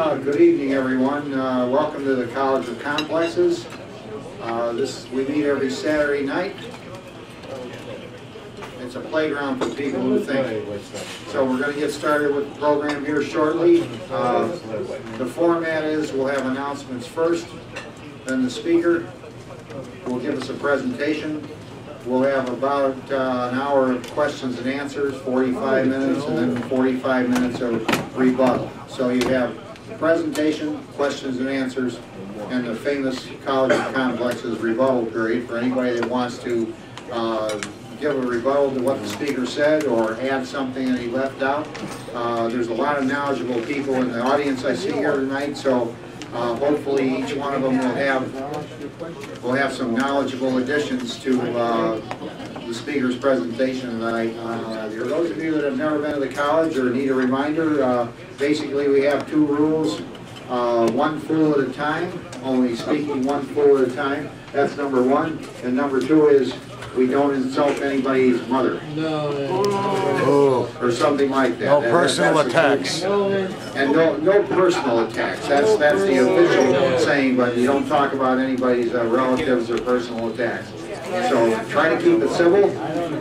Uh, Good evening, everyone. Uh, Welcome to the College of Complexes. Uh, This, we meet every Saturday night. It's a playground for people who think. So we're going to get started with the program here shortly. Uh, The format is, we'll have announcements first, then the speaker will give us a presentation. We'll have about uh, an hour of questions and answers, 45 minutes, and then 45 minutes of rebuttal. So you have presentation, questions and answers, and the famous College of Complexes rebuttal period for anybody that wants to uh, give a rebuttal to what the speaker said or add something that he left out. Uh, There's a lot of knowledgeable people in the audience I see here tonight, so uh, hopefully each one of them will have, will have some knowledgeable additions to uh, the speaker's presentation tonight. Uh, For those of you that have never been to the college or need a reminder, uh, basically we have two rules. Uh, One fool at a time, only speaking one fool at a time. That's number one. And number two is we don't insult anybody's mother Oh, or something like that. no That- personal that's attacks. and no, no personal attacks, that's, that's the official saying, but you don't talk about anybody's uh, relatives or personal attacks. So try to keep it civil,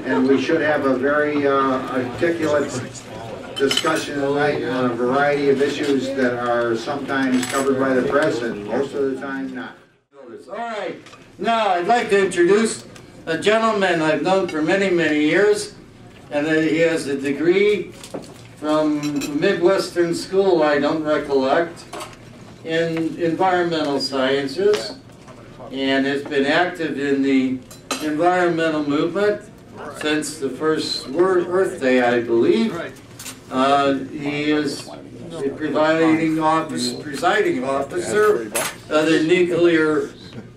and we should have a very uh, articulate discussion tonight on a variety of issues that are sometimes covered by the press and most of the time not. All right, now I'd like to introduce a gentleman I've known for many, many years, and he has a degree from Midwestern School, I don't recollect, in environmental sciences, and has been active in the environmental movement since the first Earth Day, I believe. Uh, He is the presiding office, presiding officer of the Nuclear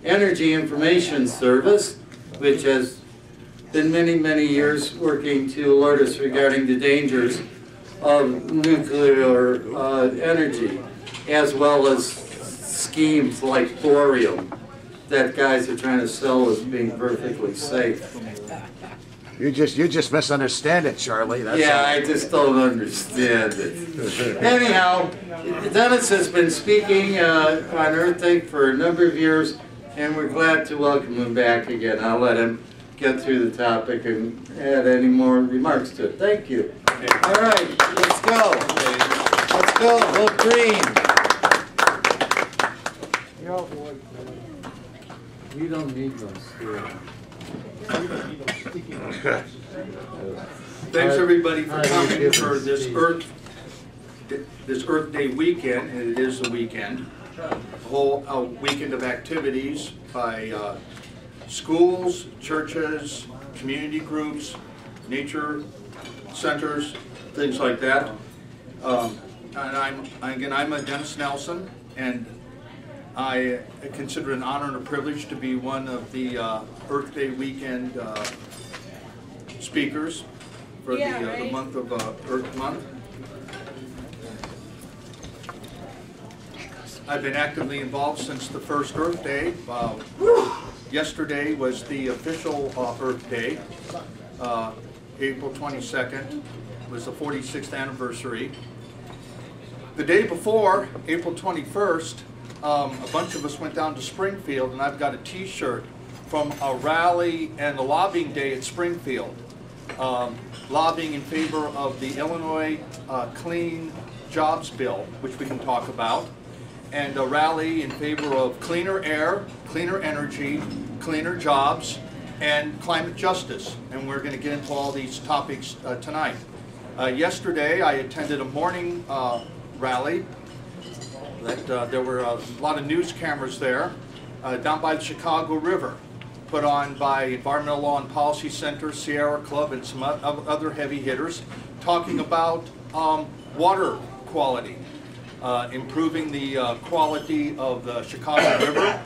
Energy Information Service, which has been many, many years working to alert us regarding the dangers of nuclear uh, energy, as well as schemes like thorium that guys are trying to sell as being perfectly safe. You just, you just misunderstand it, Charlie. That's Yeah. I just don't understand it. Anyhow, Dennis has been speaking uh, on Earth Day for a number of years, and we're glad to welcome him back again. I'll let him get through the topic and add any more remarks to it. Thank you. All right, let's go. Let's go, vote green. We don't need those here. Thanks, everybody, for coming for this Earth, this Earth Day weekend, and it is a weekend. A whole uh, weekend of activities by uh, schools, churches, community groups, nature centers, things like that. Um, And I'm, again, I'm a Dennis Nelson, and I consider it an honor and a privilege to be one of the uh, Earth Day weekend uh, speakers for the, Yeah, uh, the right. month of uh, Earth Month. I've been actively involved since the first Earth Day. Uh, Yesterday was the official uh, Earth Day. Uh, April 22nd was the 46th anniversary. The day before, April 21st, um, a bunch of us went down to Springfield, and I've got a T-shirt from a rally and a lobbying day at Springfield, um, lobbying in favor of the Illinois uh, Clean Jobs Bill, which we can talk about, and a rally in favor of cleaner air, cleaner energy, cleaner jobs, and climate justice. And we're going to get into all these topics uh, tonight. Uh, yesterday, I attended a morning uh, rally that uh, there were a lot of news cameras there uh, down by the Chicago River, put on by Environmental Law and Policy Center, Sierra Club, and some other heavy hitters, talking about um, water quality, uh, improving the uh, quality of the Chicago River,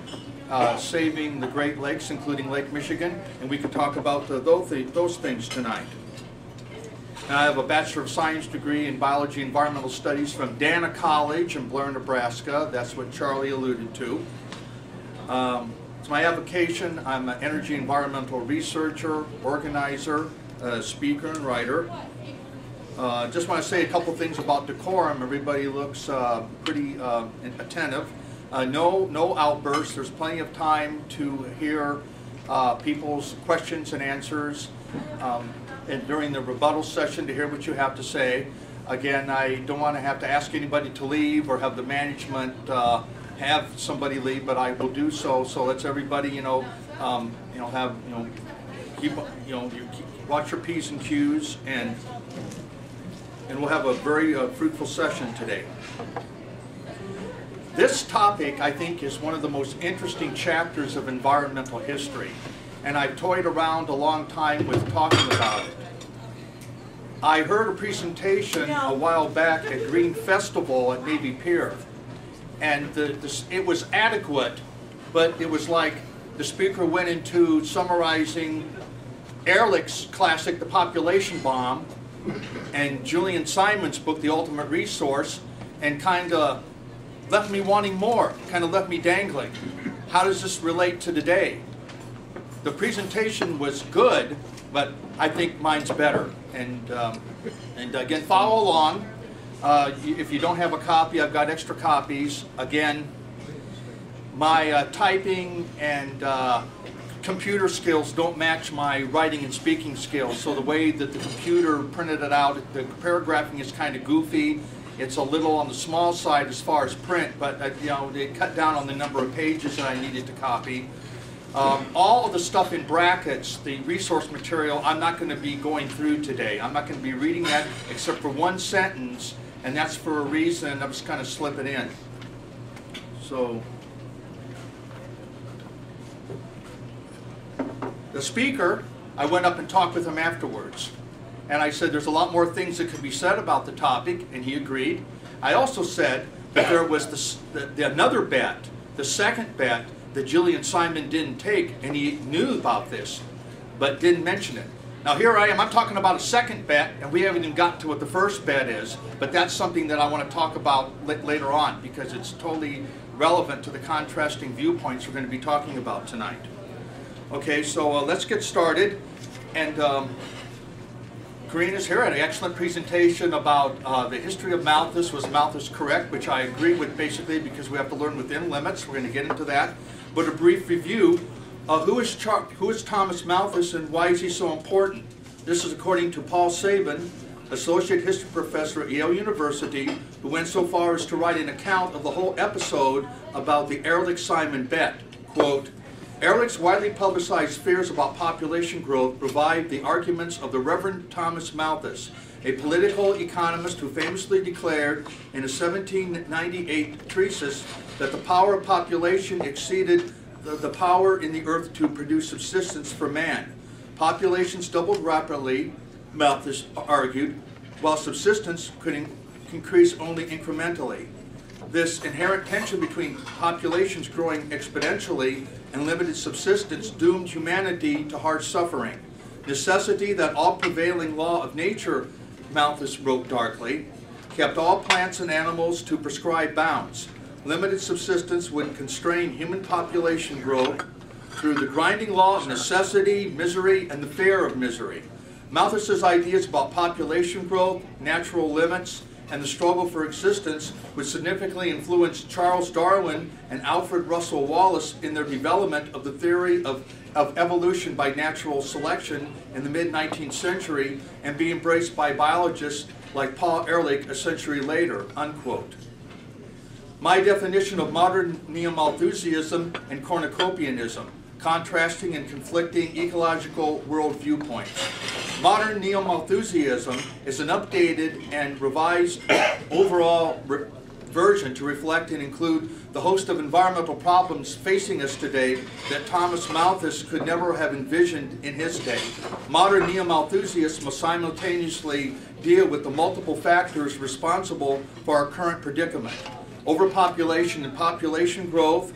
uh, saving the Great Lakes, including Lake Michigan, and we could talk about uh, those, those things tonight. And I have a Bachelor of Science degree in Biology and Environmental Studies from Dana College in Blair, Nebraska. That's what Charlie alluded to. Um, It's my avocation. I'm an energy environmental researcher, organizer, uh, speaker, and writer. Uh, Just want to say a couple things about decorum. Everybody looks uh, pretty uh, attentive. Uh, No, no outbursts. There's plenty of time to hear uh, people's questions and answers. um, And during the rebuttal session, to hear what you have to say. Again, I don't want to have to ask anybody to leave or have the management uh, have somebody leave, but I will do so. So let's everybody, you know, um, you know, have, you know, keep, you know, you keep- watch your Ps and Qs and and we'll have a very uh, fruitful session today. This topic, I think, is one of the most interesting chapters of environmental history, and I've toyed around a long time with talking about it. I heard a presentation a while back at Green Festival at Navy Pier, and the, the, it was adequate, but it was like the speaker went into summarizing Ehrlich's classic, The Population Bomb, and Julian Simon's book, The Ultimate Resource, and kind of left me wanting more, kind of left me dangling. How does this relate to today? The presentation was good, but I think mine's better. And, um, and again, follow along. Uh, if you don't have a copy, I've got extra copies. Again, my uh, typing and uh, computer skills don't match my writing and speaking skills. So the way that the computer printed it out, the paragraphing is kind of goofy. It's a little on the small side as far as print, but uh, you know they cut down on the number of pages that I needed to copy. Um, all of the stuff in brackets, the resource material, I'm not going to be going through today. I'm not going to be reading that except for one sentence, and that's for a reason. I'm just kind of slipping in. So. The speaker, I went up and talked with him afterwards. And I said, there's a lot more things that could be said about the topic, and he agreed. I also said that there was the, the, another bet, the second bet that Julian Simon didn't take, and he knew about this, but didn't mention it. Now here I am, I'm talking about a second bet, and we haven't even gotten to what the first bet is, but that's something that I want to talk about later on, because it's totally relevant to the contrasting viewpoints we're going to be talking about tonight. Okay, so uh, let's get started. And um, is here, had an excellent presentation about uh, the history of Malthus. Was Malthus correct? Which I agree with basically because we have to learn within limits. We're going to get into that. But a brief review. Uh, who, is Char who is Thomas Malthus and why is he so important? This is according to Paul Sabin, Associate History Professor at Yale University, who went so far as to write an account of the whole episode about the Ehrlich-Simon bet. Quote, Ehrlich's widely publicized fears about population growth provide the arguments of the Reverend Thomas Malthus, a political economist who famously declared in a 1798 treatise that the power of population exceeded the, the power in the earth to produce subsistence for man. Populations doubled rapidly, Malthus argued, while subsistence could in- increase only incrementally. This inherent tension between populations growing exponentially and limited subsistence doomed humanity to hard suffering. Necessity, that all prevailing law of nature, Malthus wrote darkly, kept all plants and animals to prescribed bounds. Limited subsistence would constrain human population growth through the grinding law of necessity, misery, and the fear of misery. Malthus's ideas about population growth, natural limits, and the struggle for existence would significantly influence Charles Darwin and Alfred Russel Wallace in their development of the theory of, of evolution by natural selection in the mid-19th century and be embraced by biologists like Paul Ehrlich a century later, unquote. My definition of modern neo-Malthusianism and cornucopianism, contrasting and conflicting ecological world viewpoints. Modern neo-Malthusianism is an updated and revised overall re- version to reflect and include the host of environmental problems facing us today that Thomas Malthus could never have envisioned in his day. Modern neo-Malthusiasts must simultaneously deal with the multiple factors responsible for our current predicament. Overpopulation and population growth,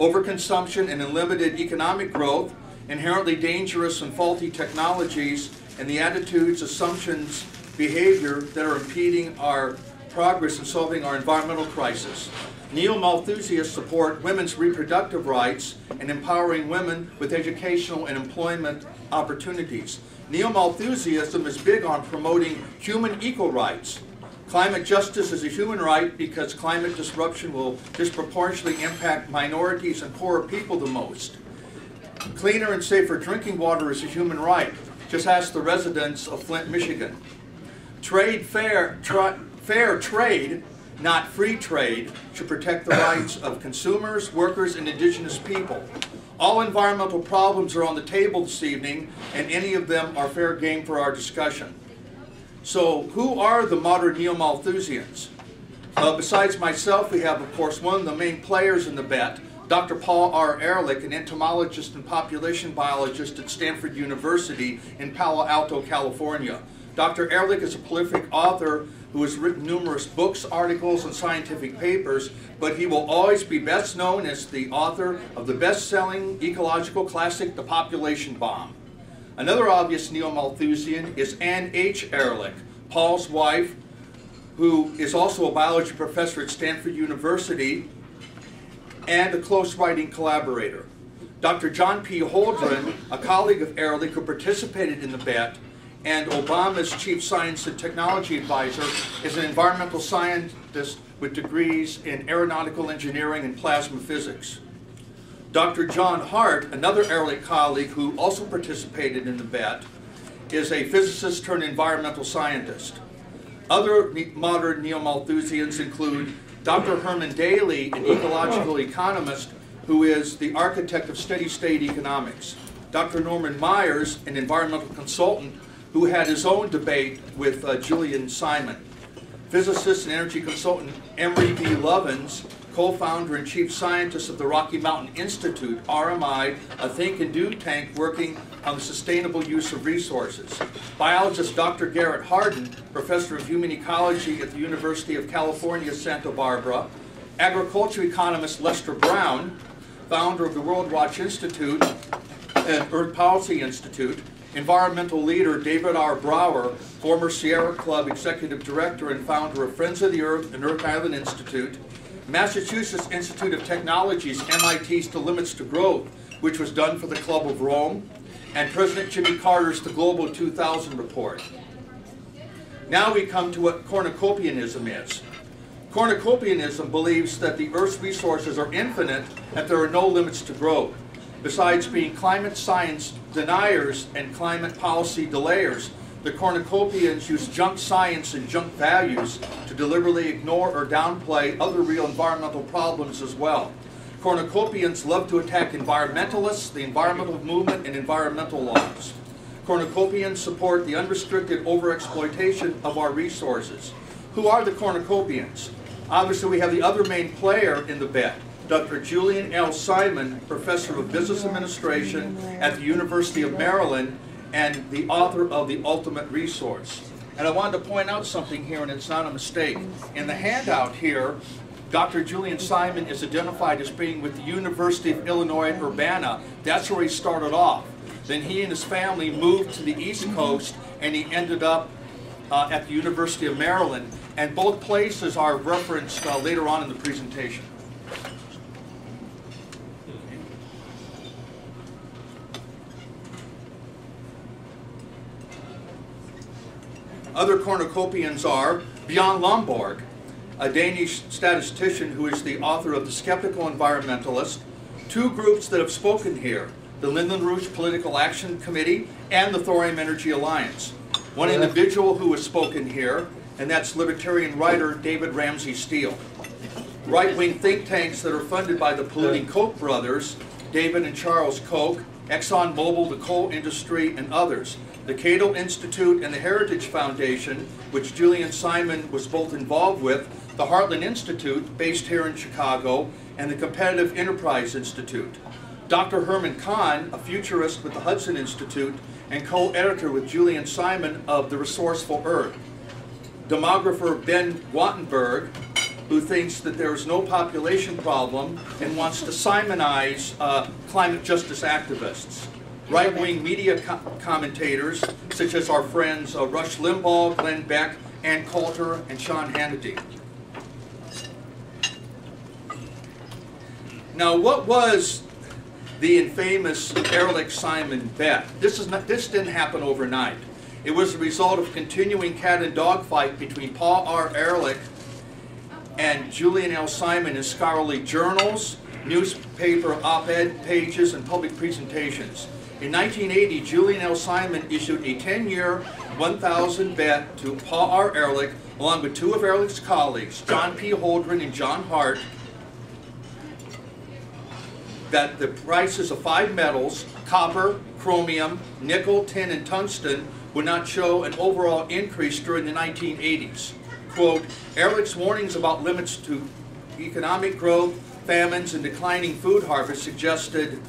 overconsumption and unlimited economic growth, inherently dangerous and faulty technologies, and the attitudes, assumptions, behavior that are impeding our progress in solving our environmental crisis. Neo-Malthusians support women's reproductive rights and empowering women with educational and employment opportunities. Neo-Malthusianism is big on promoting human equal rights. Climate justice is a human right because climate disruption will disproportionately impact minorities and poorer people the most. Cleaner and safer drinking water is a human right. Just ask the residents of Flint, Michigan. Trade fair, tra fair trade, not free trade, should protect the rights of consumers, workers, and indigenous people. All environmental problems are on the table this evening, and any of them are fair game for our discussion. So, who are the modern Neo-Malthusians? Uh, besides myself, we have, of course, one of the main players in the bet, Dr. Paul R. Ehrlich, an entomologist and population biologist at Stanford University in Palo Alto, California. Dr. Ehrlich is a prolific author who has written numerous books, articles, and scientific papers, but he will always be best known as the author of the best-selling ecological classic, The Population Bomb. Another obvious neo-Malthusian is Anne H. Ehrlich, Paul's wife, who is also a biology professor at Stanford University and a close writing collaborator. Dr. John P. Holdren, a colleague of Ehrlich who participated in the bet, and Obama's chief science and technology advisor, is an environmental scientist with degrees in aeronautical engineering and plasma physics. Dr. John Harte, another Ehrlich colleague who also participated in the bet, is a physicist turned environmental scientist. Other modern neo-Malthusians include Dr. Herman Daly, an ecological economist who is the architect of steady-state economics. Dr. Norman Myers, an environmental consultant who had his own debate with uh, Julian Simon. Physicist and energy consultant Amory B. Lovins, co-founder and chief scientist of the Rocky Mountain Institute, RMI, a think and do tank working on the sustainable use of resources. Biologist Dr. Garrett Hardin, professor of human ecology at the University of California, Santa Barbara. Agriculture economist Lester Brown, founder of the World Watch Institute and Earth Policy Institute, environmental leader David R. Brower, former Sierra Club executive director and founder of Friends of the Earth and Earth Island Institute, Massachusetts Institute of Technology's MIT's To Limits to Growth, which was done for the Club of Rome, and President Jimmy Carter's The Global 2000 report. Now we come to what cornucopianism is. Cornucopianism believes that the Earth's resources are infinite and there are no limits to growth. Besides being climate science deniers and climate policy delayers, the cornucopians use junk science and junk values to deliberately ignore or downplay other real environmental problems as well. Cornucopians love to attack environmentalists, the environmental movement, and environmental laws. Cornucopians support the unrestricted overexploitation of our resources. Who are the cornucopians? Obviously, we have the other main player in the bet, Dr. Julian L. Simon, Professor of Business Administration at the University of Maryland and the author of The Ultimate Resource. And I wanted to point out something here, and it's not a mistake. In the handout here, Dr. Julian Simon is identified as being with the University of Illinois Urbana. That's where he started off. Then he and his family moved to the East Coast, and he ended up uh, at the University of Maryland. And both places are referenced uh, later on in the presentation. Other cornucopians are Bjorn Lomborg, a Danish statistician who is the author of The Skeptical Environmentalist, two groups that have spoken here, the Lyndon LaRouche Political Action Committee and the Thorium Energy Alliance. One individual who has spoken here, and that's libertarian writer David Ramsey Steele. Right-wing think tanks that are funded by the polluting Koch brothers, David and Charles Koch, ExxonMobil, the coal industry, and others the Cato Institute and the Heritage Foundation, which Julian Simon was both involved with, the Heartland Institute, based here in Chicago, and the Competitive Enterprise Institute. Dr. Herman Kahn, a futurist with the Hudson Institute, and co-editor with Julian Simon of The Resourceful Earth. Demographer Ben Wattenberg, who thinks that there is no population problem and wants to Simonize uh, climate justice activists right-wing media co commentators, such as our friends uh, Rush Limbaugh, Glenn Beck, Ann Coulter, and Sean Hannity. Now, what was the infamous Ehrlich Simon bet. This is not, this didn't happen overnight. It was the result of continuing cat and dog fight between Paul R. Ehrlich and Julian L. Simon in scholarly journals, newspaper op-ed pages, and public presentations. In 1980, Julian L. Simon issued a 10-year, 1,000 bet to Paul R. Ehrlich, along with two of Ehrlich's colleagues, John P. Holdren and John Harte, that the prices of five metals, copper, chromium, nickel, tin, and tungsten, would not show an overall increase during the 1980s. Quote, Ehrlich's warnings about limits to economic growth, famines, and declining food harvest suggested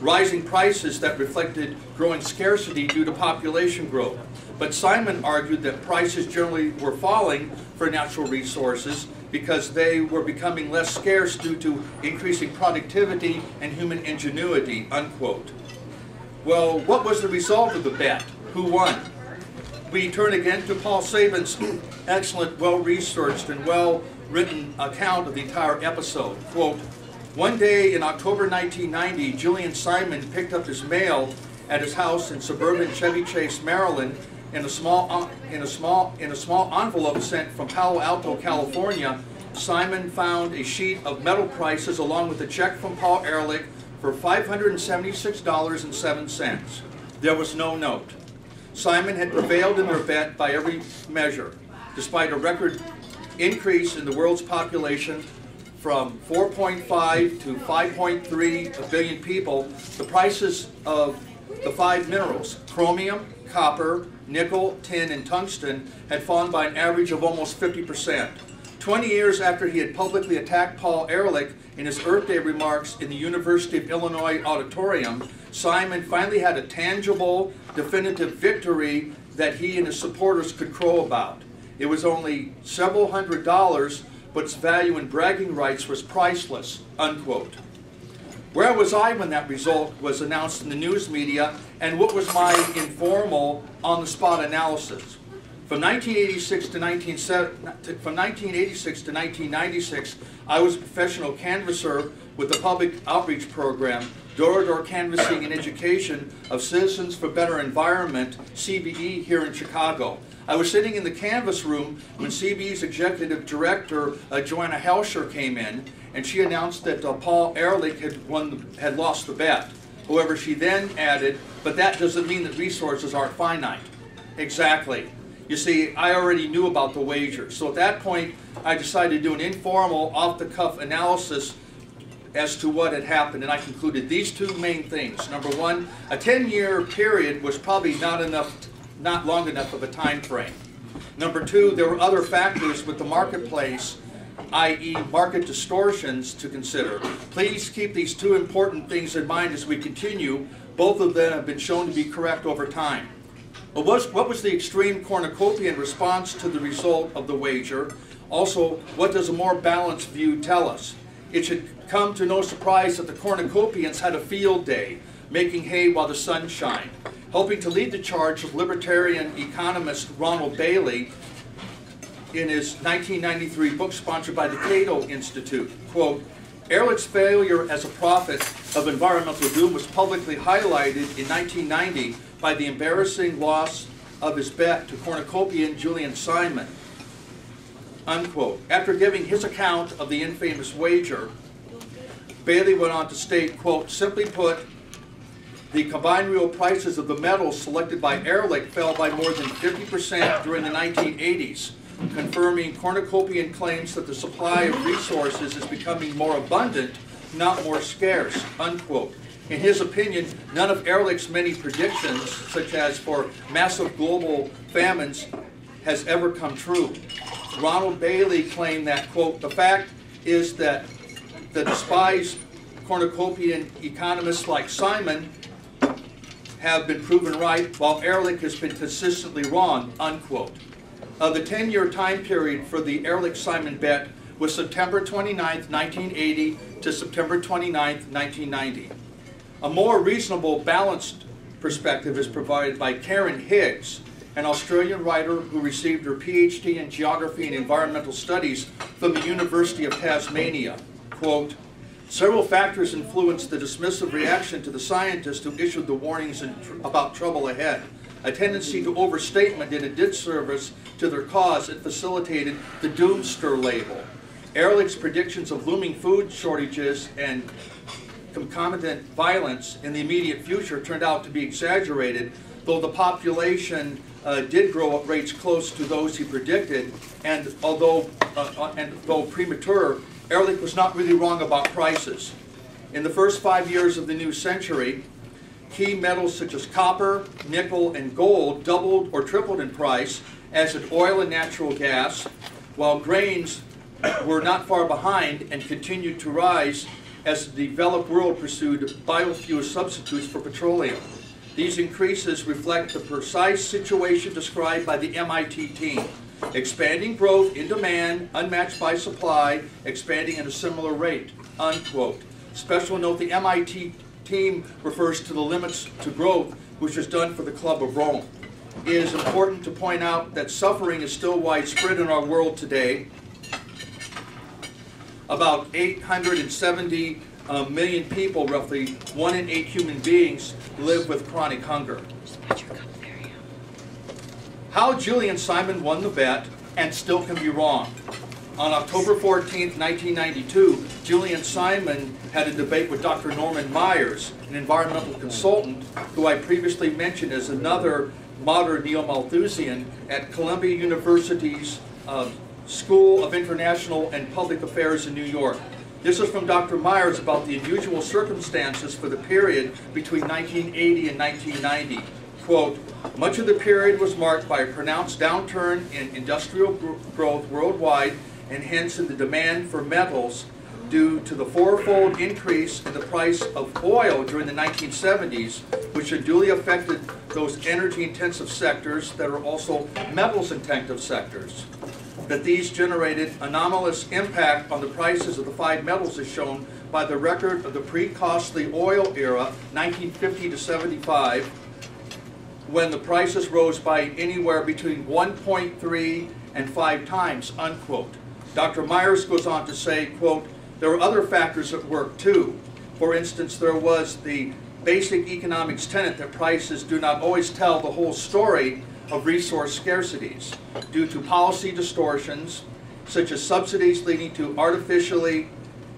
rising prices that reflected growing scarcity due to population growth. But Simon argued that prices generally were falling for natural resources because they were becoming less scarce due to increasing productivity and human ingenuity, unquote. Well, what was the result of the bet? Who won? We turn again to Paul Sabin's excellent, well-researched, and well-written account of the entire episode. Quote, one day in October 1990, Julian Simon picked up his mail at his house in suburban Chevy Chase, Maryland, in a small in a small in a small envelope sent from Palo Alto, California. Simon found a sheet of metal prices along with a check from Paul Ehrlich for $576.07. There was no note. Simon had prevailed in their bet by every measure, despite a record increase in the world's population from 4.5 to 5.3 billion people, the prices of the five minerals, chromium, copper, nickel, tin, and tungsten, had fallen by an average of almost 50%. 20 years after he had publicly attacked Paul Ehrlich in his Earth Day remarks in the University of Illinois auditorium, Simon finally had a tangible, definitive victory that he and his supporters could crow about. It was only several hundred dollars, but its value in bragging rights was priceless, unquote. Where was I when that result was announced in the news media, and what was my informal, on-the-spot analysis? From 1986 to 19, from 1986 to 1996, I was a professional canvasser with the public outreach program, door-to-door canvassing and education of Citizens for Better Environment, CBE, here in Chicago. I was sitting in the canvass room when CBE's executive director, uh, Joanna Helsher, came in, and she announced that uh, Paul Ehrlich had, won, had lost the bet. However, she then added, but that doesn't mean that resources aren't finite. Exactly. You see, I already knew about the wager. So at that point, I decided to do an informal, off-the-cuff analysis as to what had happened, and I concluded these two main things. Number one, a 10-year period was probably not enough, not long enough of a time frame. Number two, there were other factors with the marketplace, i.e. market distortions, to consider. Please keep these two important things in mind as we continue. Both of them have been shown to be correct over time. What was, what was the extreme cornucopian response to the result of the wager? Also, what does a more balanced view tell us? It should come to no surprise that the cornucopians had a field day, making hay while the sun shined. Helping to lead the charge of libertarian economist Ronald Bailey in his 1993 book sponsored by the Cato Institute. Quote, Ehrlich's failure as a prophet of environmental doom was publicly highlighted in 1990 by the embarrassing loss of his bet to cornucopian Julian Simon. Unquote. After giving his account of the infamous wager, Bailey went on to state, quote, simply put, the combined real prices of the metals selected by Ehrlich fell by more than 50% during the 1980s, confirming cornucopian claims that the supply of resources is becoming more abundant, not more scarce, unquote. In his opinion, none of Ehrlich's many predictions, such as for massive global famines, has ever come true. Ronald Bailey claimed that, quote, the fact is that the despised cornucopian economists like Simon have been proven right, while Ehrlich has been consistently wrong, unquote. Uh, the 10-year time period for the Ehrlich-Simon bet was September 29, 1980 to September 29, 1990. A more reasonable, balanced perspective is provided by Kerryn Higgs, an Australian writer who received her PhD in Geography and Environmental Studies from the University of Tasmania. Quote, Several factors influenced the dismissive reaction to the scientists who issued the warnings in tr- about trouble ahead. A tendency to overstatement did a disservice to their cause and facilitated the doomster label. Ehrlich's predictions of looming food shortages and concomitant violence in the immediate future turned out to be exaggerated, though the population uh, did grow at rates close to those he predicted, and although uh, uh, and though premature, Ehrlich was not really wrong about prices. In the first five years of the new century, key metals such as copper, nickel, and gold doubled or tripled in price, as did oil and natural gas, while grains were not far behind and continued to rise as the developed world pursued biofuel substitutes for petroleum. These increases reflect the precise situation described by the MIT team. Expanding growth in demand, unmatched by supply, expanding at a similar rate, unquote. Special note, the MIT team refers to the limits to growth, which was done for the Club of Rome. It is important to point out that suffering is still widespread in our world today, about 870 uh, million people, roughly one in eight human beings, live with chronic hunger. How Julian Simon won the bet and still can be wrong. On October 14, 1992, Julian Simon had a debate with Dr. Norman Myers, an environmental consultant who I previously mentioned as another modern neo-Malthusian at Columbia University's uh, School of International and Public Affairs in New York. This is from Dr. Myers about the unusual circumstances for the period between 1980 and 1990. Quote, much of the period was marked by a pronounced downturn in industrial growth worldwide and hence in the demand for metals due to the fourfold increase in the price of oil during the 1970s, which had duly affected those energy-intensive sectors that are also metals-intensive sectors. That these generated anomalous impact on the prices of the five metals is shown by the record of the pre-costly oil era, 1950 to 75, when the prices rose by anywhere between 1.3 and 5 times, unquote. Dr. Myers goes on to say, quote, there were other factors at work too. For instance, there was the basic economics tenet that prices do not always tell the whole story of resource scarcities due to policy distortions, such as subsidies leading to artificially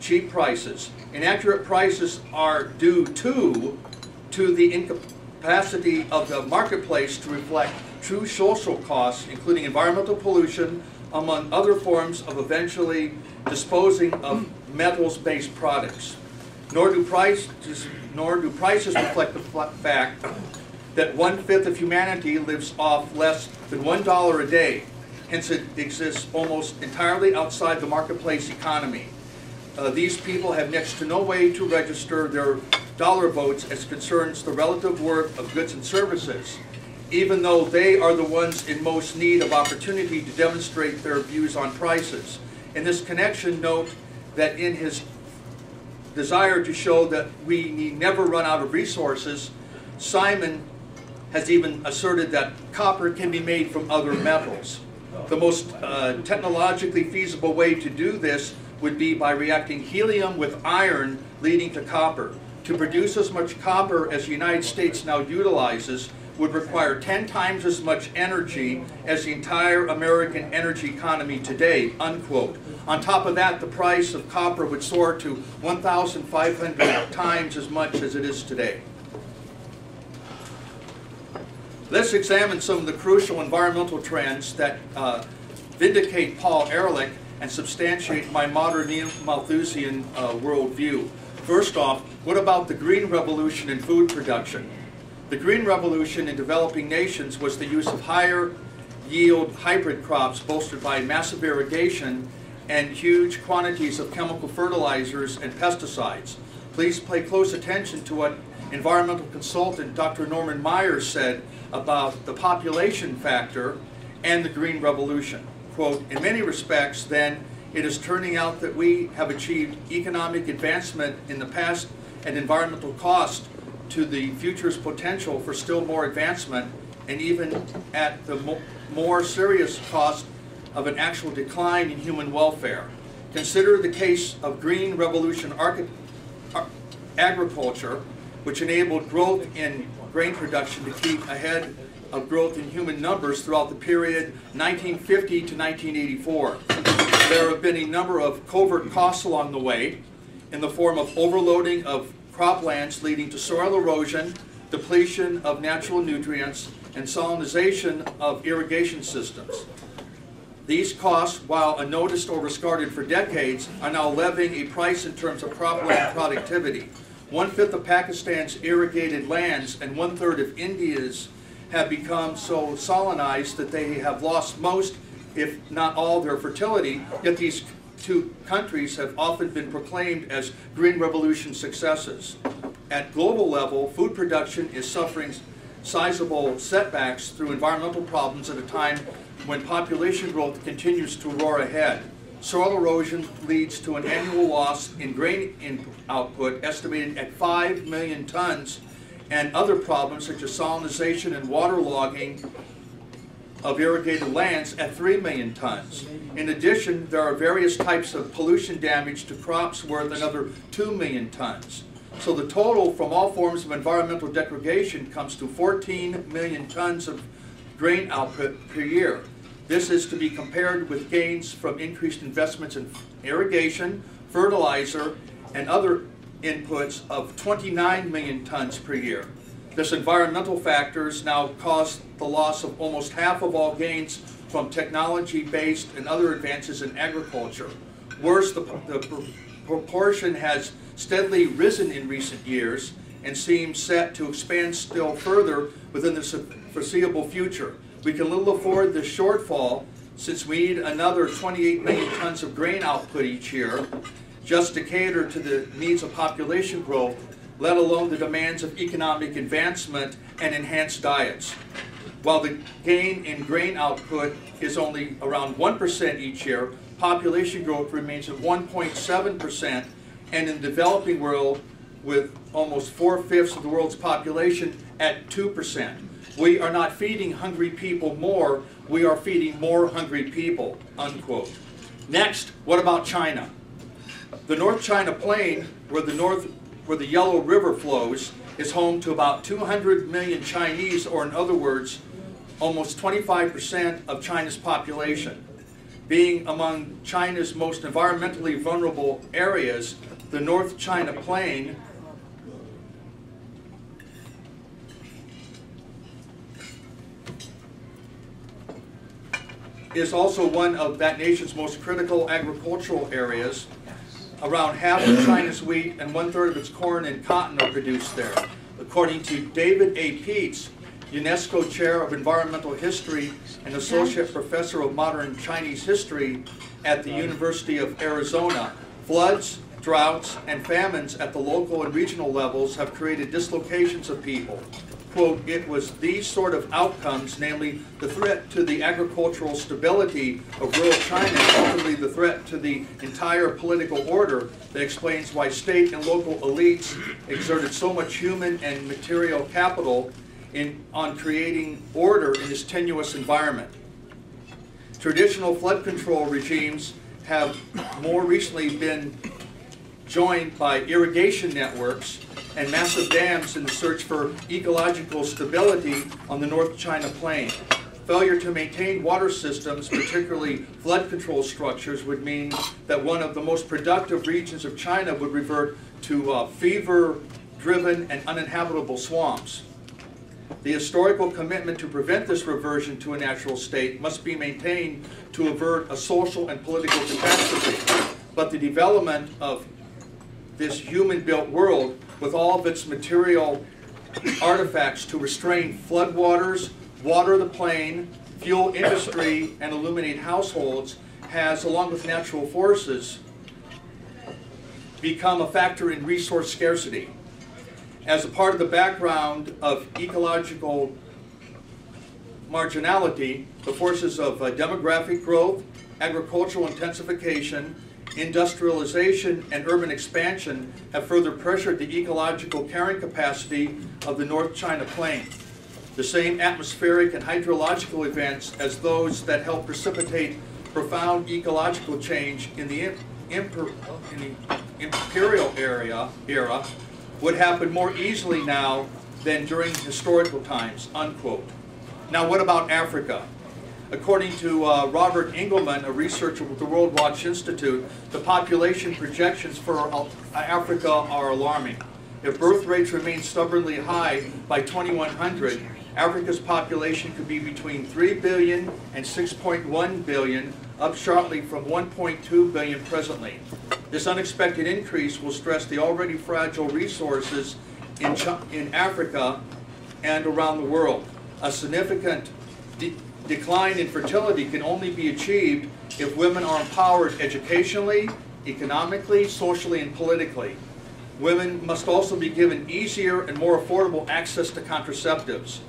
cheap prices. Inaccurate prices are due to, to the incapacity of the marketplace to reflect true social costs, including environmental pollution, among other forms of eventually disposing of metals-based products. Nor do prices, nor do prices reflect the fact that one-fifth of humanity lives off less than one dollar a day. Hence, it exists almost entirely outside the marketplace economy. Uh, these people have next to no way to register their dollar votes as concerns the relative worth of goods and services, even though they are the ones in most need of opportunity to demonstrate their views on prices. In this connection, note that in his desire to show that we need never run out of resources, Simon has even asserted that copper can be made from other metals. The most uh, technologically feasible way to do this would be by reacting helium with iron leading to copper. To produce as much copper as the United States now utilizes would require 10 times as much energy as the entire American energy economy today, unquote. On top of that, the price of copper would soar to 1,500 times as much as it is today. Let's examine some of the crucial environmental trends that uh, vindicate Paul Ehrlich and substantiate my modern Malthusian uh, worldview. First off, what about the green revolution in food production? The green revolution in developing nations was the use of higher yield hybrid crops bolstered by massive irrigation and huge quantities of chemical fertilizers and pesticides. Please pay close attention to what environmental consultant Dr. Norman Myers said about the population factor and the green revolution. Quote, in many respects then, it is turning out that we have achieved economic advancement in the past and environmental cost to the future's potential for still more advancement and even at the mo more serious cost of an actual decline in human welfare. Consider the case of green revolution agriculture, which enabled growth in grain production to keep ahead of growth in human numbers throughout the period 1950 to 1984. There have been a number of covert costs along the way in the form of overloading of croplands leading to soil erosion, depletion of natural nutrients, and salinization of irrigation systems. These costs, while unnoticed or discarded for decades, are now levying a price in terms of cropland productivity. One-fifth of Pakistan's irrigated lands and one-third of India's have become so salinized that they have lost most, if not all, their fertility, yet these two countries have often been proclaimed as Green Revolution successes. At global level, food production is suffering sizable setbacks through environmental problems at a time when population growth continues to roar ahead. Soil erosion leads to an annual loss in grain in output estimated at 5 million tons and other problems such as salinization and waterlogging of irrigated lands at 3 million tons. In addition, there are various types of pollution damage to crops worth another 2 million tons. So the total from all forms of environmental degradation comes to 14 million tons of grain output per year. This is to be compared with gains from increased investments in irrigation, fertilizer, and other inputs of 29 million tons per year. This environmental factors now cause the loss of almost half of all gains from technology-based and other advances in agriculture. Worse, the, the pr- proportion has steadily risen in recent years and seems set to expand still further within the foreseeable future. We can little afford this shortfall since we need another 28 million tons of grain output each year just to cater to the needs of population growth, let alone the demands of economic advancement and enhanced diets. While the gain in grain output is only around 1% each year, population growth remains at 1.7%, and in the developing world, with almost four-fifths of the world's population at 2%. We are not feeding hungry people more, we are feeding more hungry people, unquote. Next, what about China? The North China Plain, where the North, where the Yellow River flows, is home to about 200 million Chinese, or in other words, almost 25% of China's population. Being among China's most environmentally vulnerable areas, the North China Plain is also one of that nation's most critical agricultural areas. Around half of China's wheat and one-third of its corn and cotton are produced there. According to David A. Pietz, UNESCO Chair of Environmental History and Associate Professor of Modern Chinese History at the University of Arizona, floods, droughts, and famines at the local and regional levels have created dislocations of people. Quote, it was these sort of outcomes, namely the threat to the agricultural stability of rural China and ultimately the threat to the entire political order that explains why state and local elites exerted so much human and material capital in, on creating order in this tenuous environment. Traditional flood control regimes have more recently been joined by irrigation networks and massive dams in the search for ecological stability on the North China Plain. Failure to maintain water systems, particularly flood control structures, would mean that one of the most productive regions of China would revert to uh, fever-driven and uninhabitable swamps. The historical commitment to prevent this reversion to a natural state must be maintained to avert a social and political catastrophe. But the development of this human-built world with all of its material artifacts to restrain floodwaters, water the plain, fuel industry, and illuminate households has, along with natural forces, become a factor in resource scarcity. As a part of the background of ecological marginality, the forces of uh, demographic growth, agricultural intensification, industrialization, and urban expansion have further pressured the ecological carrying capacity of the North China Plain. The same atmospheric and hydrological events as those that help precipitate profound ecological change in the in the imperial area, era would happen more easily now than during historical times, unquote. Now what about Africa? According to uh, Robert Engelman, a researcher with the World Watch Institute, the population projections for uh, Africa are alarming. If birth rates remain stubbornly high by 2100, Africa's population could be between 3 billion and 6.1 billion, up sharply from 1.2 billion presently. This unexpected increase will stress the already fragile resources in, in Africa and around the world. A significant decline in fertility can only be achieved if women are empowered educationally, economically, socially, and politically. Women must also be given easier and more affordable access to contraceptives.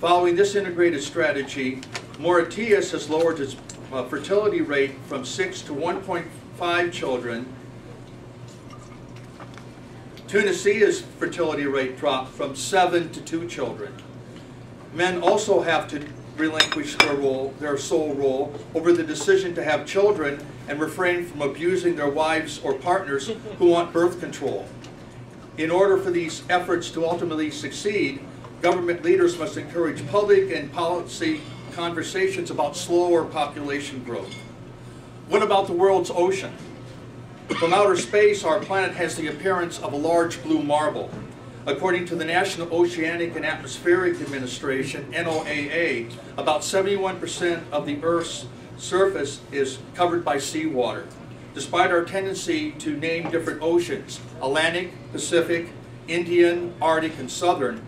Following this integrated strategy, Mauritius has lowered its uh, fertility rate from 6 to 1.5 children. Tunisia's fertility rate dropped from 7 to 2 children. Men also have to relinquish their role, their sole role, over the decision to have children and refrain from abusing their wives or partners who want birth control. In order for these efforts to ultimately succeed, government leaders must encourage public and policy conversations about slower population growth. What about the world's ocean? From outer space, our planet has the appearance of a large blue marble. According to the National Oceanic and Atmospheric Administration, NOAA, about 71% of the Earth's surface is covered by seawater. Despite our tendency to name different oceans, Atlantic, Pacific, Indian, Arctic, and Southern,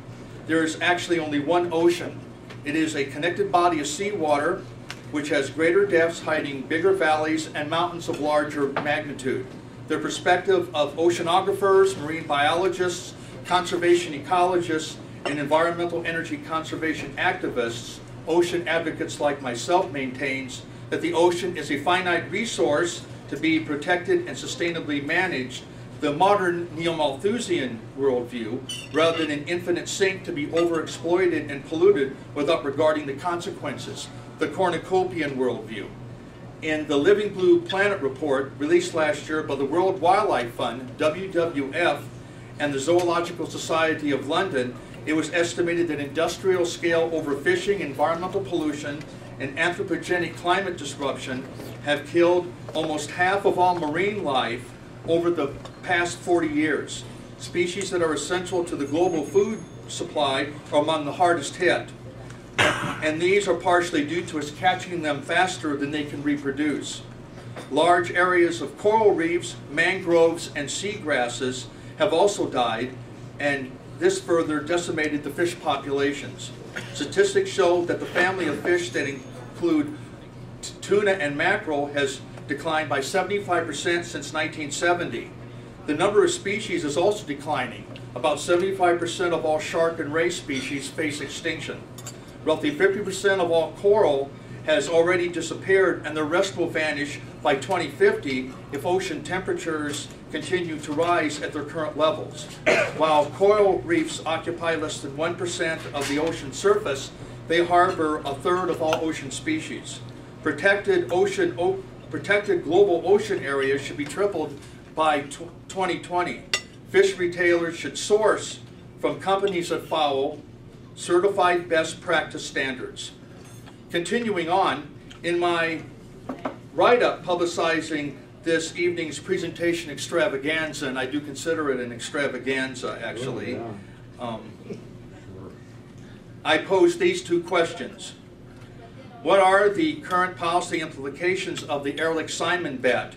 there is actually only one ocean. It is a connected body of seawater which has greater depths hiding bigger valleys and mountains of larger magnitude. The perspective of oceanographers, marine biologists, conservation ecologists, and environmental energy conservation activists, ocean advocates like myself maintains that the ocean is a finite resource to be protected and sustainably managed, the modern Neo-Malthusian worldview, rather than an infinite sink to be overexploited and polluted without regarding the consequences, the cornucopian worldview. In the Living Blue Planet report released last year by the World Wildlife Fund, WWF, and the Zoological Society of London, it was estimated that industrial scale overfishing, environmental pollution, and anthropogenic climate disruption have killed almost half of all marine life over the past 40 years. Species that are essential to the global food supply are among the hardest hit. And these are partially due to us catching them faster than they can reproduce. Large areas of coral reefs, mangroves, and seagrasses have also died, and this further decimated the fish populations. Statistics show that the family of fish that include tuna and mackerel has declined by 75% since 1970. The number of species is also declining. About 75% of all shark and ray species face extinction. Roughly 50% of all coral has already disappeared and the rest will vanish by 2050 if ocean temperatures continue to rise at their current levels. While coral reefs occupy less than 1% of the ocean surface, they harbor a third of all ocean species. Protected, ocean, protected global ocean areas should be tripled by 2020. Fish retailers should source from companies that follow certified best practice standards. Continuing on, in my write-up publicizing this evening's presentation extravaganza, and I do consider it an extravaganza, actually. Um, I pose these two questions. What are the current policy implications of the Ehrlich-Simon bet?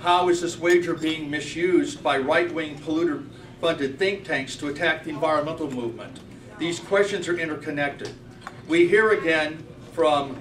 How is this wager being misused by right-wing polluter-funded think tanks to attack the environmental movement? These questions are interconnected. We hear again from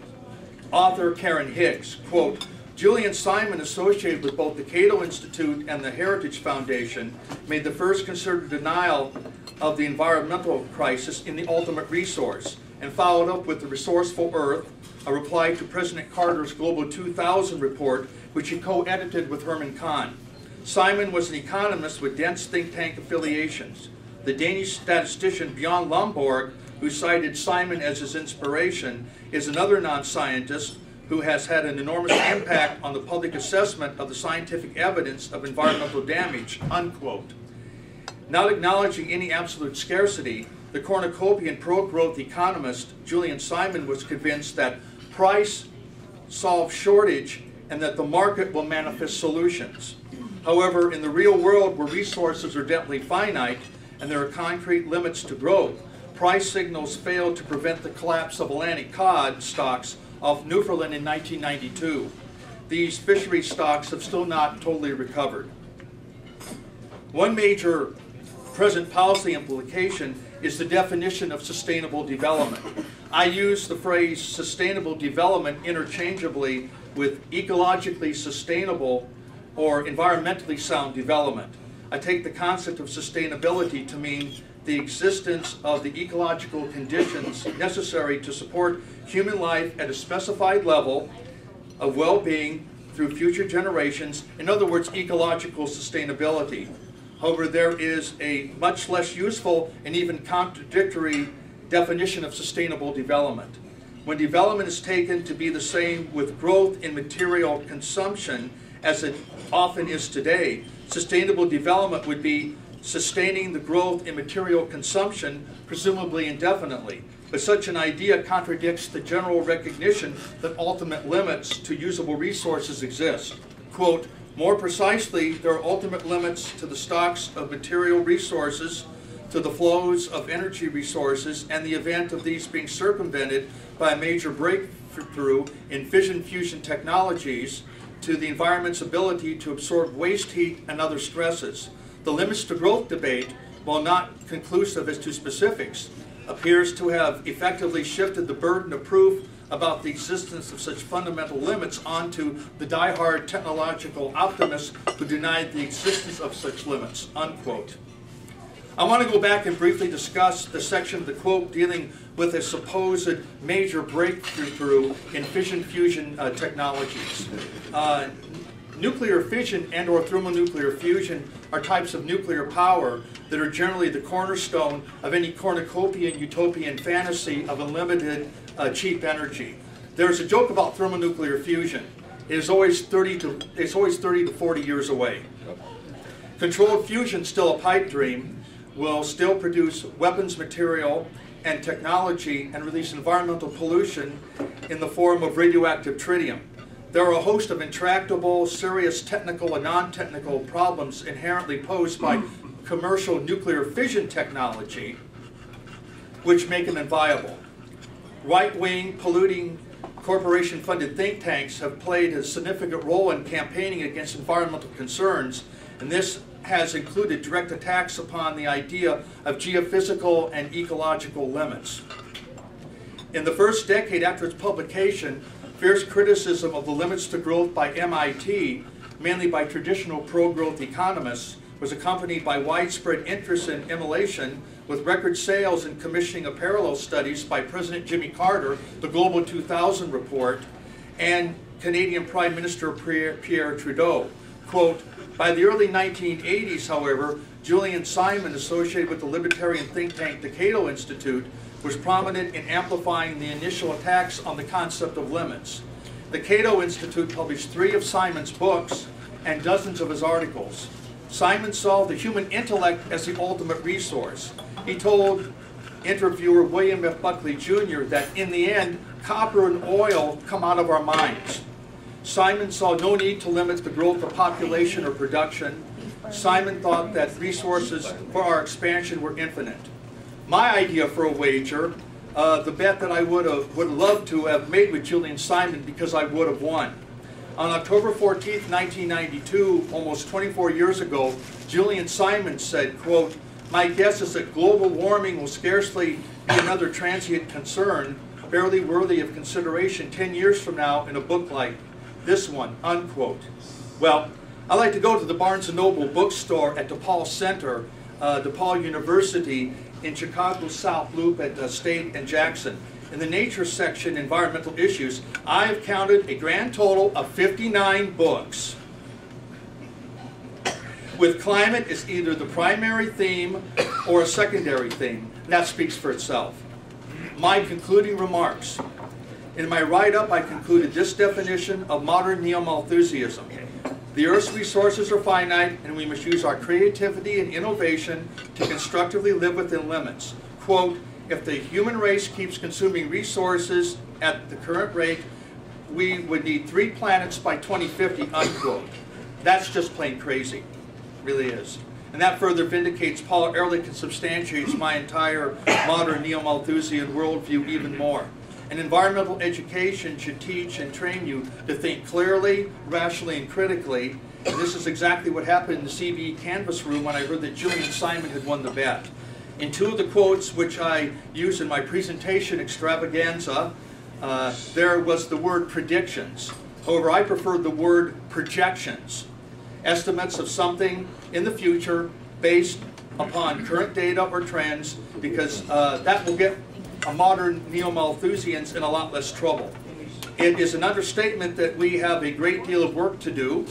author Kerryn Higgs, quote, Julian Simon, associated with both the Cato Institute and the Heritage Foundation, made the first concerted denial of the environmental crisis in the ultimate resource, and followed up with the Resourceful Earth, a reply to President Carter's Global 2000 report, which he co-edited with Herman Kahn. Simon was an economist with dense think tank affiliations. The Danish statistician Bjorn Lomborg, who cited Simon as his inspiration, is another non-scientist who has had an enormous impact on the public assessment of the scientific evidence of environmental damage, unquote. Not acknowledging any absolute scarcity, the cornucopian pro-growth economist Julian Simon was convinced that price solves shortage and that the market will manifest solutions. However, in the real world where resources are definitely finite and there are concrete limits to growth, price signals failed to prevent the collapse of Atlantic cod stocks off Newfoundland in 1992. These fishery stocks have still not totally recovered. One major present policy implication is the definition of sustainable development. I use the phrase sustainable development interchangeably with ecologically sustainable or environmentally sound development. I take the concept of sustainability to mean the existence of the ecological conditions necessary to support human life at a specified level of well-being through future generations. In other words, ecological sustainability. However, there is a much less useful and even contradictory definition of sustainable development. When development is taken to be the same with growth in material consumption as it often is today, sustainable development would be sustaining the growth in material consumption, presumably indefinitely. But such an idea contradicts the general recognition that ultimate limits to usable resources exist. Quote, more precisely, there are ultimate limits to the stocks of material resources, to the flows of energy resources, and the event of these being circumvented by a major breakthrough in fission fusion technologies to the environment's ability to absorb waste heat and other stresses. The limits to growth debate, while not conclusive as to specifics, appears to have effectively shifted the burden of proof about the existence of such fundamental limits onto the die-hard technological optimists who denied the existence of such limits, unquote. I want to go back and briefly discuss the section of the quote dealing with a supposed major breakthrough in fission fusion uh, technologies. Uh, nuclear fission and or thermonuclear fusion are types of nuclear power that are generally the cornerstone of any cornucopian utopian fantasy of unlimited uh, cheap energy. There's a joke about thermonuclear fusion. It is always 30 to it's always 30 to 40 years away. Controlled fusion, still a pipe dream, will still produce weapons material and technology and release environmental pollution in the form of radioactive tritium. There are a host of intractable, serious technical and non-technical problems inherently posed by commercial nuclear fission technology which make them inviable. Right-wing, polluting, corporation-funded think tanks have played a significant role in campaigning against environmental concerns, and this has included direct attacks upon the idea of geophysical and ecological limits. In the first decade after its publication, fierce criticism of the limits to growth by MIT, mainly by traditional pro-growth economists, was accompanied by widespread interest in emulation with record sales and commissioning of parallel studies by President Jimmy Carter, the Global 2000 report, and Canadian Prime Minister Pierre Trudeau. Quote, by the early 1980s, however, Julian Simon, associated with the libertarian think tank the Cato Institute, was prominent in amplifying the initial attacks on the concept of limits. The Cato Institute published three of Simon's books and dozens of his articles. Simon saw the human intellect as the ultimate resource. He told interviewer William F. Buckley Jr. that in the end, copper and oil come out of our minds. Simon saw no need to limit the growth of population or production. Simon thought that resources for our expansion were infinite. My idea for a wager, uh, the bet that I would have would love to have made with Julian Simon because I would have won. On October 14, 1992, almost 24 years ago, Julian Simon said, quote, my guess is that global warming will scarcely be another transient concern, barely worthy of consideration 10 years from now in a book like this one, unquote. Well, I like to go to the Barnes & Noble bookstore at DePaul Center, uh, DePaul University in Chicago's South Loop at uh, State and Jackson. In the nature section, environmental issues, I have counted a grand total of 59 books. With climate is either the primary theme or a secondary theme. That speaks for itself. My concluding remarks. In my write-up, I concluded this definition of modern neo-Malthusianism. The Earth's resources are finite, and we must use our creativity and innovation to constructively live within limits. Quote, if the human race keeps consuming resources at the current rate, we would need three planets by 2050, unquote. That's just plain crazy, really is. And that further vindicates Paul Ehrlich and substantiates my entire modern neo-Malthusian worldview even more. And environmental education should teach and train you to think clearly, rationally, and critically. And this is exactly what happened in the CBE Canvass room when I heard that Julian Simon had won the bet. In two of the quotes which I used in my presentation extravaganza, uh, there was the word predictions. However, I preferred the word projections. Estimates of something in the future based upon current data or trends because uh, that will get modern neo-Malthusians in a lot less trouble. It is an understatement that we have a great deal of work to do.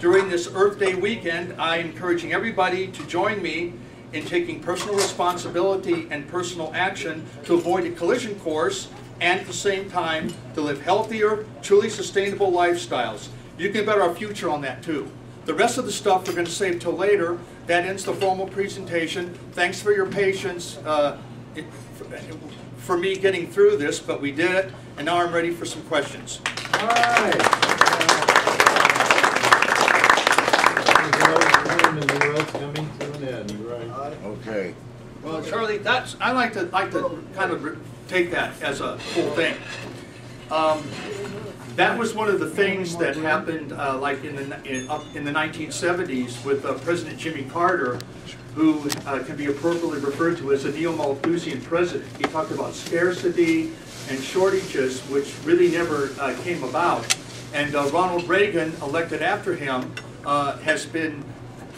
During this Earth Day weekend, I'm encouraging everybody to join me in taking personal responsibility and personal action to avoid a collision course and at the same time to live healthier, truly sustainable lifestyles. You can bet our future on that too. The rest of the stuff we're going to save till later. That ends the formal presentation. Thanks for your patience uh, it- for me getting through this, but we did it, and now I'm ready for some questions. All right. The world's coming to an end, right? Okay. Well, Charlie, that's, I like to, like to kind of take that as a whole thing. Um, That was one of the things that happened, uh, like in the, in, up in the nineteen seventies with uh, President Jimmy Carter, who uh, can be appropriately referred to as a neo-Malthusian president. He talked about scarcity and shortages, which really never uh, came about. And uh, Ronald Reagan, elected after him, uh, has been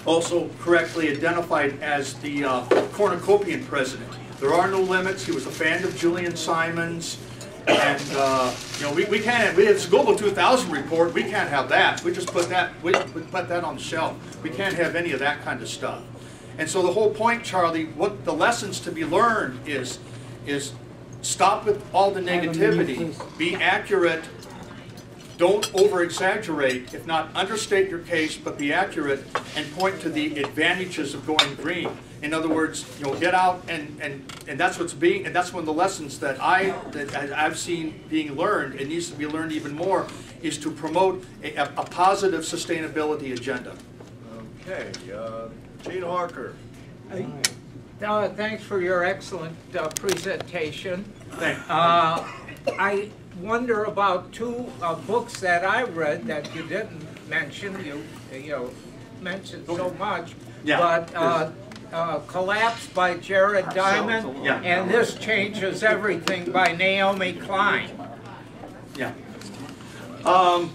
also correctly identified as the uh, cornucopian president. There are no limits. He was a fan of Julian Simons. And, uh, you know, we, we can't, we, it's a Global 2000 report, we can't have that. We just put that, we, we put that on the shelf. We can't have any of that kind of stuff. And so the whole point, Charlie, what the lessons to be learned is, is stop with all the negativity, be accurate, don't over exaggerate, if not understate your case, but be accurate and point to the advantages of going green. In other words, you know, get out and, and, and that's what's being, and that's one of the lessons that I, that I- I've seen being learned, and needs to be learned even more, is to promote a, a a positive sustainability agenda. Okay, uh, Gene Harker. Uh, Thanks for your excellent uh, presentation. Thank Uh, I wonder about two uh, books that I read that you didn't mention, you, you know, mentioned so much. Yeah. But uh, uh, Collapse by Jared Diamond. Yeah. And This Changes Everything by Naomi Klein. Yeah. Um,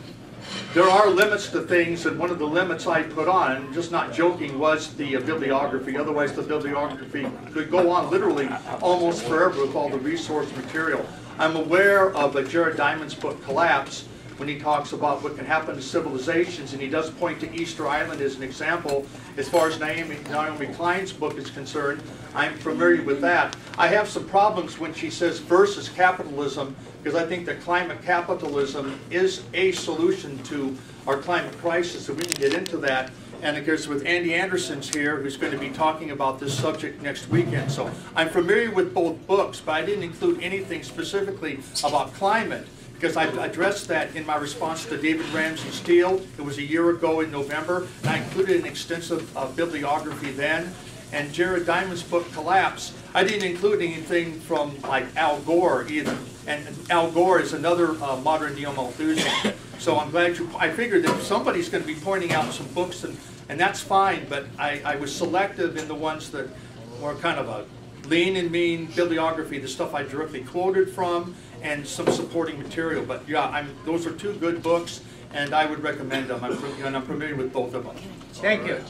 there are limits to things, and one of the limits I put on, just not joking, was the uh, bibliography. Otherwise, the bibliography could go on literally almost forever with all the resource material. I'm aware of Jared Diamond's book, Collapse, when he talks about what can happen to civilizations, and he does point to Easter Island as an example. As far as Naomi, Naomi Klein's book is concerned, I'm familiar with that. I have some problems when she says versus capitalism, because I think that climate capitalism is a solution to our climate crisis, and we can get into that. And of course, with Andy Anderson's here, who's going to be talking about this subject next weekend. So I'm familiar with both books, but I didn't include anything specifically about climate because I addressed that in my response to David Ramsay Steele. It was a year ago in November. And I included an extensive uh, bibliography then. And Jared Diamond's book, Collapse, I didn't include anything from like Al Gore either. And Al Gore is another uh, modern neo-Malthusian. So I'm glad you, I figured that somebody's going to be pointing out some books, and, and that's fine, but I, I was selective in the ones that were kind of a lean and mean bibliography, the stuff I directly quoted from, and some supporting material. But yeah, I'm, those are two good books, and I would recommend them. I'm, fam- and I'm familiar with both of them. Thank you.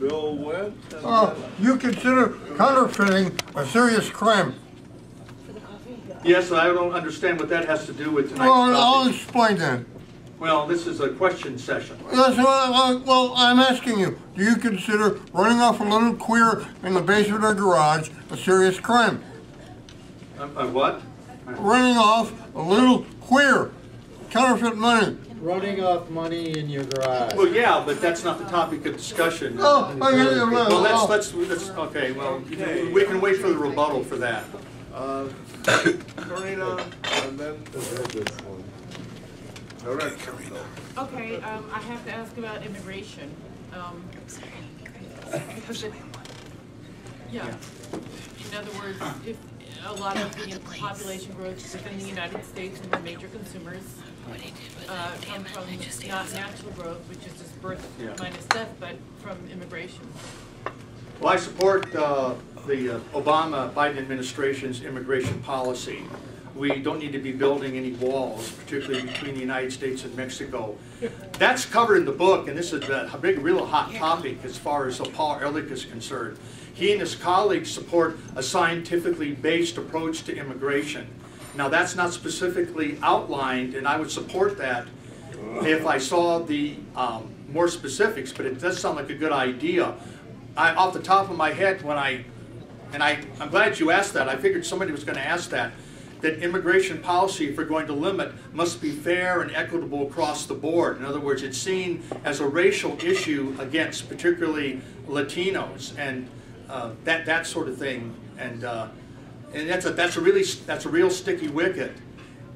Bill Went. and Uh, you consider counterfeiting a serious crime? Yes, I don't understand what that has to do with tonight's Well, I'll explain then. Well, this is a question session. Yes, well, uh, well, I'm asking you, do you consider running off a little queer in the basement or garage a serious crime? Uh, uh, what? Running off a little queer, counterfeit money. Running off money in your garage. Well, yeah, but that's not the topic of discussion. Oh, I get you, Well, let's, well, let's, let's, okay, well, we can wait for the rebuttal for that. Uh, Karina, and then. All right. Karina. Okay, um, I have to ask about immigration. Um, because it, yeah. In other words, if a lot of the population growth within the United States and the major consumers, uh, come from not natural growth, which is just birth Yeah. minus death, but from immigration. Well, I support uh, the uh, Obama Biden administration's immigration policy. We don't need to be building any walls, particularly between the United States and Mexico. That's covered in the book, and this is a a big, real hot topic as far as uh, Paul Ehrlich is concerned. He and his colleagues support a scientifically based approach to immigration. Now, that's not specifically outlined, and I would support that if I saw the um, more specifics, but it does sound like a good idea. I, off the top of my head, when I, and I, I'm glad you asked that, I figured somebody was gonna ask that, that immigration policy, if we're going to limit, must be fair and equitable across the board. In other words, it's seen as a racial issue against particularly Latinos and uh, that, that sort of thing. And, uh, and that's a, that's a really, that's a real sticky wicket.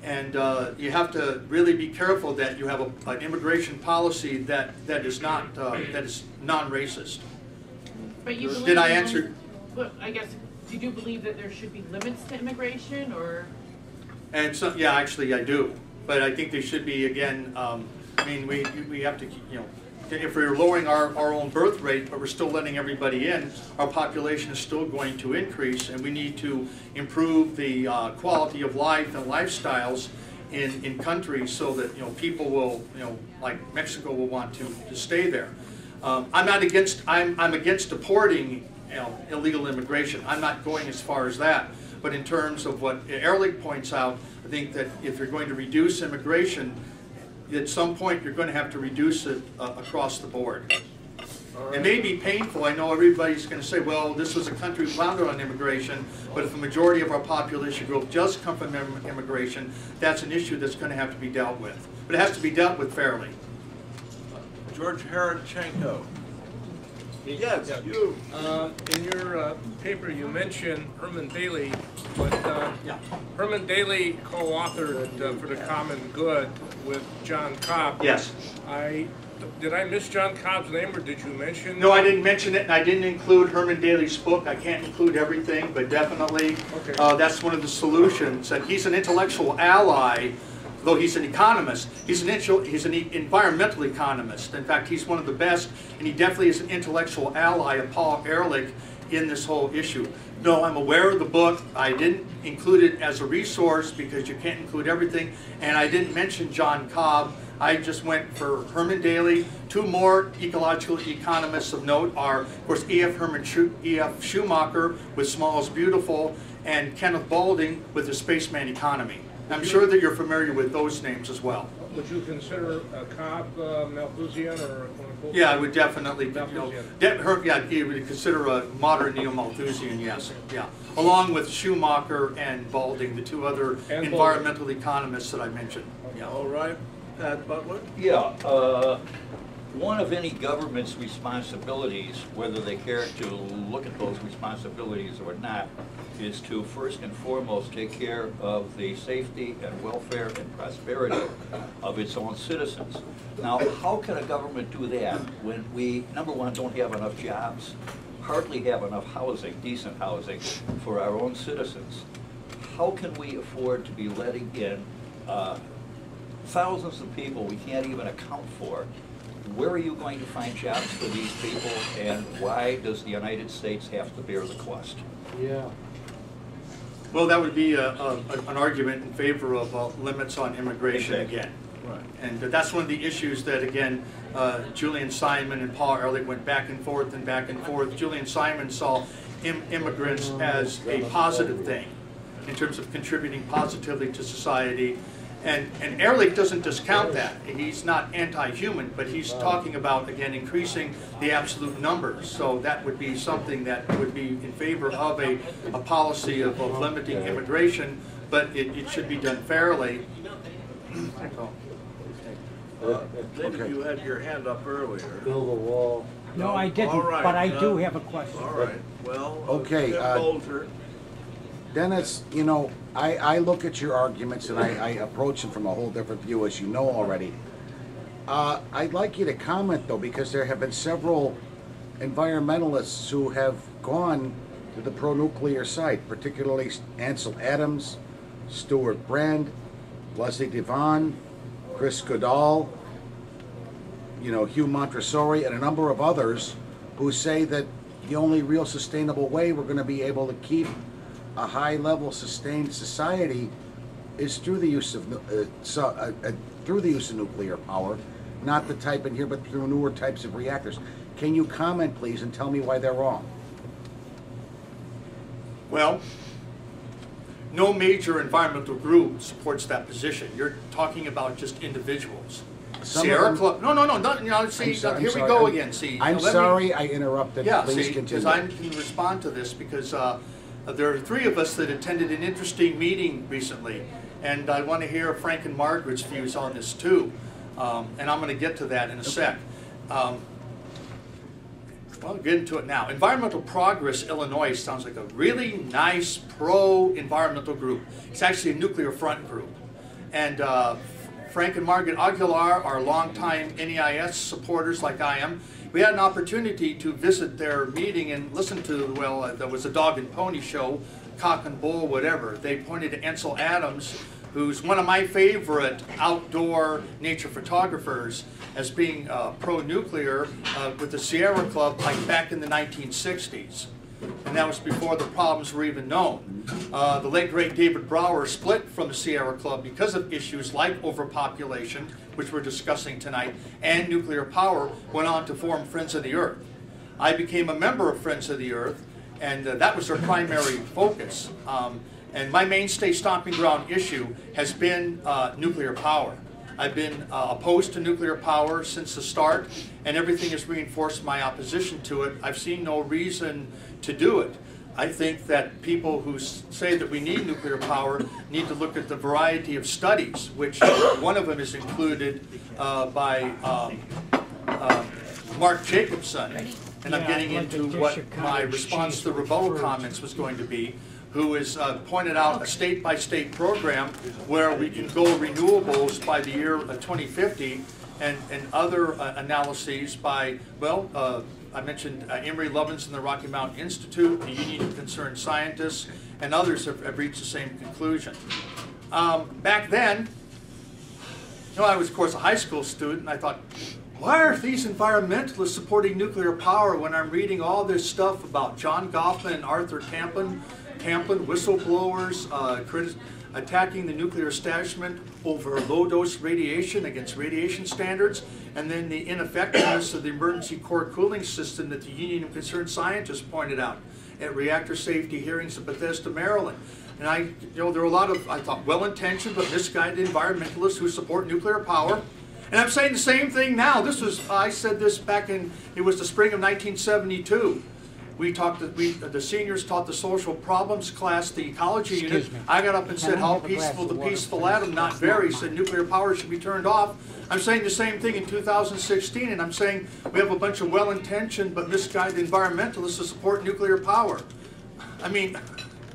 And uh, you have to really be careful that you have a, an immigration policy that, that is not, uh, that is non-racist. But you. Did I answer- Well, I guess, do you believe that there should be limits to immigration, or? And so, yeah, actually, I do. But I think there should be, again, um, I mean, we, we have to, keep, you know, if we're lowering our, our own birth rate, but we're still letting everybody in, our population is still going to increase, and we need to improve the uh, quality of life and lifestyles in, in countries so that, you know, people will, you know, like Mexico will want to, to stay there. Um, I'm not against, I'm, I'm against deporting, you know, illegal immigration. I'm not going as far as that. But in terms of what Ehrlich points out, I think that if you're going to reduce immigration, at some point, you're going to have to reduce it uh, across the board. It may be painful, I know everybody's going to say, well, this was a country founded on immigration, but if a majority of our population growth does come from im- immigration, that's an issue that's going to have to be dealt with. But it has to be dealt with fairly. George Yes, you. Uh, In your uh, paper, you mentioned Herman Daly, but uh, Yeah. Herman Daly co-authored uh, For the Common Good with John Cobb. Yes. I, did I miss John Cobb's name, or did you mention? No, I didn't mention it, and I didn't include Herman Daly's book. I can't include everything, but definitely, Okay. uh, that's one of the solutions. And he's an intellectual ally, though he's an economist. He's an, he's an environmental economist. In fact, he's one of the best, and he definitely is an intellectual ally of Paul Ehrlich in this whole issue. No, I'm aware of the book. I didn't include it as a resource because you can't include everything, and I didn't mention John Cobb. I just went for Herman Daly. Two more ecological economists of note are, of course, E.F. Herman E.F. Schumacher with Small is Beautiful, and Kenneth Boulding with the Spaceman Economy. I'm sure that you're familiar with those names as well. Would you consider a Cobb uh, Malthusian or? a unquote? Yeah, I would definitely, you know, Malthusian. de- her, yeah, you would consider a modern neo-Malthusian, yes, yeah. Along with Schumacher and Boulding, the two other And Boulding. environmental economists that I mentioned. Yeah. All right, Pat Butler? Yeah, uh, one of any government's responsibilities, whether they care to look at those responsibilities or not, is to first and foremost take care of the safety and welfare and prosperity of its own citizens. Now, how can a government do that when we, number one, don't have enough jobs, hardly have enough housing, decent housing for our own citizens? How can we afford to be letting in uh, thousands of people we can't even account for. Where are you going to find jobs for these people, and why does the United States have to bear the cost? Yeah. Well, that would be a, a, an argument in favor of uh, limits on immigration Exactly. again. Right. And that's one of the issues that, again, uh, Julian Simon and Paul Ehrlich went back and forth and back and forth. Julian Simon saw im- immigrants as a positive thing in terms of contributing positively to society. And, and Ehrlich doesn't discount that. He's not anti-human, but he's talking about, again, increasing the absolute numbers. So that would be something that would be in favor of a, a policy of, of limiting immigration, but it, it should be done fairly. Uh, David, Okay. you had your hand up earlier. Build a wall. No, I didn't, right, but I do uh, have a question. All right, well. uh, Okay, uh, Dennis, you know, I, I look at your arguments and I, I approach them from a whole different view, as you know already. Uh, I'd like you to comment though, because there have been several environmentalists who have gone to the pro-nuclear side, particularly Ansel Adams, Stewart Brand, Leslie Devon, Chris Goodall, you know, Hugh Montefiore, and a number of others who say that the only real sustainable way we're going to be able to keep a high-level sustained society is through the use of uh, so, uh, uh, through the use of nuclear power, not the type in here, but through newer types of reactors. Can you comment, please, and tell me why they're wrong? Well, no major environmental group supports that position. You're talking about just individuals. Some Sierra Club, no, no, no, no, you know, see, sorry- I'm here we sorry, go I'm- again, see. I'm let me- sorry I interrupted. Yeah, Please see, because. I can respond to this, because uh, there are three of us that attended an interesting meeting recently, and I want to hear Frank and Margaret's views on this too, Um, and I'm going to get to that in a sec. Um, Well, I'll get into it now. Environmental Progress Illinois sounds like a really nice pro-environmental group. It's actually a nuclear front group. And uh, Frank and Margaret Aguilar are longtime NEIS supporters like I am. We had an opportunity to visit their meeting and listen to, well, uh, there was a dog and pony show, cock and bull, whatever. They pointed to Ansel Adams, who's one of my favorite outdoor nature photographers, as being uh, pro-nuclear uh, with the Sierra Club like back in the 1960s. And that was before the problems were even known. Uh, the late great David Brower split from the Sierra Club because of issues like overpopulation, which we're discussing tonight, and nuclear power, went on to form Friends of the Earth. I became a member of Friends of the Earth, and uh, that was their primary focus. Um, and my mainstay stomping ground issue has been uh, nuclear power. I've been uh, opposed to nuclear power since the start, and everything has reinforced my opposition to it. I've seen no reason to do it. I think that people who say that we need nuclear power need to look at the variety of studies, which one of them is included uh, by um, uh, Mark Jacobson. And I'm getting I'd like to into what my response to the rebuttal comments was going to be, who has uh, pointed out a state-by-state program where we can go renewables by the year uh, 2050 and, and other uh, analyses by, well, uh, I mentioned uh, Amory Lovins and the Rocky Mountain Institute, the Union of Concerned Scientists, and others have, have reached the same conclusion. Um, back then, you know, I was, of course, a high school student, and I thought, why are these environmentalists supporting nuclear power when I'm reading all this stuff about John Gofman and Arthur Tamplin, Tamplin whistleblowers, uh, attacking the nuclear establishment over low-dose radiation against radiation standards, and then the ineffectiveness of the emergency core cooling system that the Union of Concerned Scientists pointed out at reactor safety hearings in Bethesda, Maryland. And I, you know, there were a lot of, I thought, well-intentioned but misguided environmentalists who support nuclear power. And I'm saying the same thing now. This was, I said this back in, it was the spring of 1972. We talked, we, the seniors taught the social problems class, the ecology unit. Me. I got up and Can said, I how have a glass peaceful the peaceful please? atom, not very, said nuclear power should be turned off. I'm saying the same thing in 2016, and I'm saying we have a bunch of well-intentioned but misguided environmentalists to support nuclear power. I mean,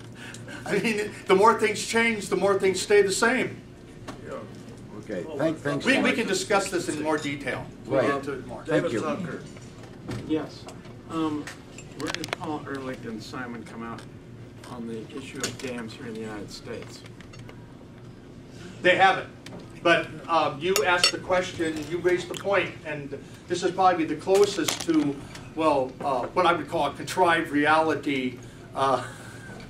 I mean, the more things change, the more things stay the same. Yeah. Okay, thank, thanks. We, we can discuss this in more detail. We'll Right. get into it more. Thank David you. Zucker. Yes. Um, where did Paul Ehrlich and Simon come out on the issue of dams here in the United States? They haven't. But um, you asked the question, you raised the point, and this is probably the closest to, well, uh, what I would call a contrived reality uh,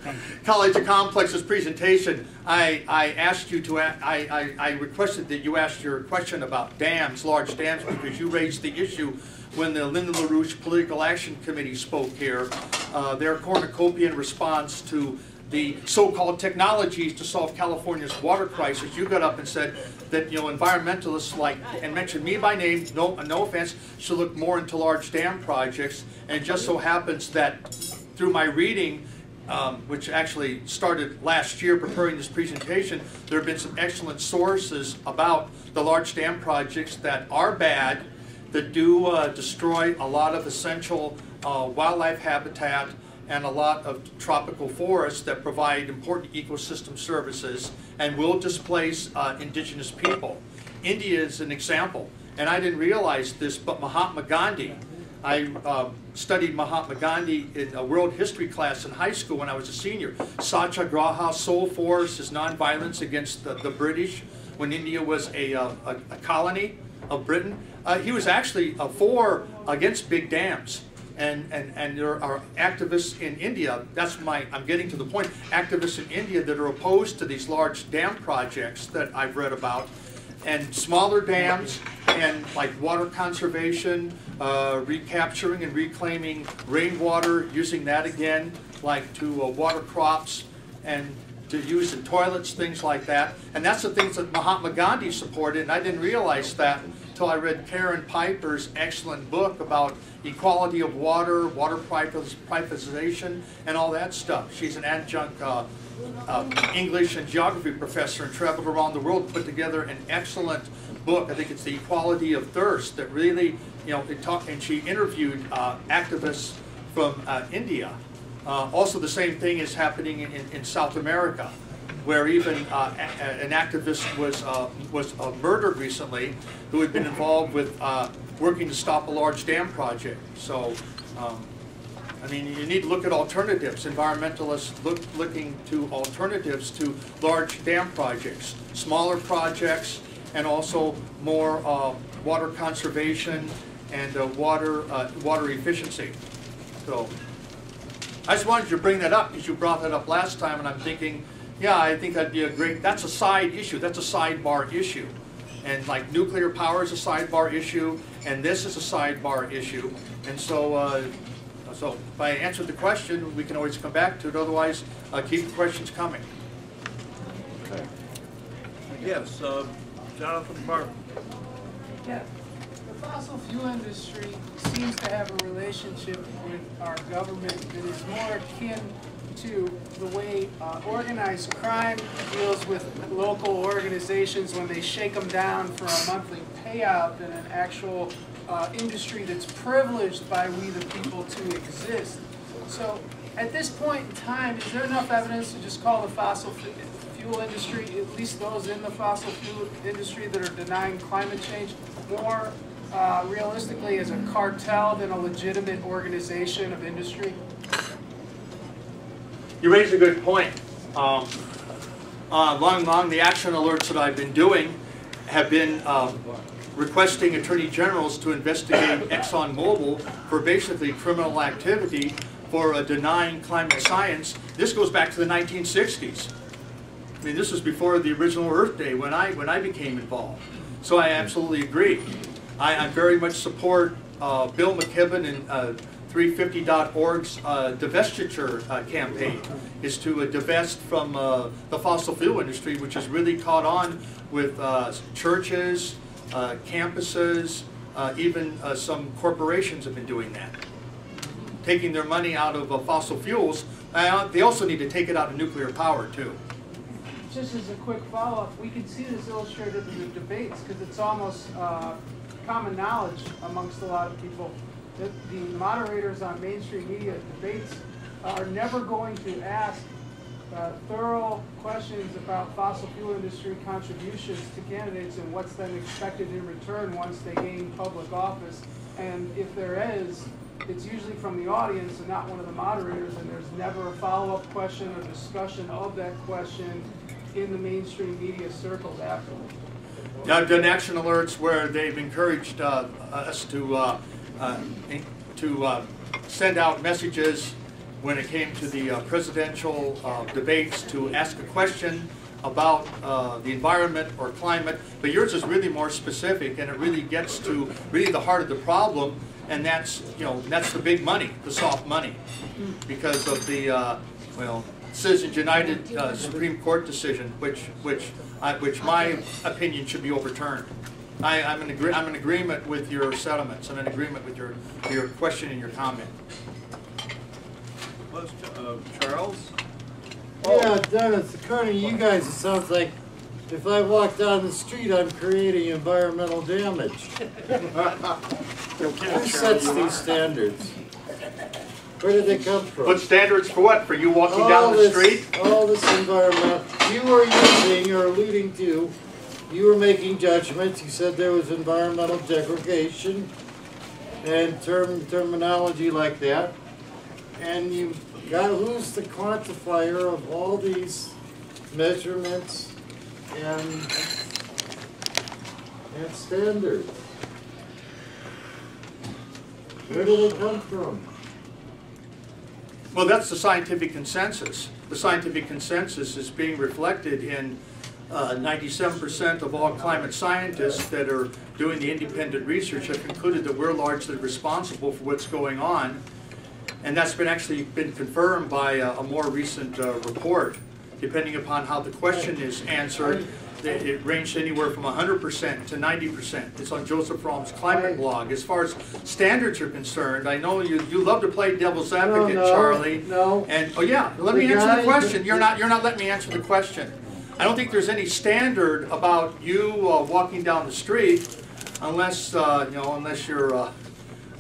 College of Complexes presentation. I, I asked you to, I, I, I requested that you ask your question about dams, large dams, because you raised the issue when the Lyndon LaRouche Political Action Committee spoke here. Uh, their cornucopia in response to the so-called technologies to solve California's water crisis, you got up and said that, you know, environmentalists like, and mentioned me by name, no, no offense, should look more into large dam projects. And it just so happens that through my reading, um, which actually started last year preparing this presentation, there have been some excellent sources about the large dam projects that are bad, that do uh, destroy a lot of essential uh, wildlife habitat and a lot of tropical forests that provide important ecosystem services and will displace uh, indigenous people. India is an example, and I didn't realize this, but Mahatma Gandhi, I uh, studied Mahatma Gandhi in a world history class in high school when I was a senior. Satyagraha, Soul Force, is nonviolence against the, the British when India was a, uh, a, a colony of Britain. Uh, he was actually uh, for against big dams. And, and, and there are activists in India, that's my, I'm getting to the point, activists in India that are opposed to these large dam projects that I've read about. And smaller dams and like water conservation, uh, recapturing and reclaiming rainwater, using that again, like to uh, water crops and to use in toilets, things like that. And that's the things that Mahatma Gandhi supported, and I didn't realize that until I read Karen Piper's excellent book about equality of water, water privatization, and all that stuff. She's an adjunct uh, uh, English and geography professor and traveled around the world, put together an excellent book. I think it's The Equality of Thirst that really, you know, it talk, and she interviewed uh, activists from uh, India. Uh, also, the same thing is happening in, in South America, where even uh, an activist was uh, was uh, murdered recently, who had been involved with working to stop a large dam project. So. Um, I mean, you need to look at alternatives. Environmentalists look looking to alternatives to large dam projects, smaller projects, and also more uh, water conservation and uh, water uh, water efficiency. So I just wanted to bring that up because you brought that up last time, and I'm thinking, yeah, I think that'd be a great. That's a side issue. That's a sidebar issue, and like nuclear power is a sidebar issue, and this is a sidebar issue, and so. Uh, so if I answered the question, we can always come back to it. Otherwise, uh, keep the questions coming. Okay. Yes, uh, Jonathan Park. Yeah, the fossil fuel industry seems to have a relationship with our government that is more akin to the way uh, organized crime deals with local organizations when they shake them down for a monthly payout than an actual uh, industry that's privileged by we the people to exist. So at this point in time, is there enough evidence to just call the fossil fuel industry, at least those in the fossil fuel industry that are denying climate change, more uh, realistically as a cartel than a legitimate organization of industry? You raise a good point. Um, uh, along, along the action alerts that I've been doing have been um, requesting attorney generals to investigate ExxonMobil for basically criminal activity for uh, denying climate science. This goes back to the 1960s. I mean, this was before the original Earth Day when I when I became involved. So I absolutely agree. I, I very much support uh, Bill McKibben and uh, 350.org's uh, divestiture uh, campaign is to uh, divest from uh, the fossil fuel industry, which has really caught on with uh, churches, uh, campuses, even some corporations have been doing that. Taking their money out of fossil fuels, they also need to take it out of nuclear power too. Just as a quick follow-up, we can see this illustrated in the debates because it's almost common knowledge amongst a lot of people the moderators on mainstream media debates are never going to ask uh, thorough questions about fossil fuel industry contributions to candidates and what's then expected in return once they gain public office. And if there is, it's usually from the audience and not one of the moderators, and there's never a follow-up question or discussion of that question in the mainstream media circles afterwards. I've done action alerts where they've encouraged uh, us to uh, uh, to uh, send out messages when it came to the uh, presidential uh, debates to ask a question about uh, the environment or climate, but yours is really more specific and it really gets to really the heart of the problem, and that's you know that's the big money, the soft money, because of the uh, well Citizens United uh, Supreme Court decision, which which which my opinion should be overturned. I, am in agree, I'm in agreement with your settlements. I'm in agreement with your your question and your comment. question, uh, Charles? Yeah, Dennis, according to you guys, it sounds like if I walk down the street, I'm creating environmental damage. Who sets these standards? Where did they come from? Put standards for what? For you walking All down the this- street? All this environment, you are using or alluding to, you were making judgments, you said there was environmental degradation and term, terminology like that. And you got, who's the quantifier of all these measurements and, and standards? Where do they come from? Well, that's the scientific consensus. The scientific consensus is being reflected in uh, 97% of all climate scientists that are doing the independent research have concluded that we're largely responsible for what's going on. And that's been actually been confirmed by a, a more recent uh, report. Depending upon how the question is answered, it, it ranged anywhere from 100% to 90%. It's on Joseph Romm's climate blog. As far as standards are concerned, I know you, you love to play devil's advocate, no, Charlie. no. And, oh yeah, let The me answer guy- the question. You're not, you're not letting me answer the question. I don't think there's any standard about you uh, walking down the street unless, uh, you know, unless you're uh,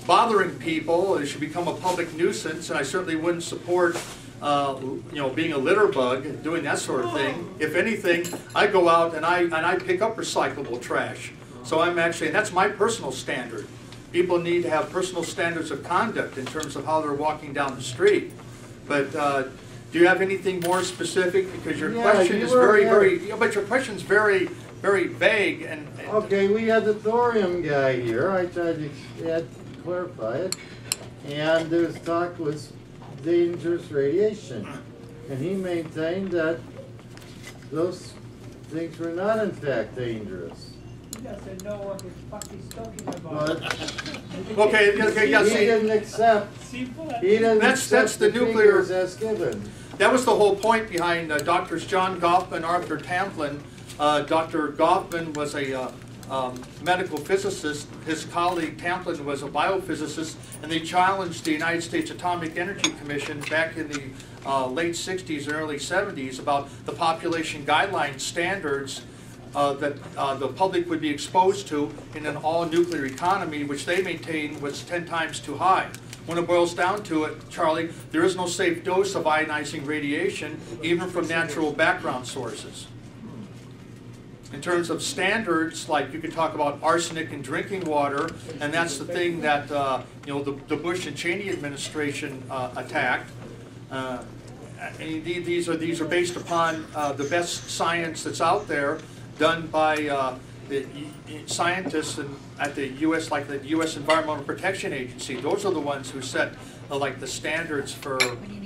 bothering people. It should become a public nuisance, and I certainly wouldn't support, uh, you know, being a litter bug and doing that sort of thing. If anything, I go out and I, and I pick up recyclable trash. So I'm actually, and that's my personal standard. People need to have personal standards of conduct in terms of how they're walking down the street. But uh, do you have anything more specific? Because your Yeah, question you is were very, there. very, yeah, but your question's very, very vague and. and- Okay, we had the thorium guy here, I tried to add, clarify it, and there's talk was dangerous radiation. And he maintained that those things were not in fact dangerous. He doesn't know what the fuck he's talking about. But Okay, okay, yeah, see, he didn't accept, he didn't That's- that's the the nuclear- as given. That was the whole point behind uh, Doctors John Gofman, and Arthur Tamplin. Uh, Dr. Gofman was a uh, um, medical physicist. His colleague Tamplin was a biophysicist, and they challenged the United States Atomic Energy Commission back in the uh, late 60s and early 70s about the population guideline standards uh, that uh, the public would be exposed to in an all-nuclear economy, which they maintain was 10 times too high. When it boils down to it, Charlie, there is no safe dose of ionizing radiation, even from natural background sources. In terms of standards, like you can talk about arsenic in drinking water, and that's the thing that, uh, you know, the, the Bush and Cheney administration uh, attacked. Uh, these are, these are based upon uh, the best science that's out there, done by uh, the scientists and at the U.S., like the U.S. Environmental Protection Agency. Those are the ones who set uh, like the standards for,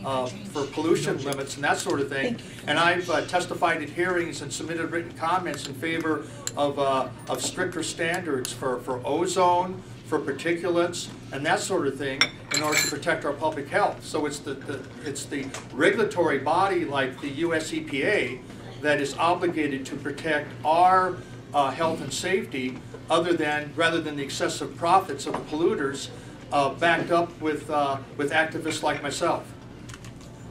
uh, for pollution limits and that sort of thing. And I've uh, testified at hearings and submitted written comments in favor of, uh, of stricter standards for, for ozone, for particulates, and that sort of thing in order to protect our public health. So it's the, the, it's the regulatory body like the US EPA that is obligated to protect our uh, health and safety other than, rather than the excessive profits of the polluters, uh, backed up with, uh, with activists like myself.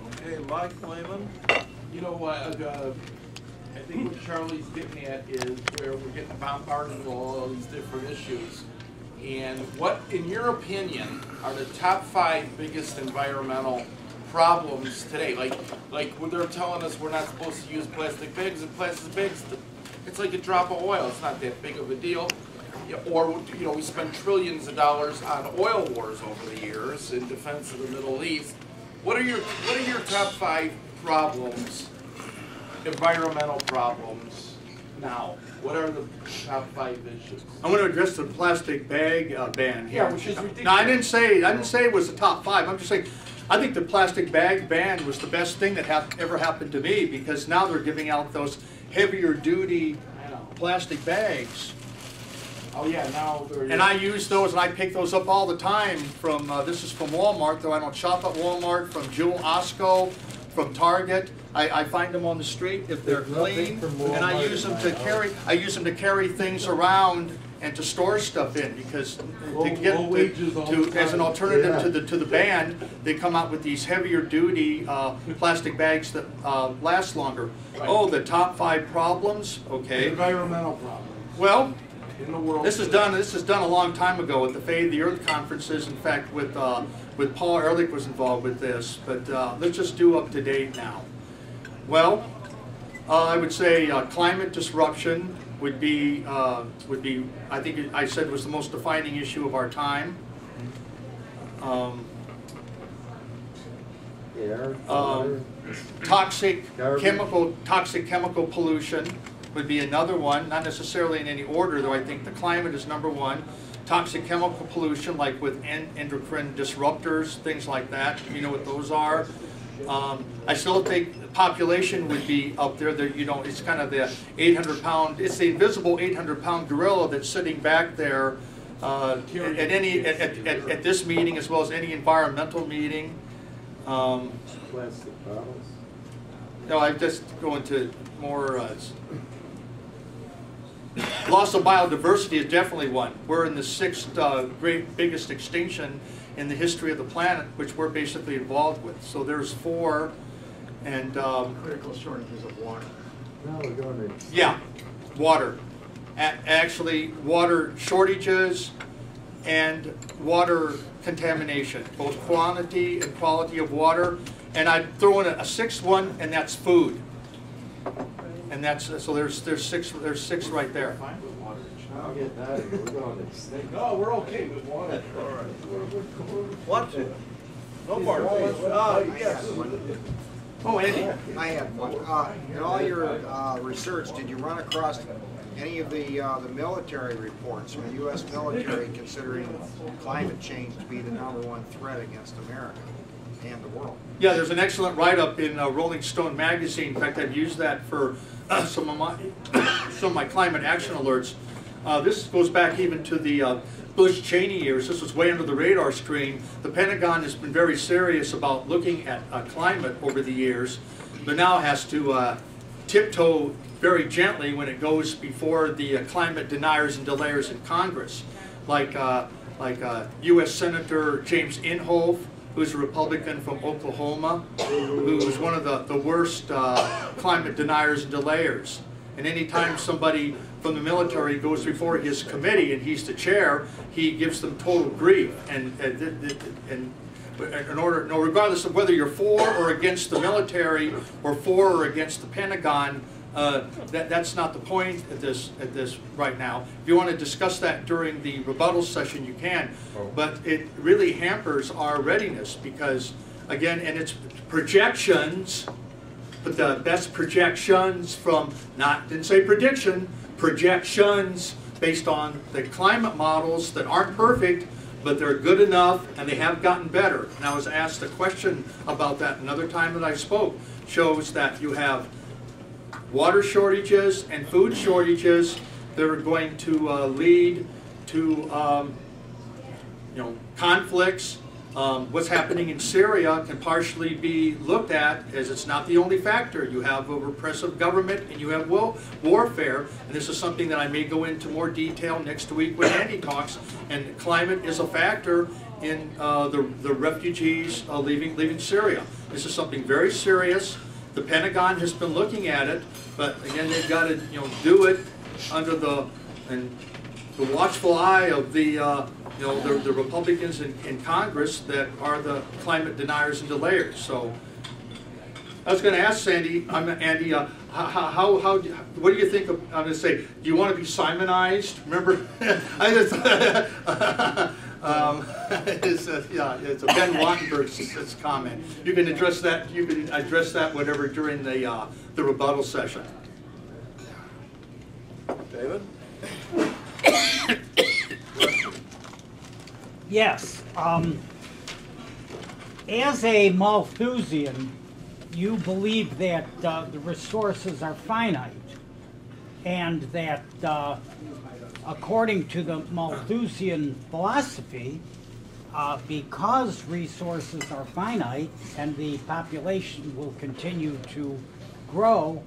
Okay, Mike Lehman? You know what, uh, I think what Charlie's getting at is where we're getting bombarded with all these different issues. And what, in your opinion, are the top five biggest environmental problems today? Like, like when they're telling us we're not supposed to use plastic bags, and plastic bags, it's like a drop of oil, it's not that big of a deal. Or, you know, we spend trillions of dollars on oil wars over the years in defense of the Middle East. What are your, what are your top five problems, environmental problems now? What are the top five issues? I want to address the plastic bag uh, ban here. Yeah, which is ridiculous. No, I didn't say, I didn't say it was the top five. I'm just saying, I think the plastic bag ban was the best thing that hap- ever happened to me because now they're giving out those heavier duty plastic bags. Oh, yeah, now they're. And I use those and I pick those up all the time from, uh, this is from Walmart, though I don't shop at Walmart, from Jewel Osco, from Target. I, I find them on the street if they're There's clean, and I use them to carry, I use them to carry things around and to store stuff in, because to get, all to, as an alternative Yeah. to the, to the ban, they come out with these heavier duty, uh, plastic bags that, uh, last longer. Oh, the top five problems, okay. Environmental problems. Well, in the world. this is done, this is done a long time ago at the Fade the Earth conferences. In fact, with, uh, with Paul Ehrlich was involved with this, but, uh, let's just do up to date now. Well, uh, I would say, uh, climate disruption would be, uh, would be, I think I said was the most defining issue of our time. Um, Air, um, toxic Garbage. chemical, toxic chemical pollution would be another one, not necessarily in any order, though I think the climate is number one. Toxic chemical pollution, like with en- endocrine disruptors, things like that, you know what those are. Um, I still think population would be up there, that, you know, it's kind of the eight hundred pound, it's the invisible eight hundred pound gorilla that's sitting back there uh, at at any, at, at, at- this meeting as well as any environmental meeting. Um, Plastic bottles. no, I'm just go into more, uh, loss of biodiversity is definitely one. We're in the sixth uh, great, biggest extinction in the history of the planet, which we're basically involved with. So there's four, and, um, Critical shortages of water. Now we're going to. yeah, water. A- Actually, water shortages and water contamination, both quantity and quality of water. And I'd throw in a a sixth one, and that's food. And that's, so there's, there's six, there's six right there. I'll get that, we're going extinct. No, we're okay with water. All right. What? No more, please. Ah, yes. Oh, Andy? I had one. Uh, in all your, uh, research, did you run across any of the, uh, the military reports from the US military considering climate change to be the number one threat against America and the world? Yeah, there's an excellent write-up in uh, Rolling Stone magazine. In fact, I've used that for uh, some of my some of my climate action alerts. Uh, this goes back even to the Bush Cheney years. This was way under the radar screen. The Pentagon has been very serious about looking at uh, climate over the years, but now has to uh, tiptoe very gently when it goes before the uh, climate deniers and delayers in Congress, like uh, like uh, U.S. Senator James Inhofe, who's a Republican from Oklahoma, who was one of the, the worst uh, climate deniers and delayers. And anytime somebody from the military goes before his committee and he's the chair, he gives them total grief. And, and, and in order, no, regardless of whether you're for or against the military or for or against the Pentagon, uh, that, that's not the point at this, at this right now. If you want to discuss that during the rebuttal session, you can. But it really hampers our readiness because, again, and it's projections, but the best projections from, not, didn't say prediction, projections based on the climate models that aren't perfect, but they're good enough and they have gotten better. And I was asked a question about that another time that I spoke, shows that you have water shortages and food shortages that are going to uh, lead to um, you know conflicts. Um, what's happening in Syria can partially be looked at as it's not the only factor. You have a repressive government and you have war warfare, and this is something that I may go into more detail next week when Andy talks. And climate is a factor in uh, the, the refugees uh, leaving leaving Syria. This is something very serious. The Pentagon has been looking at it, but again, they've got to you know do it under the and the watchful eye of the uh, you know the, the Republicans in, in Congress that are the climate deniers and delayers. So I was going to ask Sandy, I'm Andy, uh, how, how, how, what do you think of, I'm going to say, do you want to be Simonized? Remember, I just, um, it's, a, yeah, it's a Ben Wattenberg's comment. You can address that, you can address that whatever during the, uh, the rebuttal session. David? Yes. Um, as a Malthusian, you believe that uh, the resources are finite and that uh, according to the Malthusian philosophy, uh, because resources are finite and the population will continue to grow,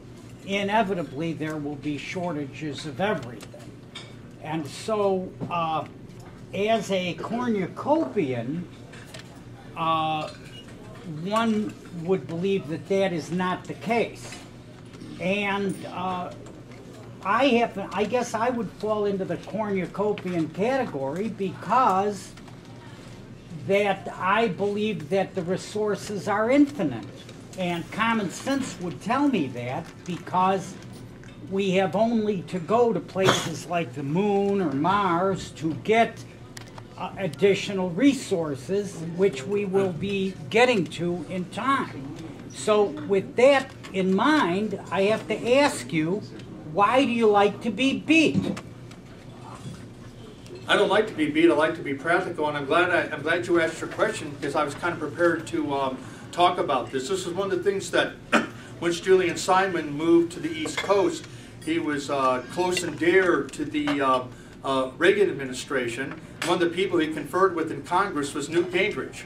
inevitably there will be shortages of everything. And so, uh, as a cornucopian, uh, one would believe that that is not the case. And uh, I happen, I guess I would fall into the cornucopian category because that I believe that the resources are infinite. And common sense would tell me that because we have only to go to places like the moon or Mars to get uh, additional resources, which we will be getting to in time. So with that in mind, I have to ask you, why do you like to be beat? I don't like to be beat. I like to be practical, and I'm glad I, am glad you asked your question because I was kind of prepared to um, talk about this. This is one of the things that once Julian Simon moved to the East Coast, he was uh, close and dear to the uh, uh, Reagan administration. One of the people he conferred with in Congress was Newt Gingrich.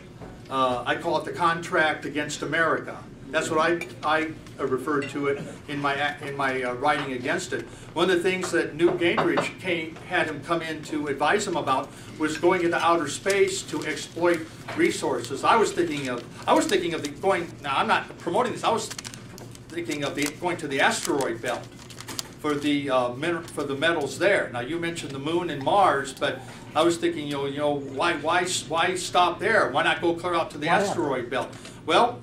Uh, I call it the contract against America. That's what I, I referred to it in my, in my uh, writing against it. One of the things that Newt Gingrich came, had him come in to advise him about was going into outer space to exploit resources. I was thinking of, I was thinking of the going, now I'm not promoting this, I was thinking of the, going to the asteroid belt for the uh, for the metals there. Now you mentioned the moon and Mars, but I was thinking, you know, you know, why why why stop there? Why not go clear out to the asteroid belt? Well,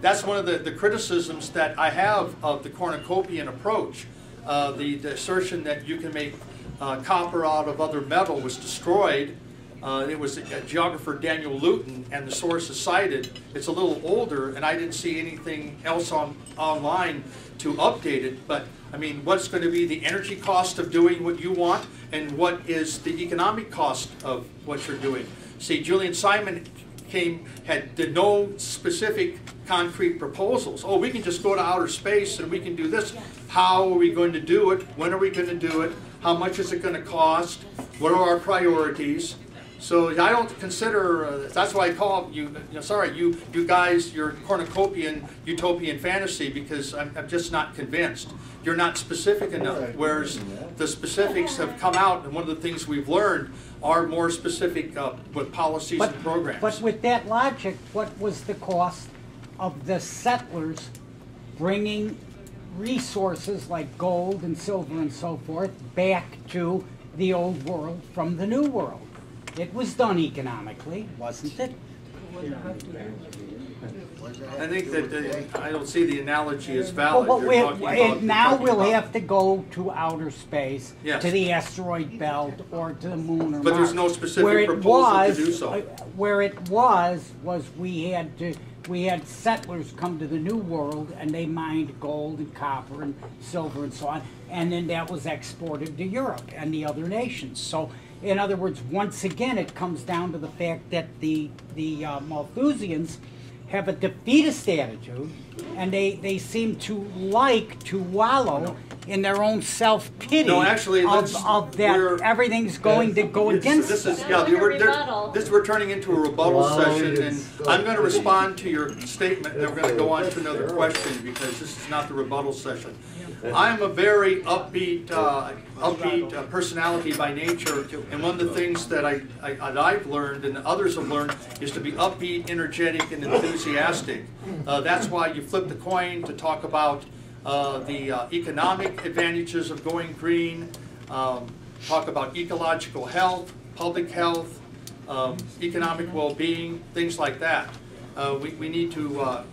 that's one of the, the criticisms that I have of the cornucopian approach. Uh, the, the, assertion that you can make uh, copper out of other metal was destroyed. Uh, it was a, a geographer Daniel Luten, and the source is cited. It's a little older, and I didn't see anything else on online to update it. But I mean, what's going to be the energy cost of doing what you want, and what is the economic cost of what you're doing? See, Julian Simon came had did no specific concrete proposals. Oh, we can just go to outer space and we can do this. How are we going to do it? When are we going to do it? How much is it going to cost? What are our priorities? So I don't consider, uh, that's why I call you, you know, sorry, you, you guys, your cornucopian utopian fantasy because I'm, I'm just not convinced. You're not specific enough, whereas the specifics have come out and one of the things we've learned are more specific uh, with policies but, and programs. But with that logic, what was the cost of the settlers bringing resources like gold and silver and so forth back to the old world from the new world. It was done economically, wasn't it? I think that uh, I don't see the analogy as valid. Well, You're but talking about- now talking we'll about- have to go to outer space, Yes. to the asteroid belt, or to the moon or But there's no specific Where it proposal to was- do so. uh, Where it was, was we had to, we had settlers come to the new world and they mined gold and copper and silver and so on, and then that was exported to Europe and the other nations. So, in other words, once again, it comes down to the fact that the, the uh, Malthusians have a defeatist attitude, and they, they seem to like to wallow in their own self-pity No, actually, of, of that we're- going to go This- against This is, them. yeah, Sounds like a we're, this, we're turning into a rebuttal Well, session, and it's- I'm gonna respond to your statement, and then we're gonna go on to another question, because this is not the rebuttal session. I'm a very upbeat, uh, upbeat uh, personality by nature, and one of the things that I, I, that I've learned and others have learned is to be upbeat, energetic, and enthusiastic. Uh, that's why you flip the coin to talk about uh, the uh, economic advantages of going green, um, talk about ecological health, public health, um, economic well-being, things like that. Uh, we, we need to, uh,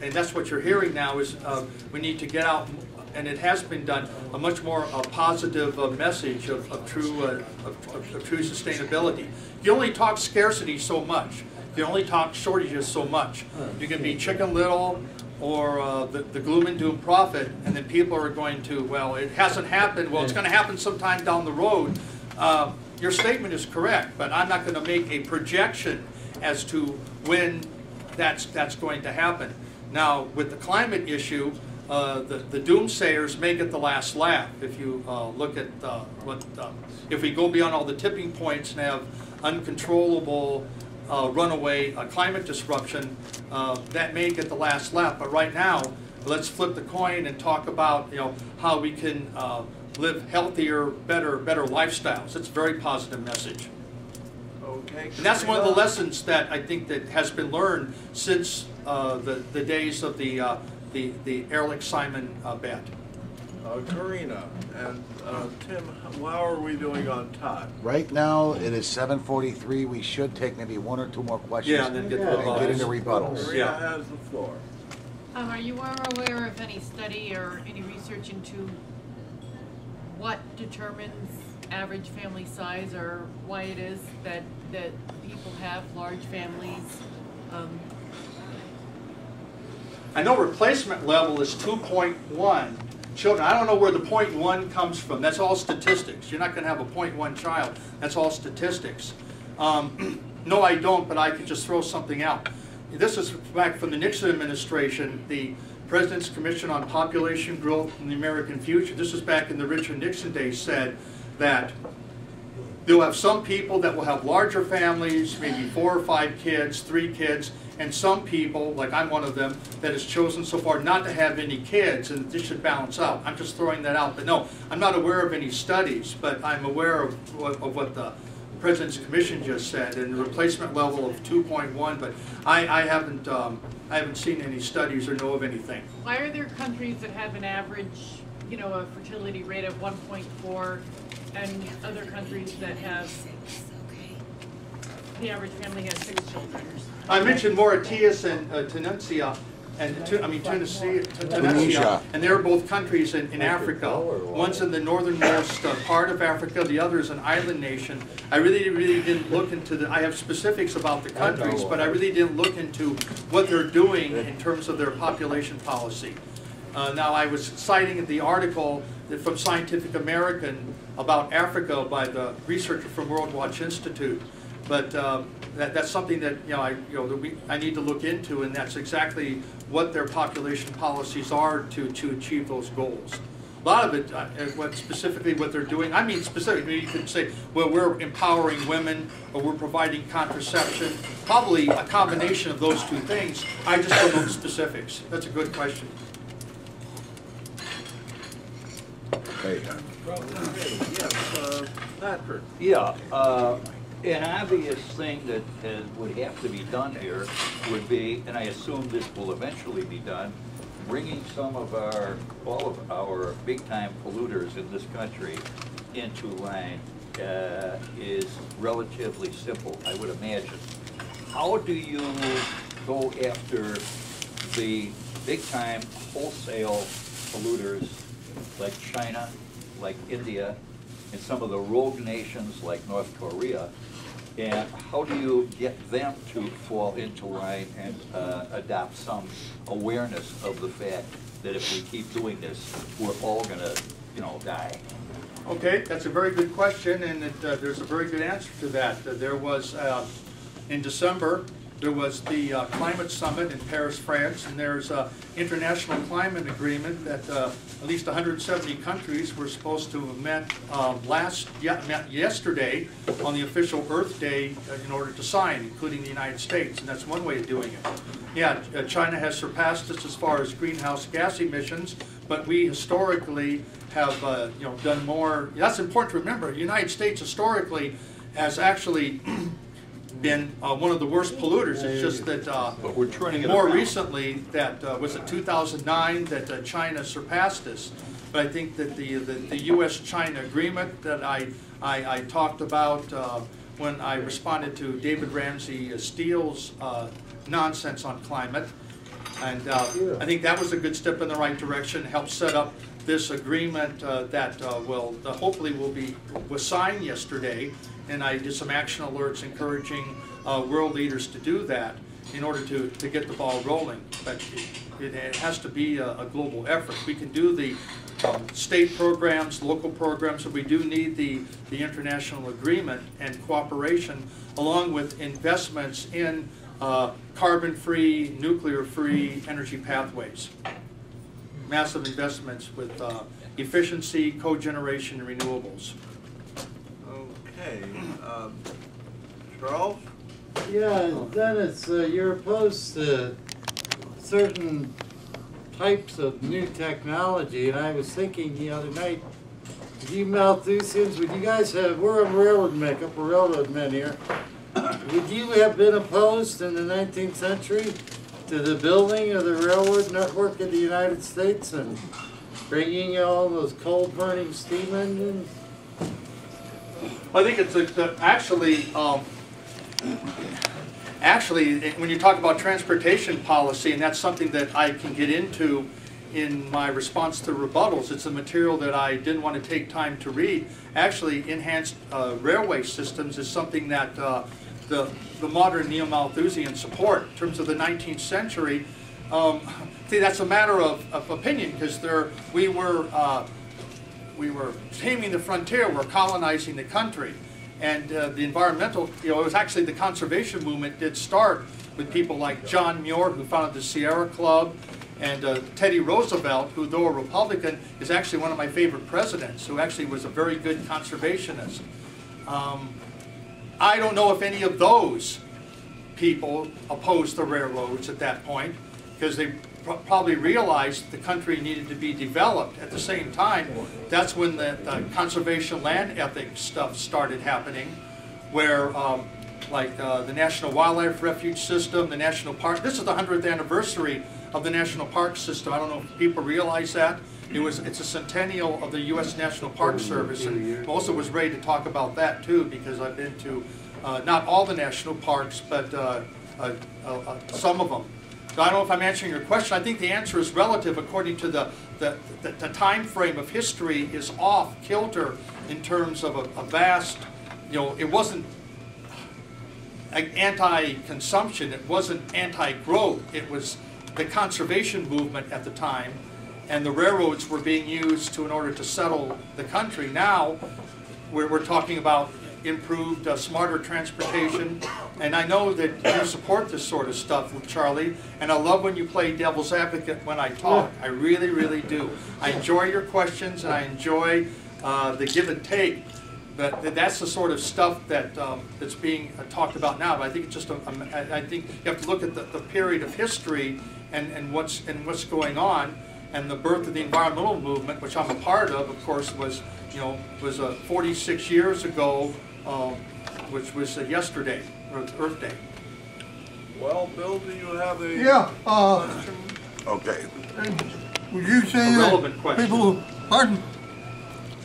and that's what you're hearing now is uh, we need to get out, and it has been done, a much more positive message of, of true of, of, of true sustainability. You only talk scarcity so much. You only talk shortages so much. You can be chicken little or uh, the, the gloom and doom prophet, and then people are going to, well, it hasn't happened. Well, it's going to happen sometime down the road. Uh, your statement is correct, but I'm not going to make a projection as to when that's that's going to happen. Now, with the climate issue, uh, the, the doomsayers may get the last laugh. If you uh, look at uh, what, uh, if we go beyond all the tipping points and have uncontrollable uh, runaway uh, climate disruption, uh, that may get the last laugh. But right now, let's flip the coin and talk about you know how we can uh, live healthier, better, better lifestyles. It's a very positive message. Okay. And that's one of the lessons that I think that has been learned since uh, the, the days of the, uh, the, the Ehrlich Simon uh, bet. Uh, Karina and uh, Tim, how are we doing on time? Right now, it is seven forty-three. We should take maybe one or two more questions. Yeah, and then get the and get into rebuttals. rebuttals. Karina Yeah. has the floor. Um, are you aware of any study or any research into what determines average family size or why it is that, that people have large families? Um, I know replacement level is 2.1 children. I don't know where the .1 comes from. That's all statistics. You're not going to have a .1 child. That's all statistics. Um, no, I don't, but I can just throw something out. This is back from the Nixon administration, the President's Commission on Population Growth and the American Future. This was back in the Richard Nixon days, said that You'll have some people that will have larger families, maybe four or five kids, three kids, and some people, like I'm one of them, that has chosen so far not to have any kids, and this should balance out. I'm just throwing that out. But no, I'm not aware of any studies, but I'm aware of what, of what the President's Commission just said, and the replacement level of 2.1, but I, I haven't, um, I haven't seen any studies or know of anything. Why are there countries that have an average, you know, a fertility rate of one point four and other countries that have, the average family has six children? I mentioned Mauritius and uh, Tunisia, and, Tu- I mean Tunisia, Tunisia. Tunisia, and they're both countries in, in Africa. One's in the northernmost uh, part of Africa, the other is an island nation. I really, really didn't look into the, I have specifics about the countries, but I really didn't look into what they're doing in terms of their population policy. Uh, now, I was citing the article that from Scientific American about Africa by the researcher from World Watch Institute. But um, that, that's something that, you know, I, you know, that we, I need to look into, and that's exactly what their population policies are to, to achieve those goals. A lot of it, uh, uh, what specifically what they're doing, I mean specifically, you could say, well, we're empowering women, or we're providing contraception, probably a combination of those two things. I just don't know the specifics. That's a good question. Okay. Okay, yes, uh, Patrick. Yeah, uh, an obvious thing that would have to be done here would be, and I assume this will eventually be done, bringing some of our, all of our big-time polluters in this country into line uh, is relatively simple, I would imagine. How do you go after the big-time wholesale polluters like China, like India, and some of the rogue nations like North Korea? And how do you get them to fall into line and uh, adopt some awareness of the fact that if we keep doing this, we're all gonna, you know, die? Okay, that's a very good question, and it, uh, there's a very good answer to that. Uh, There was, uh, in December, there was the uh, climate summit in Paris, France, and there's an international climate agreement that uh, at least 170 countries were supposed to have met uh, last, met yesterday on the official Earth Day uh, in order to sign, including the United States, and that's one way of doing it. Yeah, uh, China has surpassed us as far as greenhouse gas emissions, but we historically have, uh, you know, done more. That's important to remember. The United States historically has actually been uh, one of the worst polluters. It's just that uh, But we're turning it more around. recently, that uh, was it 2009 that uh, China surpassed us. But I think that the the, the U.S.-China agreement that I I, I talked about uh, when I responded to David Ramsay Steele's uh, nonsense on climate. And uh, I think that was a good step in the right direction, helped set up this agreement uh, that uh, will, that hopefully will be, was signed yesterday. And I did some action alerts encouraging uh, world leaders to do that in order to, to get the ball rolling. But it, it has to be a, a global effort. We can do the um, state programs, local programs, but we do need the, the international agreement and cooperation along with investments in uh, carbon-free, nuclear-free energy pathways. Massive investments with uh, efficiency, cogeneration, and renewables. Okay, um, Charles? Yeah, Dennis, uh, you're opposed to certain types of new technology, and I was thinking the other night, you Malthusians, would you guys have, we're a railroad man, a couple railroad men here. Would you have been opposed in the nineteenth century to the building of the railroad network in the United States and bringing all those coal burning steam engines? I think it's, it's, uh, actually, um, actually, eh, when you talk about transportation policy, and that's something that I can get into in my response to rebuttals, it's a material that I didn't want to take time to read. Actually, enhanced uh, railway systems is something that uh, the, the modern neo-Malthusian support in terms of the 19th century. Um, see, that's a matter of, of opinion because there we were uh, we were taming the frontier, we're colonizing the country. And uh, the environmental, you know, it was actually the conservation movement did start with people like John Muir, who founded the Sierra Club, and uh, Teddy Roosevelt, who though a Republican, is actually one of my favorite presidents, who actually was a very good conservationist. Um, I don't know if any of those people opposed the railroads at that point, because they probably realized the country needed to be developed. At the same time, that's when the, the conservation land ethics stuff started happening, where um, like uh, the National Wildlife Refuge System, the National Park. This is the 100th anniversary of the National Park System. I don't know if people realize that. It was it's a centennial of the U.S. National Park Service, and also was ready to talk about that too because I've been to uh, not all the national parks, but uh, uh, uh, uh, some of them. I don't know if I'm answering your question. I think the answer is relative according to the, the, the, the time frame of history is off kilter in terms of a, a vast, you know, it wasn't anti-consumption, it wasn't anti-growth, it was the conservation movement at the time, and the railroads were being used to, in order to settle the country. Now, we're, we're talking about improved, uh, smarter transportation, and I know that you support this sort of stuff, with Charlie, and I love when you play devil's advocate when I talk. I really, really do. I enjoy your questions, and I enjoy uh, the give and take, but that's the sort of stuff that, um, that's being uh, talked about now, but I think it's just, a- I I think you have to look at the, the period of history and, and what's, and what's going on, and the birth of the environmental movement, which I'm a part of, of course, was, you know, was uh, 46 years ago, um, which was uh, yesterday, Earth Earth Day. Well, Bill, do you have a? Yeah, uh, Okay. would you say A that relevant question. people, who- pardon?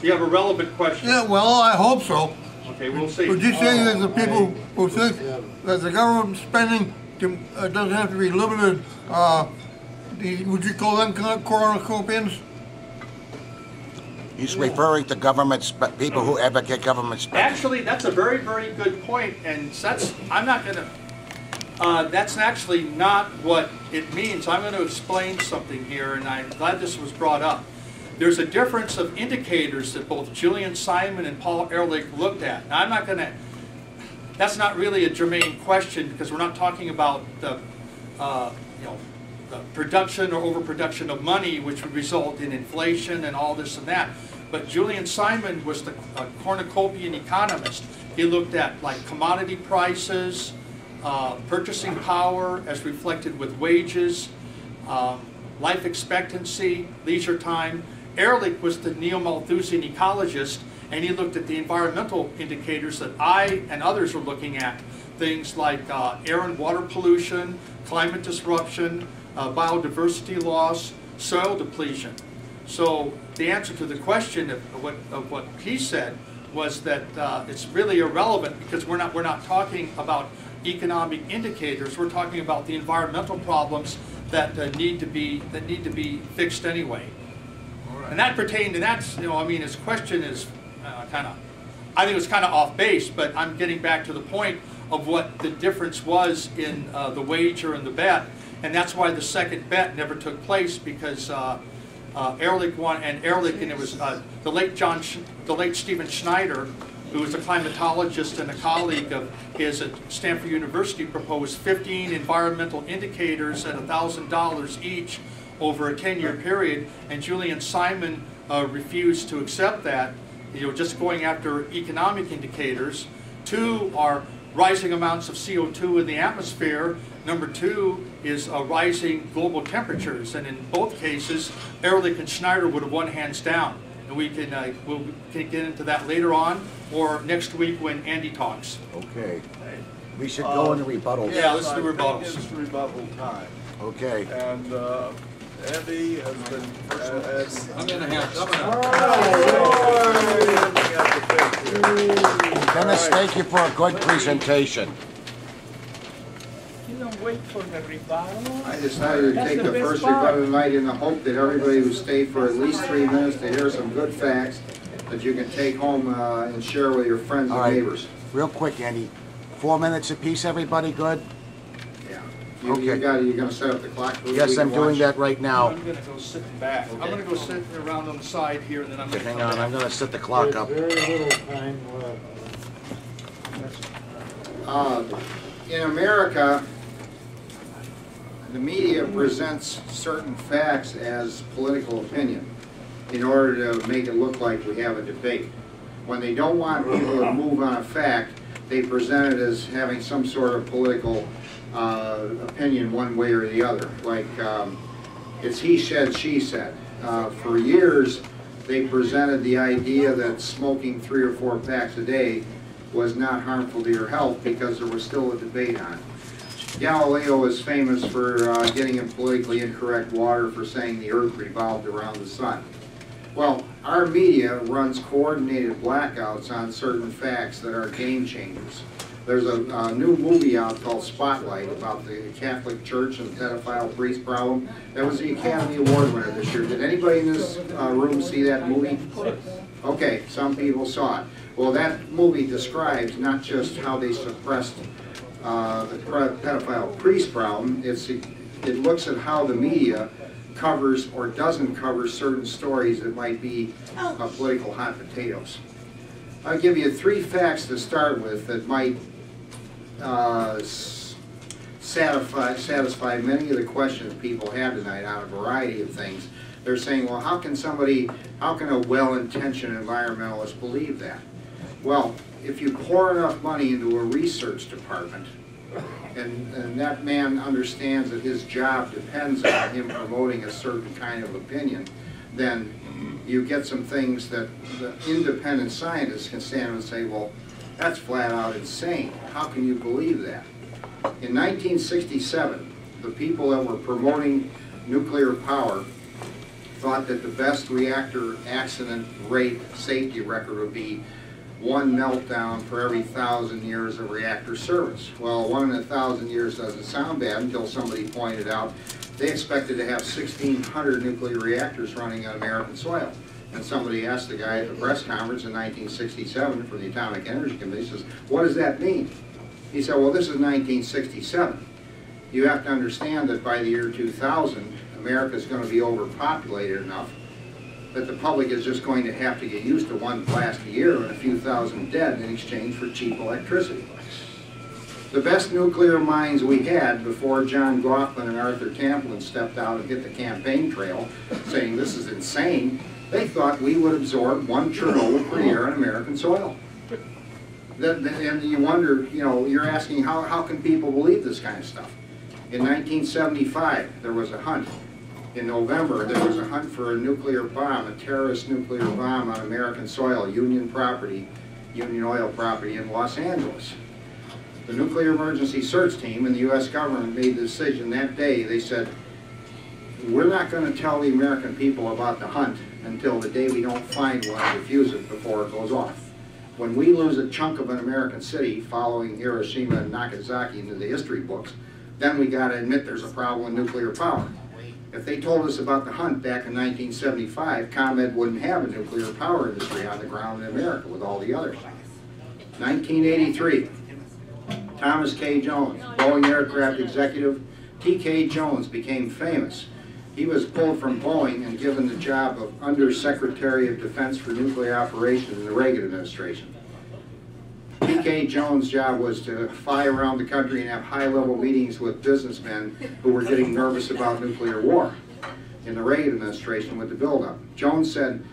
You have a relevant question? Yeah, well, I hope so. Okay, we'll see. Would you say that the people who think that the government spending can- uh, doesn't have to be limited, uh, the- would you call them co- cornucopians? He's referring to government, people who advocate government spending. Actually, that's a very, very good point, and that's, I'm not gonna, uh, that's actually not what it means. I'm gonna explain something here, and I'm glad this was brought up. There's a difference of indicators that both Julian Simon and Paul Ehrlich looked at. Now, I'm not gonna, that's not really a germane question, because we're not talking about the, uh, you know, production or overproduction of money, which would result in inflation and all this and that. But Julian Simon was the uh, cornucopian economist. He looked at like commodity prices, uh, purchasing power as reflected with wages, um, life expectancy, leisure time. Ehrlich was the neo-Malthusian ecologist, and he looked at the environmental indicators that I and others are looking at. Things like uh, air and water pollution, climate disruption, uh, biodiversity loss, soil depletion. So the answer to the question of what, of what he said was that uh, it's really irrelevant because we're not, we're not talking about economic indicators, we're talking about the environmental problems that uh, need to be, that need to be fixed anyway. And that pertained, and that's, you know, I mean, his question is uh, kind of, I think it was kind of off base, but I'm getting back to the point of what the difference was in uh, the wager and the bet. And that's why the second bet never took place because uh, uh, Ehrlich won, and Ehrlich, and it was uh, the late John, Sch- the late Stephen Schneider, who was a climatologist and a colleague of his at Stanford University, proposed 15 environmental indicators at $1,000 each over a 10-year period, and Julian Simon uh, refused to accept that, you know, just going after economic indicators. Two are rising amounts of CO2 in the atmosphere. Number two is uh, rising global temperatures. And in both cases, Ehrlich and Schneider would have won hands down. And we can, uh, we'll, can get into that later on or next week when Andy talks. Okay. We should go into rebuttals. Yeah, let's do I rebuttals. It's rebuttal time. Okay. And uh, Andy has been. uh, I'm gonna have, I'm Dennis, thank you for a good presentation. You don't wait for the rebuttal. I decided to That's take the best first part. rebuttal tonight in the hope that everybody would stay for at least three minutes to hear some good facts that you can take home uh, and share with your friends All and right. neighbors. Real quick, Andy. Four minutes apiece, everybody good? Yeah. You, you Okay. got, you're gonna set up the clock? so we Yes, can I'm doing watch? that right now. I'm gonna go sit back. I'm gonna go sit around on the side here and then I'm Okay, gonna hang come on, back. I'm gonna set the clock up. There's very little time left. Uh, In America, the media presents certain facts as political opinion in order to make it look like we have a debate. When they don't want people to move on a fact, they present it as having some sort of political uh, opinion one way or the other. Like, um, it's he said, she said. Uh, For years, they presented the idea that smoking three or four packs a day was not harmful to your health because there was still a debate on it. Galileo was famous for uh, getting a politically incorrect water for saying the earth revolved around the sun. Well, our media runs coordinated blackouts on certain facts that are game changers. There's a, a new movie out called Spotlight about the Catholic Church and the pedophile priest problem. That was the Academy Award winner this year. Did anybody in this uh, room see that movie? Okay, some people saw it. Well, that movie describes not just how they suppressed uh, the pedophile priest problem, it's, it looks at how the media covers or doesn't cover certain stories that might be uh, political hot potatoes. I'll give you three facts to start with that might uh, satisfy, satisfy many of the questions people have tonight on a variety of things. They're saying, well, how can somebody, how can a well-intentioned environmentalist believe that? Well, if you pour enough money into a research department, and, and that man understands that his job depends on him promoting a certain kind of opinion, then you get some things that the independent scientists can stand and say, well, that's flat out insane. How can you believe that? In 1967, the people that were promoting nuclear power thought that the best reactor accident rate safety record would be one meltdown for every thousand years of reactor service. Well, one in a thousand years doesn't sound bad until somebody pointed out they expected to have 1,600 nuclear reactors running on American soil. And somebody asked the guy at the press conference in 1967 from the Atomic Energy Committee, says, what does that mean? He said, well, this is 1967. You have to understand that by the year 2000, America is going to be overpopulated enough that the public is just going to have to get used to one blast a year and a few thousand dead in exchange for cheap electricity. The best nuclear minds we had before John Gofman and Arthur Tamplin stepped out and hit the campaign trail saying this is insane, they thought we would absorb one Chernobyl per year on American soil. And you wonder, you know, you're asking how, how can people believe this kind of stuff? In 1975, there was a hunt. In November, there was a hunt for a nuclear bomb, a terrorist nuclear bomb on American soil, Union property, Union Oil property in Los Angeles. The Nuclear Emergency Search Team and the U.S. government made the decision that day. They said, we're not going to tell the American people about the hunt until the day we don't find one and defuse it before it goes off. When we lose a chunk of an American city following Hiroshima and Nagasaki into the history books, then we got to admit there's a problem with nuclear power. If they told us about the hunt back in 1975, ComEd wouldn't have a nuclear power industry on the ground in America with all the others. 1983, Thomas K. Jones, Boeing aircraft executive. T.K. Jones became famous. He was pulled from Boeing and given the job of Undersecretary of Defense for Nuclear Operations in the Reagan administration. P.K. Jones' job was to fly around the country and have high-level meetings with businessmen who were getting nervous about nuclear war in the Reagan administration with the buildup. Jones said,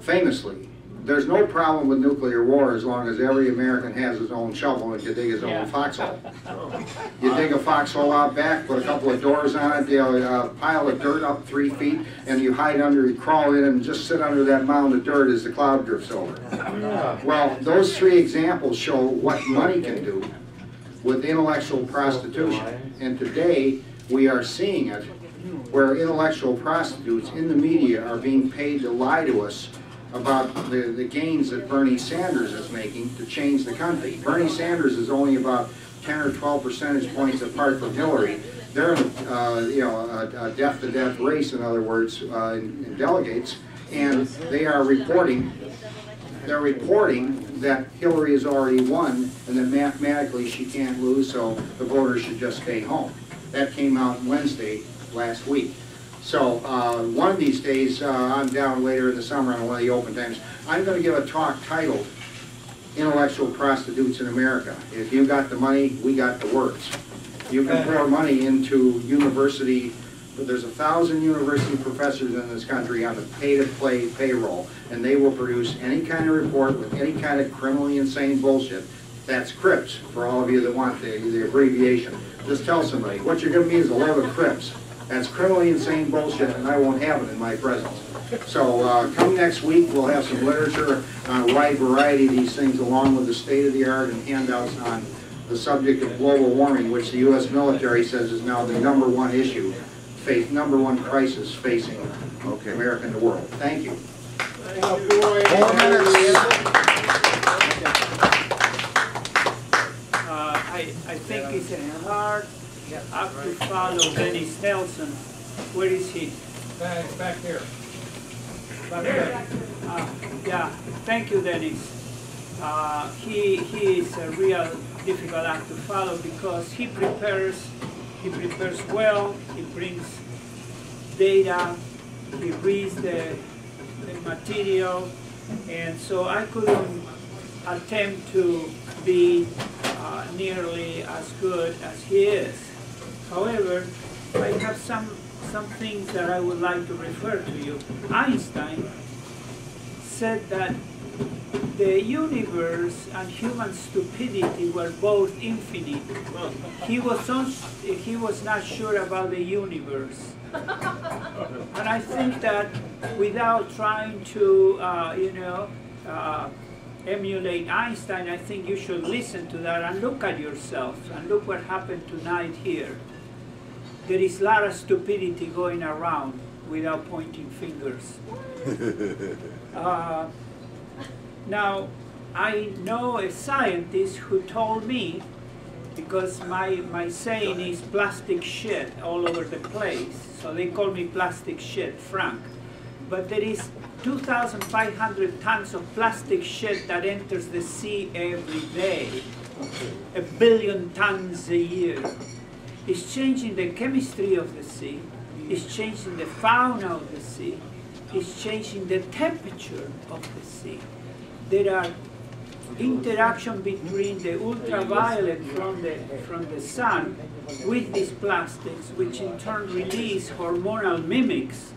famously, there's no problem with nuclear war as long as every American has his own shovel and can dig his Yeah. own foxhole. You dig a foxhole out back, put a couple of doors on it, you know, a pile of dirt up three feet, and you hide under, you crawl in and just sit under that mound of dirt as the cloud drifts over. Well, those three examples show what money can do with intellectual prostitution. And today, we are seeing it where intellectual prostitutes in the media are being paid to lie to us about the, the gains that Bernie Sanders is making to change the country. Bernie Sanders is only about 10 or 12 percentage points apart from Hillary. They're uh, you know, a, a death-to-death race, in other words, uh, in, in delegates, and they are reporting they're reporting that Hillary has already won and that mathematically she can't lose, so the voters should just stay home. That came out Wednesday last week. So uh, one of these days, uh, I'm down later in the summer on one of the open times, I'm going to give a talk titled Intellectual Prostitutes in America. If you got the money, we got the words. You can pour money into university but there's a thousand university professors in this country on a pay-to-play payroll, and they will produce any kind of report with any kind of criminally insane bullshit. That's CRIPS, for all of you that want the, the abbreviation. Just tell somebody, what you're gonna be is a load of CRIPS. That's criminally insane bullshit, and I won't have it in my presence. So, uh, come next week, we'll have some literature on a wide variety of these things, along with the state-of-the-art and handouts on the subject of global warming, which the U.S. military says is now the number one issue face, number one crisis facing okay. America and the world. Thank you. Four Uh, I, I think it's a hard act to follow Dennis Nelson. Where is he? Back, back here. Back there. Uh, yeah, thank you, Dennis. Uh, he, he is a real difficult act to follow because he prepares, he prepares well, he brings data, he reads the, the material, and so I couldn't attempt to be uh, nearly as good as he is. However, I have some, some things that I would like to refer to you. Einstein said that the universe and human stupidity were both infinite. He was, he was not sure about the universe. And I think that without trying to, uh, you know, uh, emulate Einstein, I think you should listen to that and look at yourself and look what happened tonight here. There is a lot of stupidity going around without pointing fingers. Uh, now, I know a scientist who told me, because my, my saying is plastic shit all over the place, so they call me plastic shit, Frank. But there is 2,500 tons of plastic shit that enters the sea every day. A billion tons a year. It's changing the chemistry of the sea. It's changing the fauna of the sea. It's changing the temperature of the sea. There are interaction between the ultraviolet from the, from the sun with these plastics, which in turn release hormonal mimics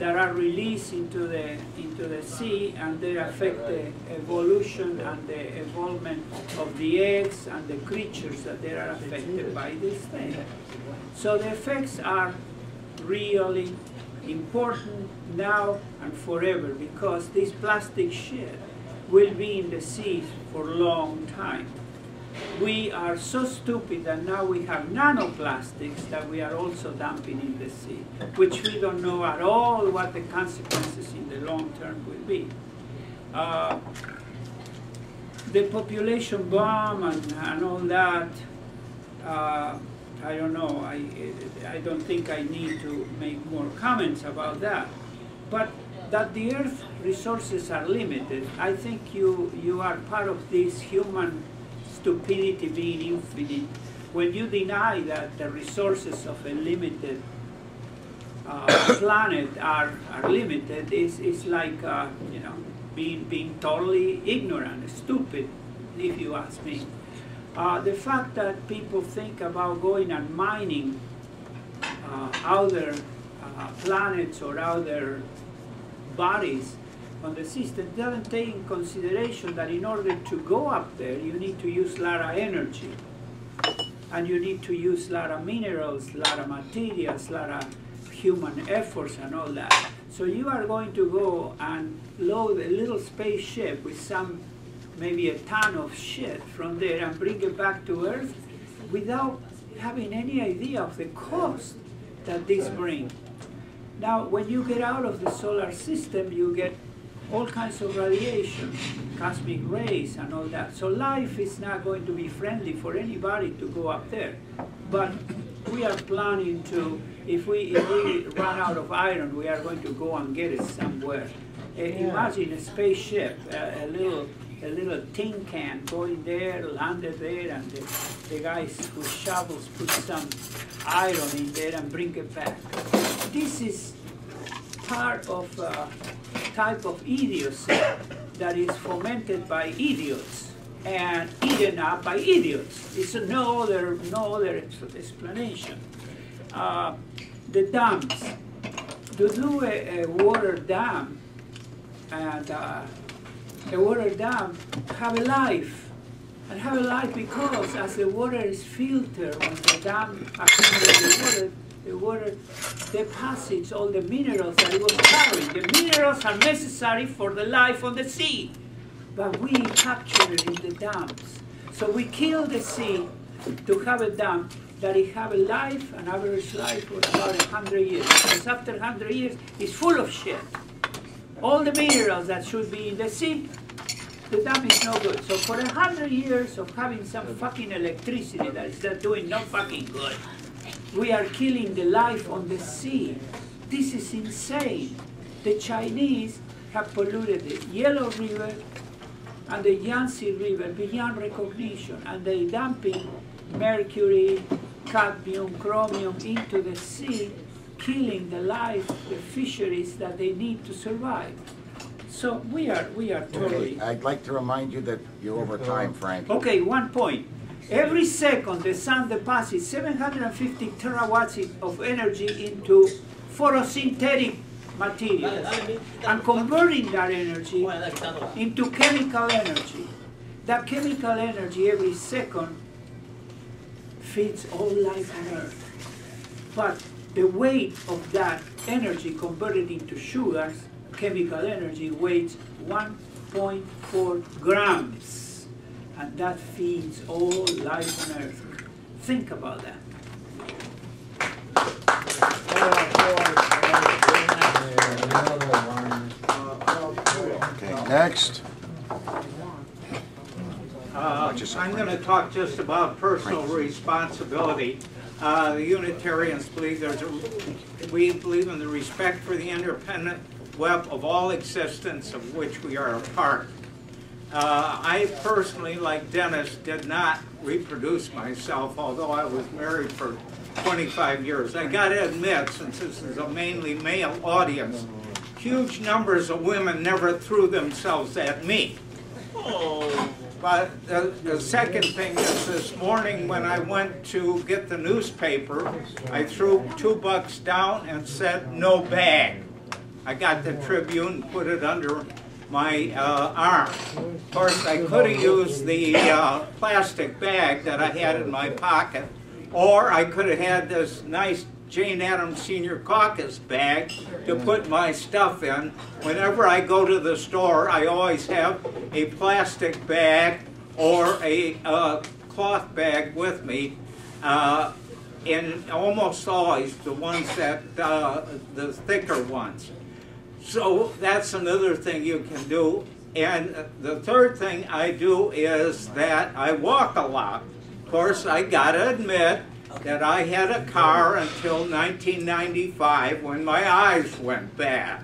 that are released into the, into the sea and they affect the evolution and the evolvement of the eggs and the creatures that they are affected by this thing. So the effects are really important now and forever because this plastic shit will be in the sea for a long time. We are so stupid that now we have nanoplastics that we are also dumping in the sea, which we don't know at all what the consequences in the long term will be. Uh, the population bomb and, and all that, uh, I don't know, I, I don't think I need to make more comments about that. But that the earth resources are limited, I think you, you are part of this human stupidity being infinite. When you deny that the resources of a limited uh, planet are, are limited, it's, it's like, uh, you know, being, being totally ignorant, stupid, if you ask me. Uh, the fact that people think about going and mining uh, other uh, planets or other bodies on the system doesn't take in consideration that in order to go up there, you need to use a lot of energy. And you need to use a lot of minerals, a lot of materials, a lot of human efforts and all that. So you are going to go and load a little spaceship with some, maybe a ton of shit from there and bring it back to Earth without having any idea of the cost that this brings. Now, when you get out of the solar system, you get all kinds of radiation, cosmic rays and all that. So life is not going to be friendly for anybody to go up there. But we are planning to, if we, if we run out of iron, we are going to go and get it somewhere. Uh, Imagine a spaceship, uh, a little a little tin can going there, landed there, and the, the guys with shovels put some iron in there and bring it back. This is part of a type of idiocy that is fomented by idiots and eaten up by idiots. It's no other, no other explanation. Uh, the dams. To do a, a water dam and uh, a water dam have a life. And have a life because as the water is filtered, when the dam accumulates the water, the water deposits all the minerals that it was carrying. The minerals are necessary for the life on the sea. But we capture it in the dams. So we kill the sea to have a dam that it have a life, an average life of about 100 years. Because after 100 years, it's full of shit. All the minerals that should be in the sea, the dam is no good. So for a hundred years of having some fucking electricity that is not doing no fucking good, we are killing the life on the sea. This is insane. The Chinese have polluted the Yellow River and the Yangtze River beyond recognition, and they dumping mercury, cadmium, chromium into the sea, killing the life, the fisheries that they need to survive. So we are, we are totally. Okay, I'd like to remind you that you're over time, Frank. Okay, one point. Every second, the sun deposits 750 terawatts of energy into photosynthetic materials and converting that energy into chemical energy. That chemical energy every second feeds all life on Earth. But the weight of that energy converted into sugars, chemical energy, weighs 1.4 grams. And that feeds all life on Earth. Think about that. Okay, next. Uh, I'm going to talk just about personal responsibility. Uh, The Unitarians believe there's a, we believe in the respect for the independent web of all existence of which we are a part. Uh, I personally, like Dennis, did not reproduce myself, although I was married for 25 years. I got to admit, since this is a mainly male audience, huge numbers of women never threw themselves at me. But the, the second thing is this morning when I went to get the newspaper, I threw two bucks down and said, no bag. I got the Tribune, put it under my uh, arm. Of course, I could have used the uh, plastic bag that I had in my pocket, or I could have had this nice Jane Addams Senior Caucus bag to put my stuff in. Whenever I go to the store, I always have a plastic bag or a uh, cloth bag with me. Uh, and almost always the ones that, uh, the thicker ones. So that's another thing you can do. And the third thing I do is that I walk a lot. Of course, I gotta admit that I had a car until 1995 when my eyes went bad.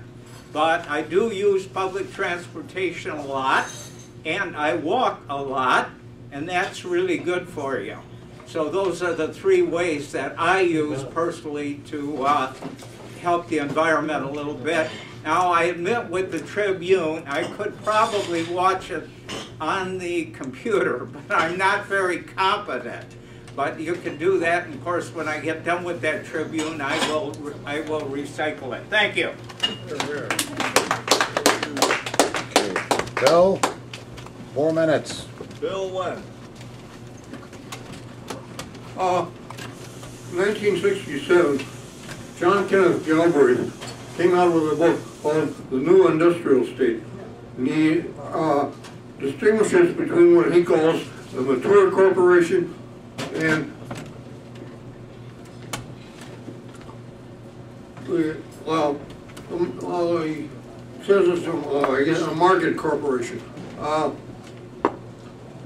But I do use public transportation a lot, and I walk a lot, and that's really good for you. So those are the three ways that I use personally to uh, help the environment a little bit. Now, I admit with the Tribune, I could probably watch it on the computer, but I'm not very competent. But you can do that, and of course, when I get done with that Tribune, I will, I will recycle it. Thank you. Bill, four minutes. Bill when? Uh, 1967, John Kenneth Galbraith came out with a book called The New Industrial State. And he uh, distinguishes between what he calls the mature corporation and the, well, um, well, he says it's a, uh, I guess a market corporation. Uh,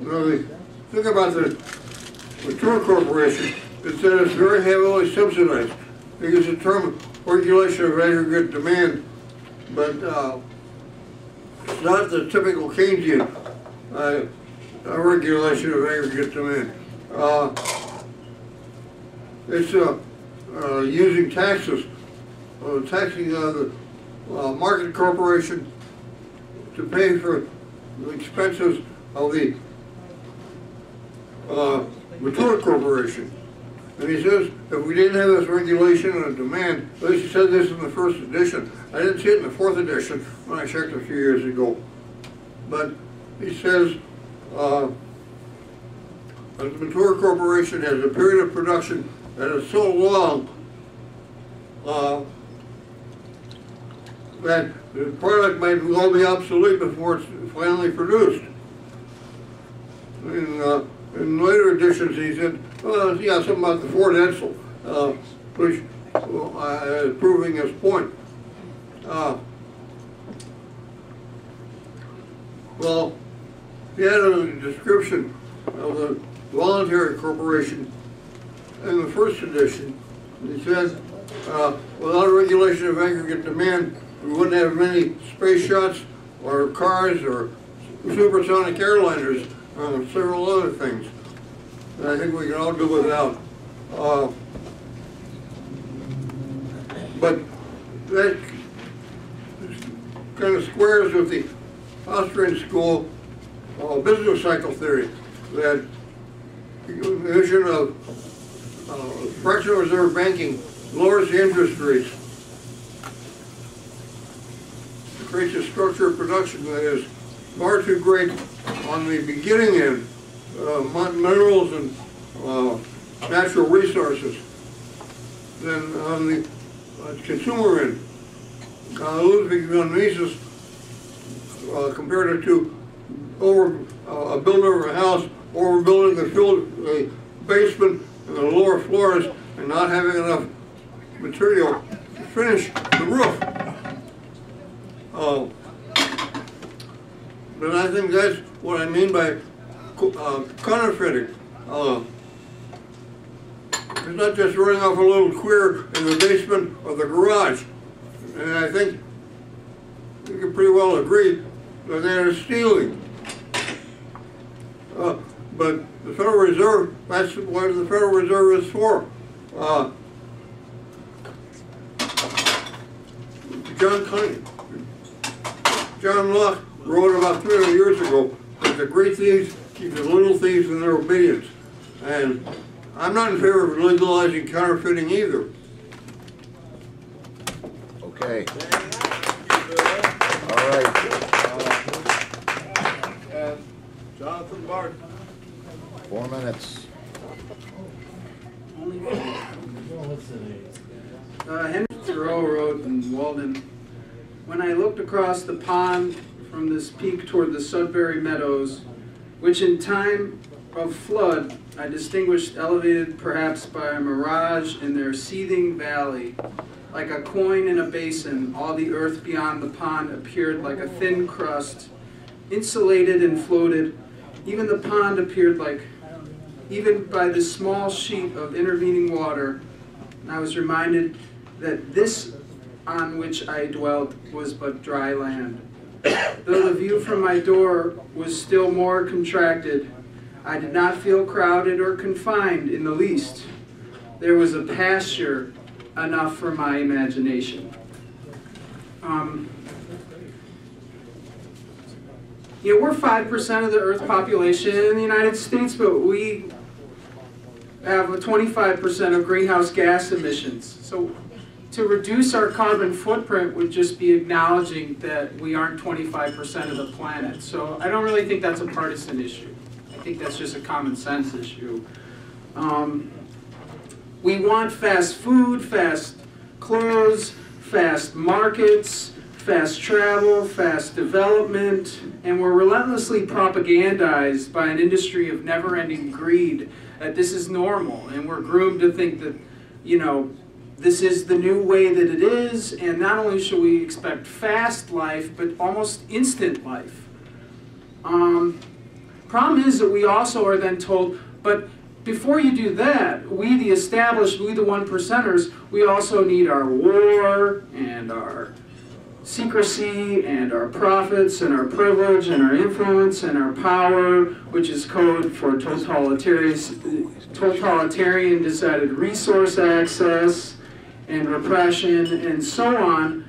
really, think about the mature corporation, it said it's very heavily subsidized. They use the term regulation of aggregate demand, but uh, not the typical Keynesian uh, regulation of aggregate demand. Uh, it's uh, uh, using taxes, uh, taxing the market corporation to pay for the expenses of the uh, mature corporation. And he says, if we didn't have this regulation of demand, at least he said this in the first edition. I didn't see it in the fourth edition when I checked a few years ago. But he says, uh, a mature corporation has a period of production that is so long uh, that the product might well be obsolete before it's finally produced. And, uh, in later editions, he said, well, yeah, something about the Ford Edsel, uh, which well, uh, proving his point. Uh, well, he had a description of the voluntary corporation in the first edition. He said, uh, without regulation of aggregate demand, we wouldn't have many space shots or cars or supersonic airliners uh, several other things that I think we can all do without. Uh, but that kind of squares with the Austrian school uh, business cycle theory that the vision of uh, fractional reserve banking lowers the interest rates, creates a structure of production that is far too great on the beginning end, uh, minerals and uh, natural resources, than on the uh, consumer end. Uh, Ludwig von Mises uh, compared it to over uh, a builder of a house overbuilding the, the basement and the lower floors and not having enough material to finish the roof. Uh, but I think that's what I mean by uh, counterfeiting. Uh, it's not just running off a little queer in the basement of the garage. And I think we can pretty well agree that that is stealing. Uh, but the Federal Reserve, that's what the Federal Reserve is for. Uh, John Cunning, John Locke wrote about 300 years ago the great thieves keep the little thieves in their obedience. And I'm not in favor of legalizing counterfeiting either. Okay. All right, And Jonathan Barton. four minutes. Uh, Henry Thoreau wrote in Walden, When I looked across the pond from this peak toward the Sudbury Meadows, which in time of flood I distinguished elevated perhaps by a mirage in their seething valley, like a coin in a basin, all the earth beyond the pond appeared like a thin crust, insulated and floated. Even the pond appeared like, even by the small sheet of intervening water, and I was reminded that this on which I dwelt was but dry land. Though the view from my door was still more contracted, I did not feel crowded or confined in the least. There was a pasture enough for my imagination. Um, we're 5% of the Earth population in the United States, but we have a 25% of greenhouse gas emissions. So to reduce our carbon footprint would just be acknowledging that we aren't 25% of the planet. So I don't really think that's a partisan issue. I think that's just a common sense issue. Um, we want fast food, fast clothes, fast markets, fast travel, fast development, and we're relentlessly propagandized by an industry of never-ending greed that this is normal, and we're groomed to think that, you know, this is the new way that it is, and not only should we expect fast life, but almost instant life. Um, problem is that we also are then told, but before you do that, we the established, we the one percenters, we also need our war and our secrecy and our profits and our privilege and our influence and our power, which is code for totalitarian, totalitarian decided resource access and repression and so on,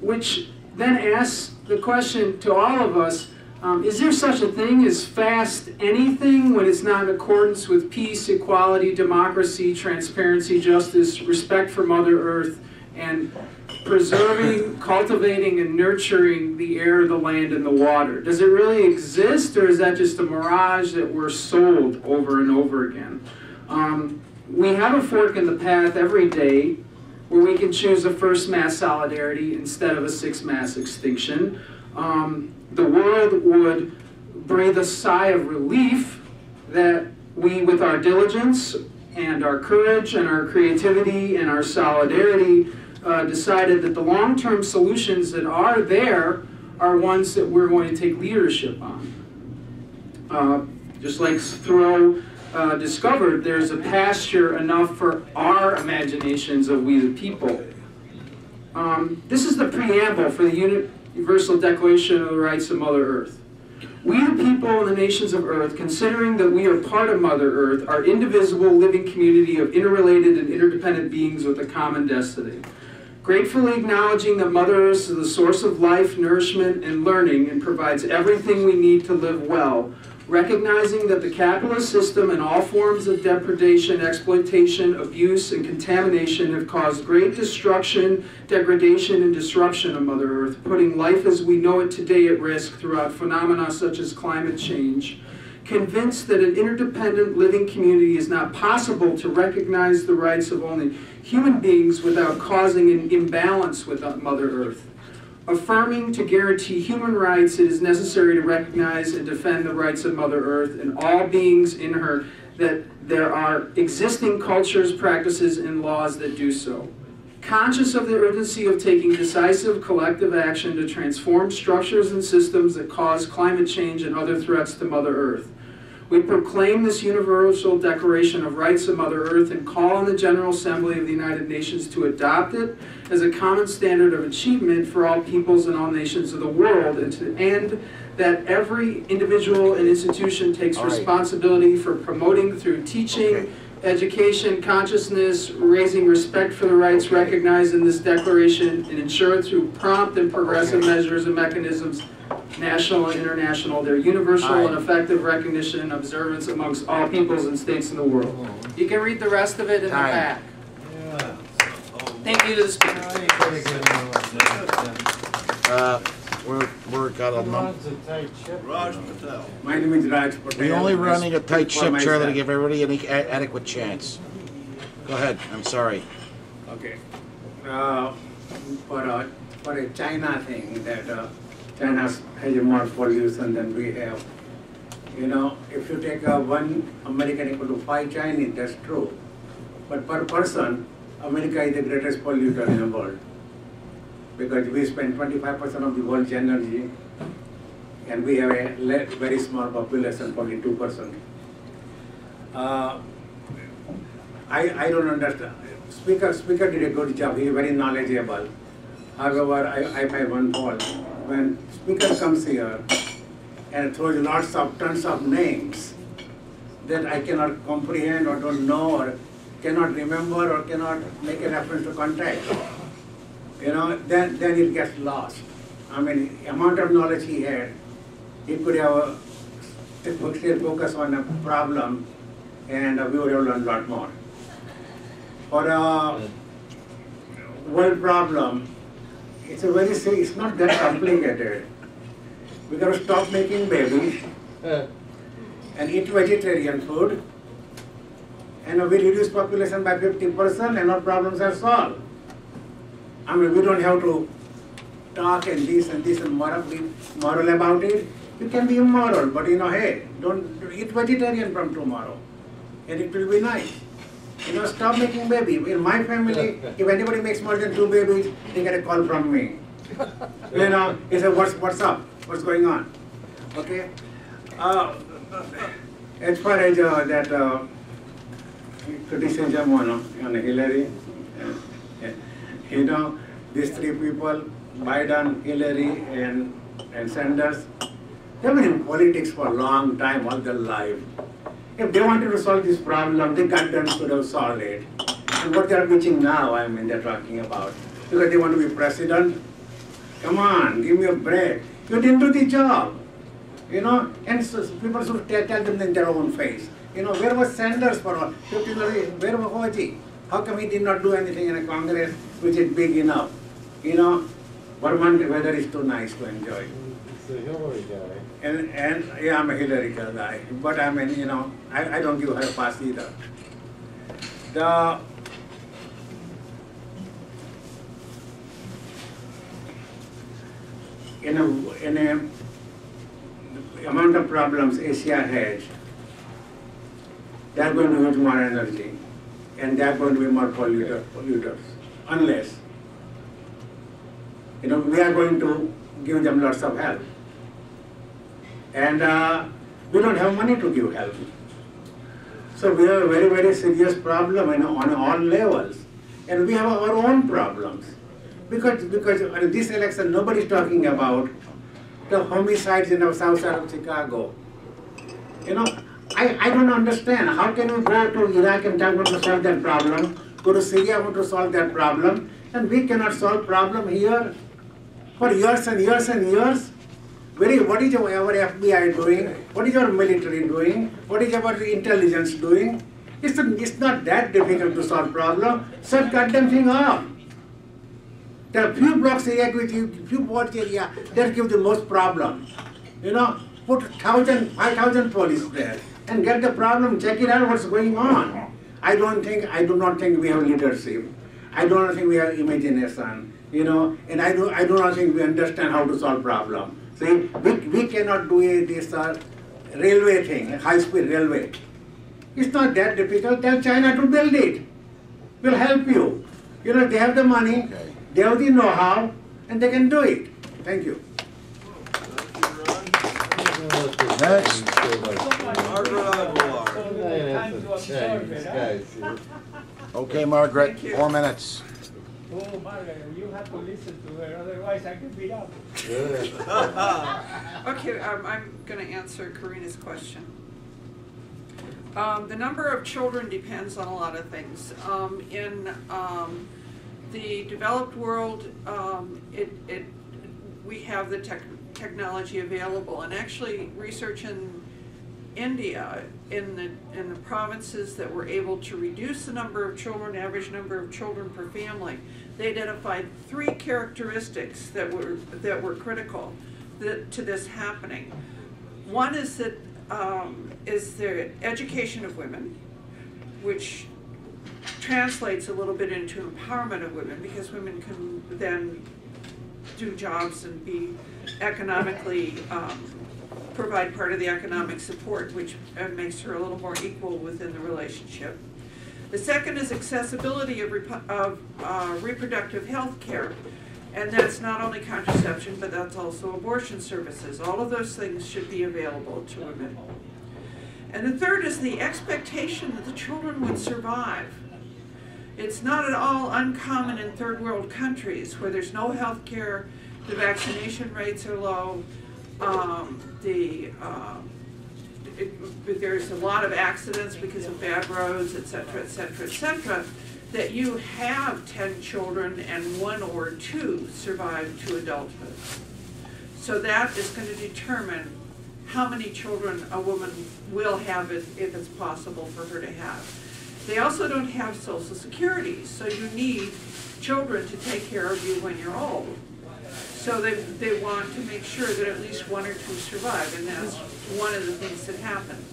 which then asks the question to all of us, um, is there such a thing as fast anything when it's not in accordance with peace, equality, democracy, transparency, justice, respect for Mother Earth, and preserving, cultivating, and nurturing the air, the land, and the water? Does it really exist, or is that just a mirage that we're sold over and over again? Um, we have a fork in the path every day where we can choose a first mass solidarity instead of a sixth mass extinction. Um, the world would breathe a sigh of relief that we, with our diligence and our courage and our creativity and our solidarity, uh, decided that the long-term solutions that are there are ones that we're going to take leadership on. Uh, just like Thoreau uh, discovered, there's a pasture enough for our imaginations of we the people. Um, this is the preamble for the Universal Declaration of the Rights of Mother Earth. We the people and the nations of Earth, considering that we are part of Mother Earth, are indivisible living community of interrelated and interdependent beings with a common destiny. Gratefully acknowledging that Mother Earth is the source of life, nourishment, and learning and provides everything we need to live well, recognizing that the capitalist system and all forms of depredation, exploitation, abuse, and contamination have caused great destruction, degradation, and disruption of Mother Earth, putting life as we know it today at risk throughout phenomena such as climate change. Convinced that an interdependent living community is not possible to recognize the rights of only human beings without causing an imbalance with Mother Earth. Affirming to guarantee human rights, it is necessary to recognize and defend the rights of Mother Earth and all beings in her, that there are existing cultures, practices, and laws that do so. Conscious of the urgency of taking decisive collective action to transform structures and systems that cause climate change and other threats to Mother Earth. We proclaim this Universal Declaration of Rights of Mother Earth and call on the General Assembly of the United Nations to adopt it as a common standard of achievement for all peoples and all nations of the world, and to end that every individual and institution takes All right. responsibility for promoting through teaching, Okay. education, consciousness, raising respect for the rights recognized in this declaration, and ensure through prompt and progressive Okay. measures and mechanisms, national and international, their universal All right. and effective recognition and observance amongst all peoples and states in the world. You can read the rest of it in the Time. back. Thank you to the speaker. Uh, we're, we're got a num- Runs a tight ship. Raj Patel. My name is Raj Patel. we only running a tight ship, Charlie, to myself. give everybody an a- adequate chance. Go ahead, I'm sorry. Okay. Uh, for uh, for a China thing that uh, China has more pollution than we have. You know, if you take uh, one American equal to five Chinese, that's true. But per person, America is the greatest polluter in the world because we spend 25% of the world's energy and we have a very small population, 42%. Uh, I, I don't understand. Speaker, speaker did a good job. He is very knowledgeable. However, I, I have one fault. When speaker comes here and throws lots of tons of names that I cannot comprehend or don't know or cannot remember or cannot make a reference to context, you know, then then it gets lost. I mean, amount of knowledge he had, he could have uh, still focus on a problem, and uh, we would have learned a lot more. But a world problem, it's a very, it's not that complicated. We gotta stop making babies and eat vegetarian food. And we reduce population by fifty percent and our problems are solved. I mean, we don't have to talk and this and this and moral, be moral about it. You can be immoral, but you know, hey, don't eat vegetarian from tomorrow, and it will be nice. You know, stop making baby. In my family, if anybody makes more than two babies, they get a call from me. You know, he said, what's, what's up? What's going on? Okay? Uh, as far as uh, that uh, criticism on, on Hillary, uh, you know, these three people, Biden, Hillary, and, and Sanders, they've been in politics for a long time, all their life. If they wanted to solve this problem, they could have solved it. And what they're bitching now, I mean, they're talking about, because they want to be president. Come on, give me a break. You didn't do the job. You know, and so people should tell them in their own face. You know, where was Sanders for all? 15 years, Where was he? How come he did not do anything in a Congress which is big enough? You know, Vermont weather is too nice to enjoy. It's the Hillary guy. And, and yeah, I'm a Hillary guy, but I mean, you know, I, I don't give her a pass either. The in a in a amount of problems Asia has, they are going to use more energy, and they are going to be more polluter, polluters, unless you know we are going to give them lots of help and uh, we don't have money to give help. So we have a very, very serious problem you know, on all levels. And we have our own problems. Because, because this election, nobody's talking about the homicides in the south side of Chicago. You know, I, I don't understand. How can we go to Iraq and about to solve that problem, go to Syria want to solve that problem, and we cannot solve problem here for years and years and years? Very, what is our FBI doing? What is our military doing? What is our intelligence doing? It's, it's not that difficult to solve problem. Shut goddamn thing off. There are few blocks area with few wards area that give the most problem. You know, put thousand, five thousand police there and get the problem, check it out what's going on. I don't think, I do not think we have leadership. I do not think we have imagination, you know, and I do, I do not think we understand how to solve problem. See, we, we cannot do a, this uh, railway thing, high-speed railway. It's not that difficult. Tell China to build it. We'll help you. You know, they have the money, they have the know-how, and they can do it. Thank you. Next. Okay, Margaret, four minutes. Oh, Margaret, you have to listen to her, otherwise I could beat up. Okay, um, I'm gonna answer Karina's question. Um, the number of children depends on a lot of things. Um, in, um, the developed world, um, it, it, we have the tech, technology available, and actually, research in India, in the, in the provinces that were able to reduce the number of children, average number of children per family, they identified three characteristics that were, that were critical to this happening. One is that, um, is the education of women, which translates a little bit into empowerment of women, because women can then do jobs and be economically, um, provide part of the economic support, which uh, makes her a little more equal within the relationship. The second is accessibility of, of uh, reproductive health care. And that's not only contraception, but that's also abortion services. All of those things should be available to women. And the third is the expectation that the children would survive. It's not at all uncommon in third world countries where there's no health care, the vaccination rates are low, um, the, um, it, there's a lot of accidents because of bad roads, et cetera, et cetera, et cetera, that you have ten children and one or two survive to adulthood. So that is gonna determine how many children a woman will have if, if it's possible for her to have. They also don't have social security, so you need children to take care of you when you're old. So they, they want to make sure that at least one or two survive, and that's one of the things that happened.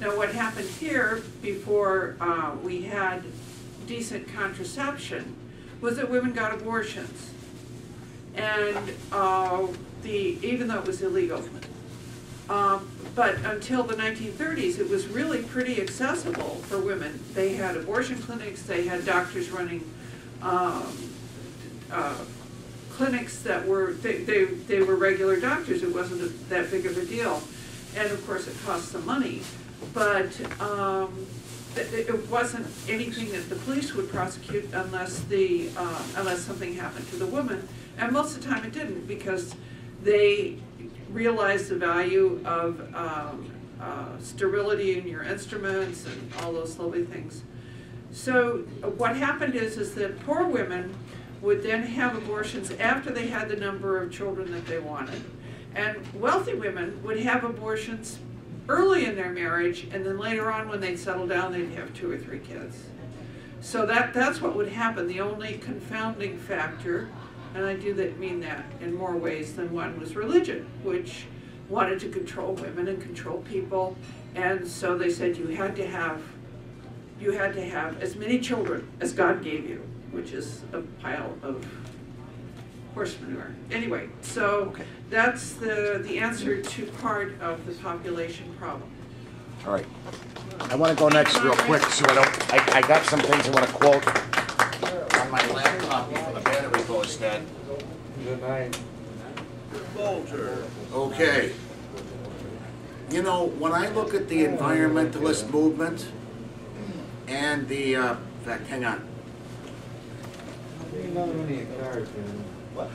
Now, what happened here before uh, we had decent contraception was that women got abortions. And uh, the, even though it was illegal. Um, But until the 1930s, it was really pretty accessible for women. They had abortion clinics, they had doctors running um, uh, clinics that were, they, they, they were regular doctors, it wasn't a- that big of a deal. And of course, it cost some money, but, um, it, wasn't anything that the police would prosecute unless the, uh, unless something happened to the woman. And most of the time it didn't, because they realized the value of, um, uh, sterility in your instruments and all those lovely things. So uh, what happened is, is that poor women would then have abortions after they had the number of children that they wanted. And wealthy women would have abortions early in their marriage, and then later on, when they'd settle down, they'd have two or three kids. So that, that's what would happen. The only confounding factor, and I do that, mean that in more ways than one, was religion, which wanted to control women and control people. And so they said you had to have, you had to have as many children as God gave you, which is a pile of horse manure. Anyway, so that's the, the answer to part of the population problem. All right. I want to go next real quick, so I don't, I, I got some things I want to quote on my laptop before the battery. Good night. Bolger. Okay. You know, when I look at the environmentalist movement and the, uh, in fact, hang on. Another one of your cards, man. What?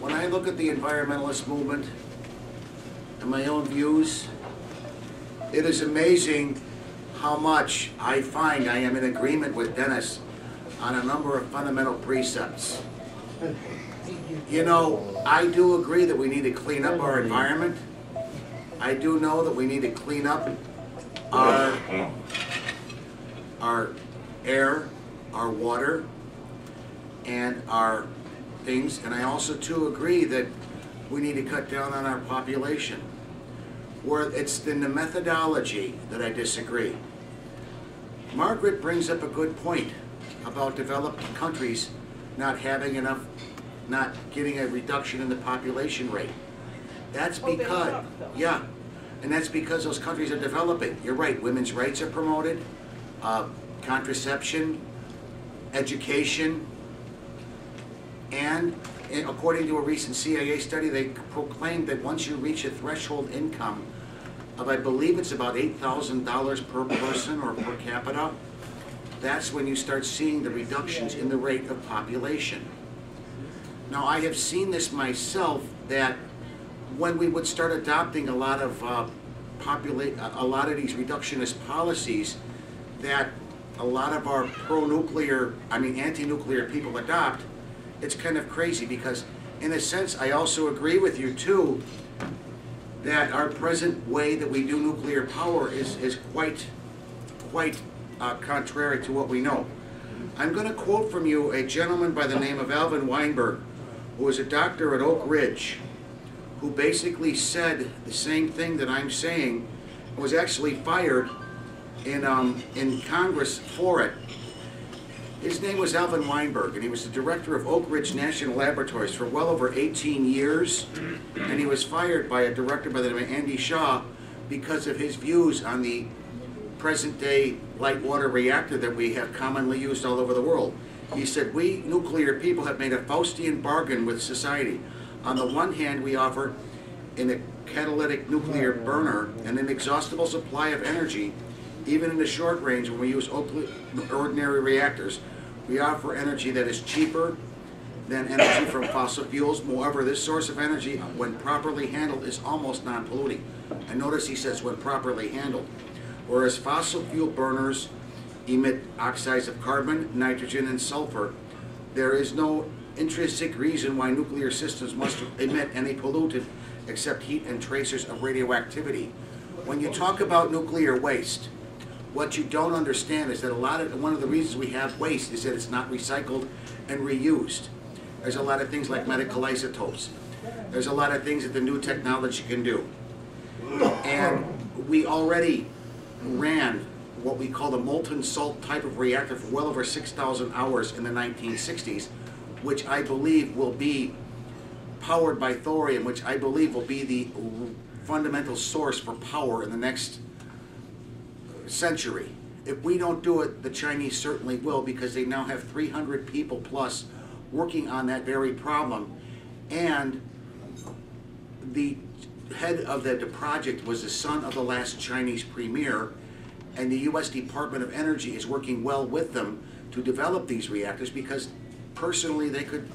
When I look at the environmentalist movement and my own views, it is amazing how much I find I am in agreement with Dennis on a number of fundamental precepts. You know, I do agree that we need to clean up our environment. I do know that we need to clean up our, our air, our water, and our things, and I also too agree that we need to cut down on our population. Where it's in the methodology that I disagree. Margaret brings up a good point about developed countries not having enough, not getting a reduction in the population rate. That's because, yeah, and that's because those countries are developing. You're right, women's rights are promoted, uh, contraception, education, and eh, according to a recent CIA study, they proclaimed that once you reach a threshold income of, I believe it's about eight thousand dollars per person or per capita, that's when you start seeing the reductions in the rate of population. Now, I have seen this myself, that when we would start adopting a lot of uh, populate, a lot of these reductionist policies, that a lot of our pro-nuclear, I mean anti-nuclear people adopt, it's kind of crazy because in a sense, I also agree with you too, that our present way that we do nuclear power is, is quite, quite uh, contrary to what we know. I'm going to quote from you a gentleman by the name of Alvin Weinberg, who was a doctor at Oak Ridge, who basically said the same thing that I'm saying, was actually fired in, um, in Congress for it. His name was Alvin Weinberg, and he was the director of Oak Ridge National Laboratories for well over 18 years, and he was fired by a director by the name of Andy Shaw because of his views on the present-day light water reactor that we have commonly used all over the world. He said, we nuclear people have made a Faustian bargain with society. On the one hand, we offer in a catalytic nuclear burner an inexhaustible supply of energy, even in the short range when we use ordinary reactors. We offer energy that is cheaper than energy from fossil fuels. Moreover, this source of energy, when properly handled, is almost non-polluting. And notice he says when properly handled. Whereas fossil fuel burners emit oxides of carbon, nitrogen, and sulfur, there is no intrinsic reason why nuclear systems must emit any pollutant except heat and tracers of radioactivity. when you talk about nuclear waste, what you don't understand is that a lot of, one of the reasons we have waste is that it's not recycled and reused. There's a lot of things like medical isotopes. There's a lot of things that the new technology can do. And we already ran what we call the molten salt type of reactor for well over 6,000 hours in the 1960s, which I believe will be powered by thorium, which I believe will be the fundamental source for power in the next century. If we don't do it, the Chinese certainly will because they now have 300 people plus working on that very problem. And the head of the, the project was the son of the last Chinese premier, and the U.S. Department of Energy is working well with them to develop these reactors because personally they could,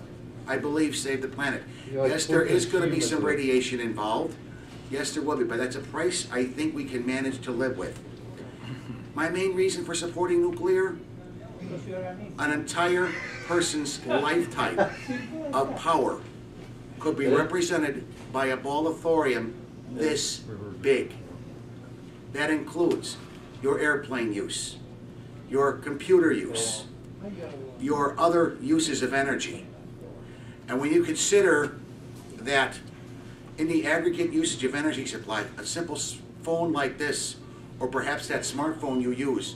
I believe, save the planet. Yes, there is going to be some radiation involved. Yes, there will be, but that's a price I think we can manage to live with. My main reason for supporting nuclear? An entire person's lifetime of power could be represented by a ball of thorium this big. That includes your airplane use, your computer use, your other uses of energy. And when you consider that in the aggregate usage of energy supply, a simple phone like this, or perhaps that smartphone you use,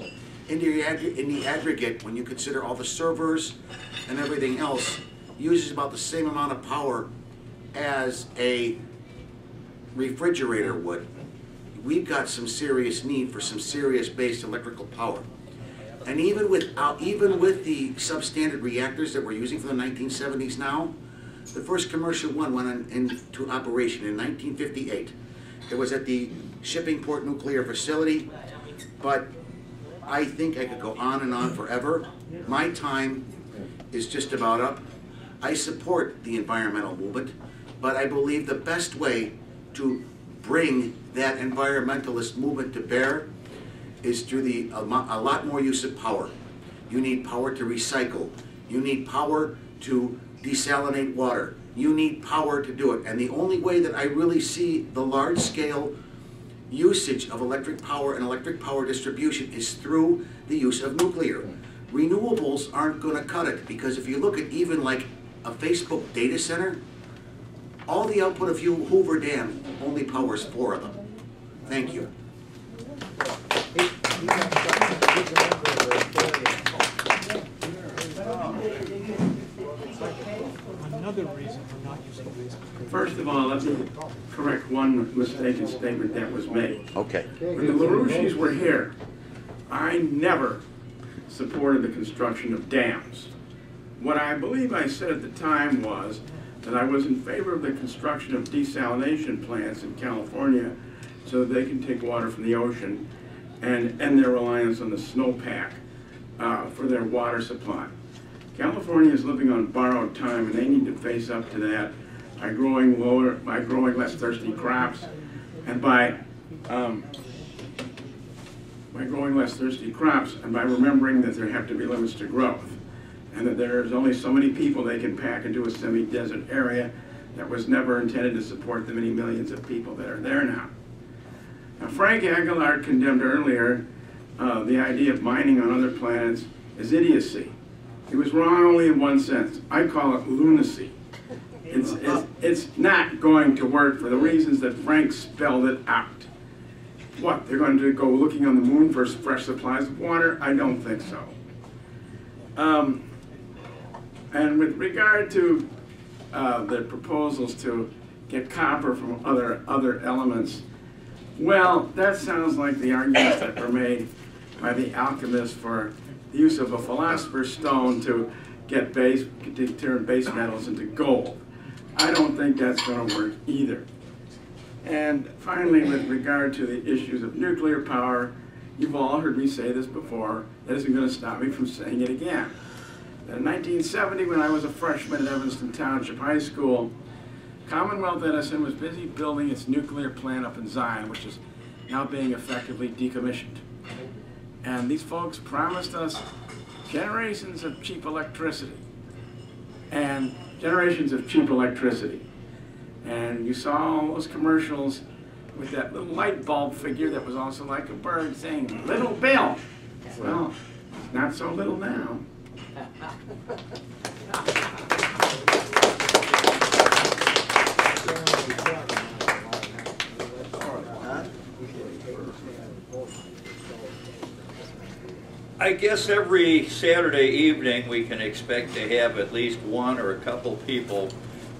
in the, in the aggregate, when you consider all the servers and everything else, uses about the same amount of power as a refrigerator would. We've got some serious need for some serious base electrical power. And even without, even with the substandard reactors that we're using from the 1970s now, the first commercial one went into operation in 1958. It was at the Shippingport Nuclear Facility, but I think I could go on and on forever. My time is just about up. I support the environmental movement, but I believe the best way to bring that environmentalist movement to bear is through the, a lot more use of power. You need power to recycle. You need power to desalinate water. You need power to do it. And the only way that I really see the large-scale usage of electric power and electric power distribution is through the use of nuclear. Renewables aren't gonna cut it, because if you look at even like a Facebook data center, all the output of Hoover Dam only powers four of them. Thank you. Another reason for not using these. First of all, let me correct one mistaken statement that was made. Okay. When the LaRouches were here, I never supported the construction of dams. What I believe I said at the time was that I was in favor of the construction of desalination plants in California so that they can take water from the ocean and end their reliance on the snowpack uh, for their water supply. California is living on borrowed time and they need to face up to that by growing lower, by growing less thirsty crops and by um, by growing less thirsty crops and by remembering that there have to be limits to growth and that there's only so many people they can pack into a semi-desert area that was never intended to support the many millions of people that are there now. Now Frank Aguilar condemned earlier uh, the idea of mining on other planets as idiocy. He was wrong only in one sense. I call it lunacy. It's, it's, it's not going to work for the reasons that Frank spelled it out. What, they're going to go looking on the moon for fresh supplies of water? I don't think so. Um, and with regard to uh, the proposals to get copper from other, other elements, well, that sounds like the arguments that were made by the alchemists for the use of a philosopher's stone to get base, to turn base metals into gold. I don't think that's going to work either. And finally, with regard to the issues of nuclear power, you've all heard me say this before. That isn't going to stop me from saying it again. In 1970, when I was a freshman at Evanston Township High School, Commonwealth Edison was busy building its nuclear plant up in Zion, which is now being effectively decommissioned. And these folks promised us generations of cheap electricity and generations of cheap electricity. And you saw all those commercials with that little light bulb figure that was also like a bird saying, Little Bill. Well, not so little now. I guess every Saturday evening, we can expect to have at least one or a couple people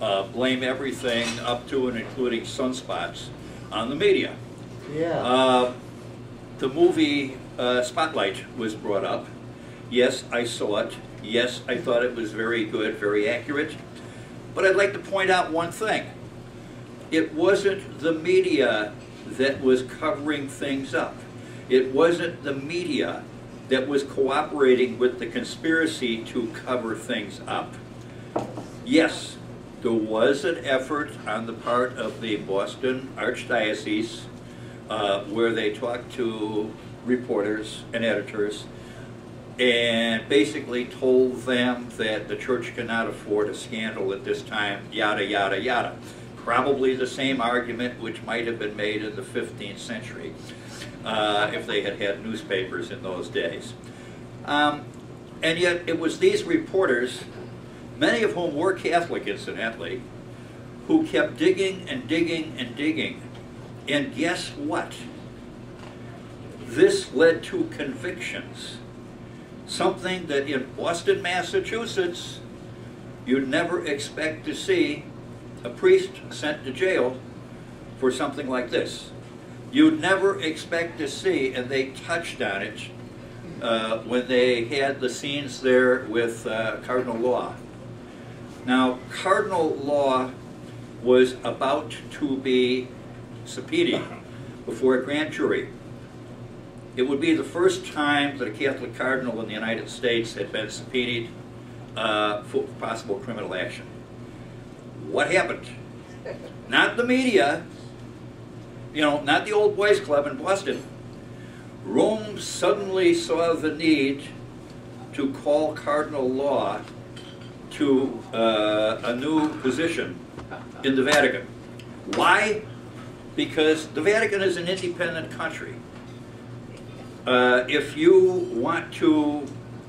uh, blame everything up to and including sunspots on the media. Yeah. Uh, the movie uh, Spotlight was brought up. Yes, I saw it. Yes, I thought it was very good, very accurate. But I'd like to point out one thing. It wasn't the media that was covering things up. It wasn't the media that was cooperating with the conspiracy to cover things up. Yes, there was an effort on the part of the Boston Archdiocese uh, where they talked to reporters and editors and basically told them that the church cannot afford a scandal at this time, yada, yada, yada. Probably the same argument which might have been made in the 15th century uh, if they had had newspapers in those days. Um, and yet it was these reporters, many of whom were Catholic incidentally, who kept digging and digging and digging. And guess what? This led to convictions. Something that in Boston, Massachusetts, you'd never expect to see a priest sent to jail for something like this. You'd never expect to see, and they touched on it uh, when they had the scenes there with uh, Cardinal Law. Now, Cardinal Law was about to be subpoenaed before a grand jury. It would be the first time that a Catholic cardinal in the United States had been subpoenaed uh, for possible criminal action. What happened? Not the media, you know, not the old boys club in Boston. Rome suddenly saw the need to call cardinal law to uh, a new position in the Vatican. Why? Because the Vatican is an independent country. Uh, if you want to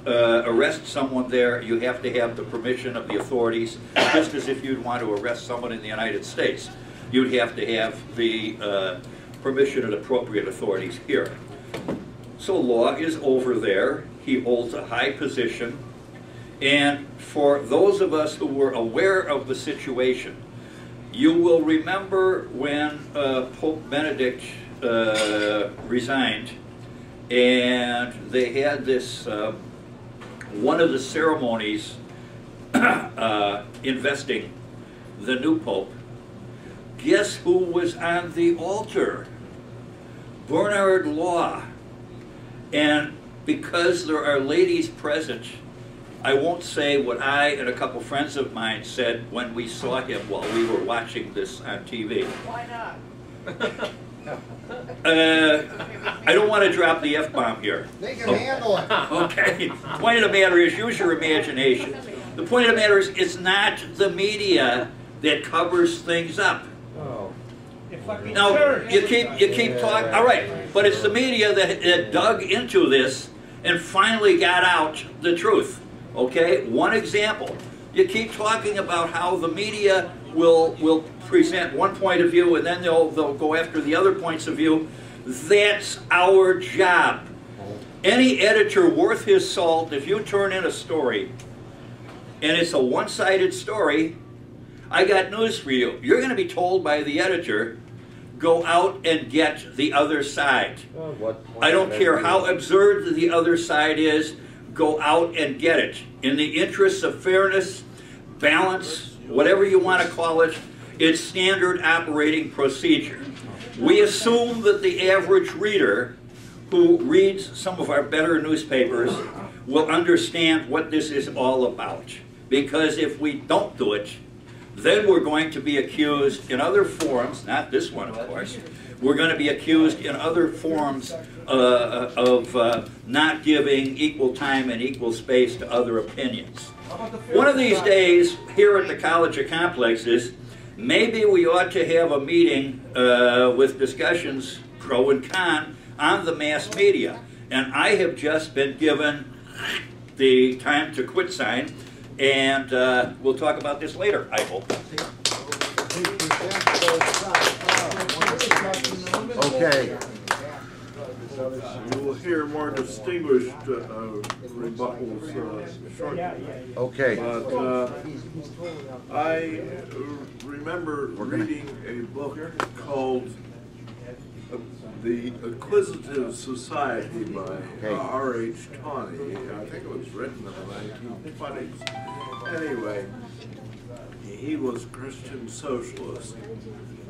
uh, arrest someone there, you have to have the permission of the authorities, just as if you'd want to arrest someone in the United States. You'd have to have the uh, permission of appropriate authorities here. So law is over there. He holds a high position. And for those of us who were aware of the situation, you will remember when uh, Pope Benedict uh, resigned and they had this, uh, one of the ceremonies uh, investing the new Pope. Guess who was on the altar? Bernard Law. And because there are ladies present, I won't say what I and a couple friends of mine said when we saw him while we were watching this on TV. Why not? Uh, I don't want to drop the F-bomb here. They can handle it. Okay. Point of the matter is, use your imagination. The point of the matter is, it's not the media that covers things up. Oh. Now, you keep, you keep talking, all right, but it's the media that, that dug into this and finally got out the truth, okay? One example, you keep talking about how the media will, will present one point of view and then they'll, they'll go after the other points of view. That's our job. Any editor worth his salt, if you turn in a story and it's a one-sided story, I got news for you. You're going to be told by the editor, go out and get the other side. I don't care how absurd the other side is, go out and get it. In the interests of fairness, balance, whatever you want to call it, it's standard operating procedure. We assume that the average reader who reads some of our better newspapers will understand what this is all about. Because if we don't do it, then we're going to be accused in other forums, not this one of course, we're going to be accused in other forms uh, of uh, not giving equal time and equal space to other opinions. One of these days, here at the College of Complexes, maybe we ought to have a meeting uh, with discussions, pro and con, on the mass media. And I have just been given the time to quit sign, and uh, we'll talk about this later, I hope. Okay. You will hear more distinguished uh, rebuttals uh, shortly. Okay. But uh, I uh, remember reading a book called The Acquisitive Society by R.H. Tawney. I think it was written in the 1920s. Anyway, he was a Christian socialist.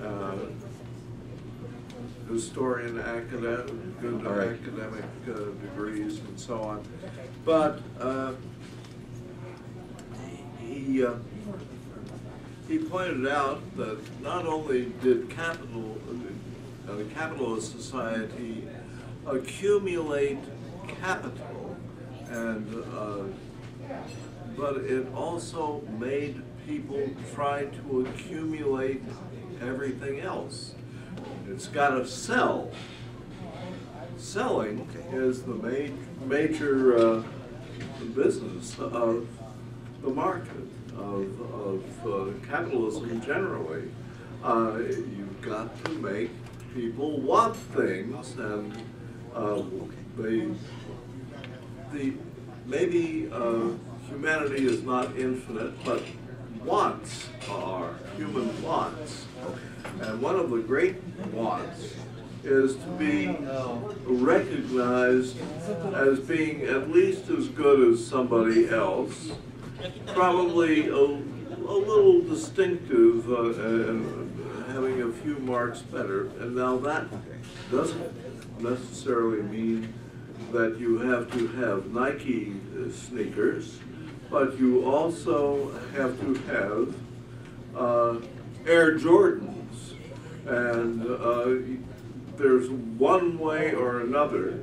Uh, historian, academic, good right. academic uh, degrees and so on. But uh, he, uh, he pointed out that not only did capital, uh, the capitalist society accumulate capital, and uh, but it also made people try to accumulate everything else. It's got to sell. Selling is the ma- major uh, business of the market, of, of uh, capitalism generally. Uh, you've got to make people want things, and uh, they, the, maybe uh, humanity is not infinite, but wants are human wants. And one of the great wants is to be recognized as being at least as good as somebody else, probably a, a little distinctive uh, and having a few marks better. And now that doesn't necessarily mean that you have to have Nike uh, sneakers, but you also have to have uh, Air Jordans. And uh, there's one way or another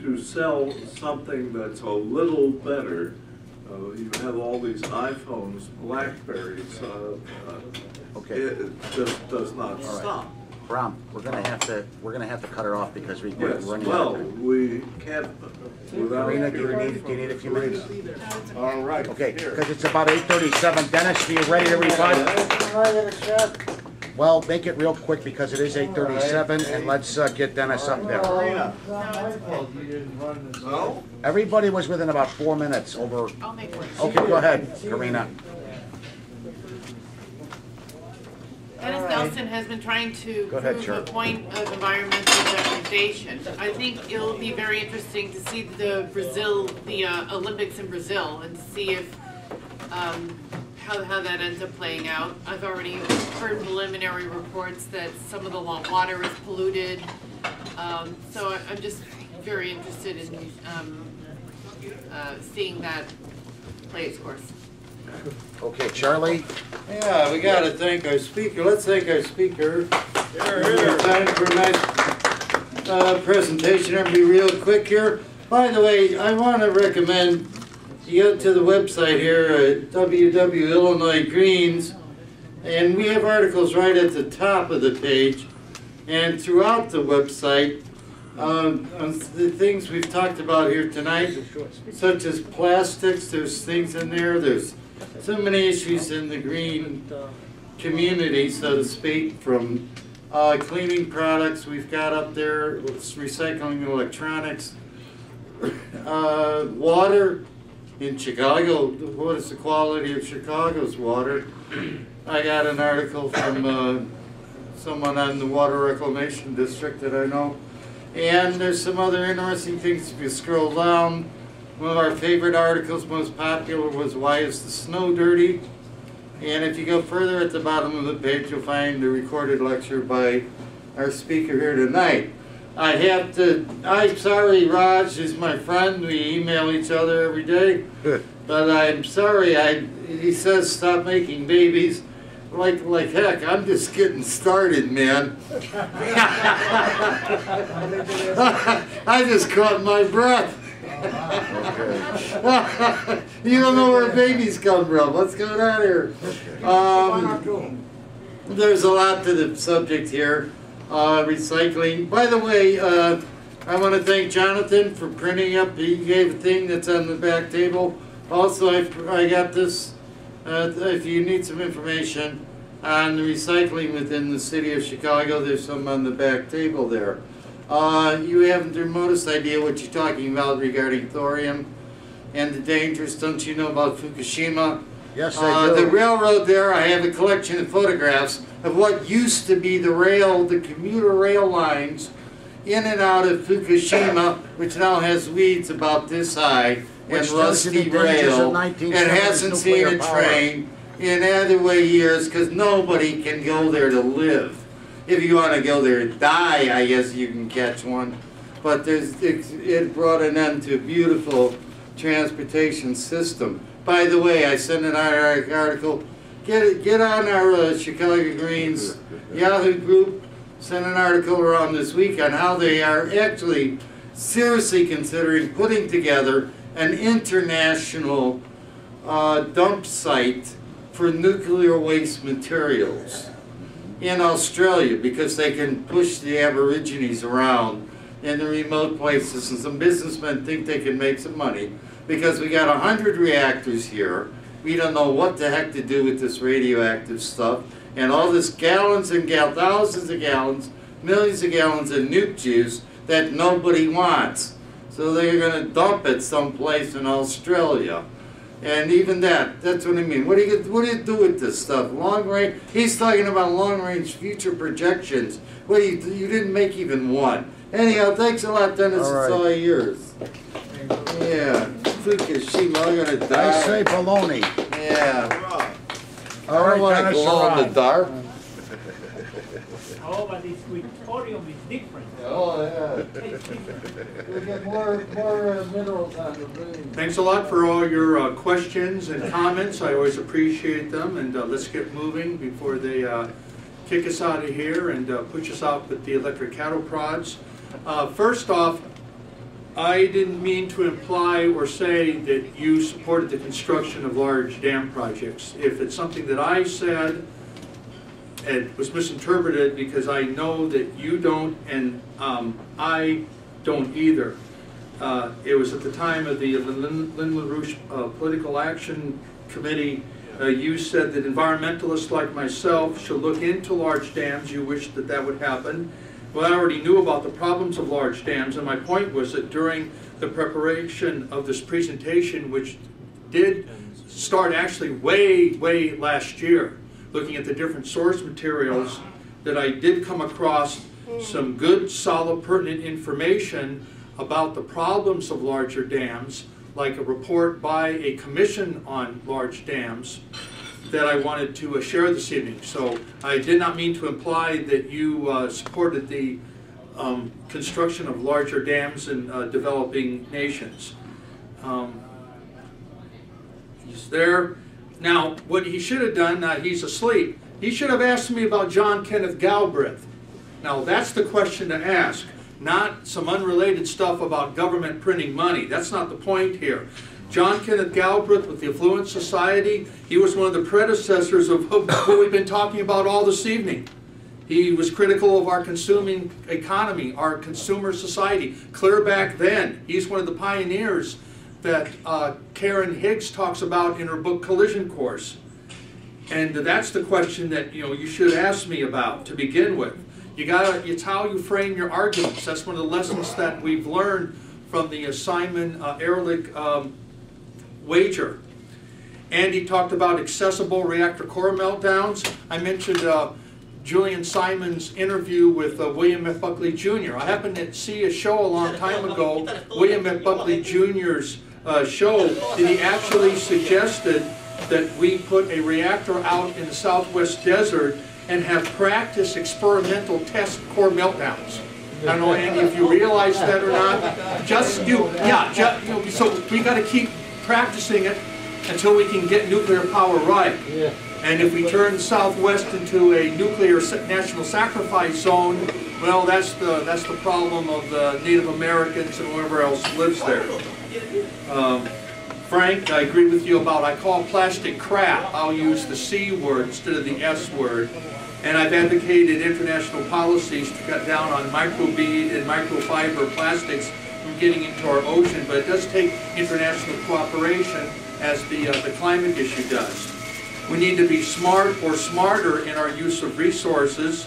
to sell something that's a little better. Uh, you have all these iPhones, Blackberries. Uh, uh, Okay. It, it just does not All right. stop. Brom, we're gonna have to, we're gonna have to cut her off because we- we're Yes, running out well, of time. we can't, without. Karina, do you need, do you need a few minutes? All right. Okay, because it's about eight thirty-seven. Dennis, are you ready to rebut? Well, make it real quick because it is eight thirty-seven and let's uh, get Dennis up there. No? Everybody was within about four minutes over. I'll make one. Okay, go ahead, Karina. Dennis Nelson has been trying to Go ahead, prove Chair. a point of environmental degradation. I think it'll be very interesting to see the Brazil, the uh, Olympics in Brazil, and see if, um, how, how that ends up playing out. I've already heard preliminary reports that some of the water is polluted. Um, so I- I'm just very interested in, um, uh, seeing that play its course. Okay, Charlie? Yeah, we gotta thank our speaker. Let's thank our speaker. Here, Time for a nice uh, presentation. I'll be real quick here. By the way, I wanna recommend you go to the website here, uh, WW Illinois Greens, and we have articles right at the top of the page and throughout the website um, on the things we've talked about here tonight, such as plastics, there's things in there, there's so many issues in the green community, so to speak, from uh, cleaning products we've got up there, recycling electronics, uh, water in Chicago, what is the quality of Chicago's water? I got an article from uh, someone on the Water Reclamation District that I know. And there's some other interesting things if you scroll down. One of our favorite articles, most popular, was Why is the Snow Dirty? And if you go further at the bottom of the page, you'll find the recorded lecture by our speaker here tonight. I have to, I'm sorry, Raj is my friend. We email each other every day. But I'm sorry, I, he says stop making babies. Like, like heck, I'm just getting started, man. I just caught my breath. you don't know where babies come from. What's going on here? Um, there's a lot to the subject here, uh, recycling. By the way, uh, I want to thank Jonathan for printing up, he gave a thing that's on the back table. Also, I, I got this, uh, if you need some information on the recycling within the city of Chicago, there's some on the back table there. Uh, you haven't the remotest idea what you're talking about regarding thorium and the dangers, don't you know about Fukushima? Yes, I Uh, do. The railroad there, I have a collection of photographs of what used to be the rail, the commuter rail lines in and out of Fukushima, which now has weeds about this high and Which rusty rail. And hasn't seen a power. train in other way years, because nobody can go there to live. If you want to go there and die, I guess you can catch one. But there's, it, it brought an end to a beautiful transportation system. By the way, I sent an ar- article, get, get on our uh, Chicago Greens Yahoo group, sent an article around this week on how they are actually seriously considering putting together an international uh, dump site for nuclear waste materials in Australia because they can push the Aborigines around in the remote places and some businessmen think they can make some money because we got a hundred reactors here. We don't know what the heck to do with this radioactive stuff and all this gallons and gal thousands of gallons, millions of gallons of nuke juice that nobody wants. So they're going to dump it someplace in Australia. And even that, that's what I mean. What do you what do you do with this stuff? Long range. He's talking about long range future projections. Well, you you didn't make even one. Anyhow, thanks a lot, Dennis. All right. It's all yours. Yeah, Fukushima, I'm gonna die. I say baloney. Yeah. All I don't want to Dennis, glow in the dark. Oh, but it's with thorium is different. Oh, yeah. It's different. Get more more uh, minerals on the moon. Thanks a lot for all your uh, questions and comments. I always appreciate them, and uh, let's get moving before they uh, kick us out of here and uh, push us out with the electric cattle prods. Uh, First off, I didn't mean to imply or say that you supported the construction of large dam projects. If it's something that I said, it was misinterpreted because I know that you don't and um, I don't either. Uh, It was at the time of the Lynn Lynn LaRouche uh, Political Action Committee, uh, you said that environmentalists like myself should look into large dams. You wished that that would happen. Well, I already knew about the problems of large dams, and my point was that during the preparation of this presentation, which did start actually way, way last year, looking at the different source materials, that I did come across some good, solid, pertinent information about the problems of larger dams, like a report by a commission on large dams that I wanted to uh, share this evening. So I did not mean to imply that you uh, supported the um, construction of larger dams in uh, developing nations. Um, there. Now, what he should have done, uh, he's asleep, he should have asked me about John Kenneth Galbraith. Now, that's the question to ask, not some unrelated stuff about government printing money. That's not the point here. John Kenneth Galbraith with the Affluent Society, he was one of the predecessors of what we've been talking about all this evening. He was critical of our consuming economy, our consumer society, clear back then. He's one of the pioneers that uh, Kerryn Higgs talks about in her book Collision Course. And that's the question that you know you should ask me about to begin with. You gotta, it's how you frame your arguments. That's one of the lessons that we've learned from the Simon uh, Ehrlich um, wager. And he talked about accessible reactor core meltdowns. I mentioned uh, Julian Simon's interview with uh, William F. Buckley Jr. I happened to see a show a long time ago, William F. Buckley Jr.'s uh, show, that he actually suggested that we put a reactor out in the southwest desert and have practice experimental test core meltdowns. I don't know, Andy, if you realize that or not. Just you, yeah, ju- you know, so we got to keep practicing it until we can get nuclear power right. And if we turn Southwest into a nuclear national sacrifice zone, well, that's the that's the problem of the Native Americans and whoever else lives there. Um, Frank, I agree with you about I call plastic crap. I'll use the C word instead of the S word. And I've advocated international policies to cut down on microbead and microfiber plastics from getting into our ocean, but it does take international cooperation as the, uh, the climate issue does. We need to be smart or smarter in our use of resources.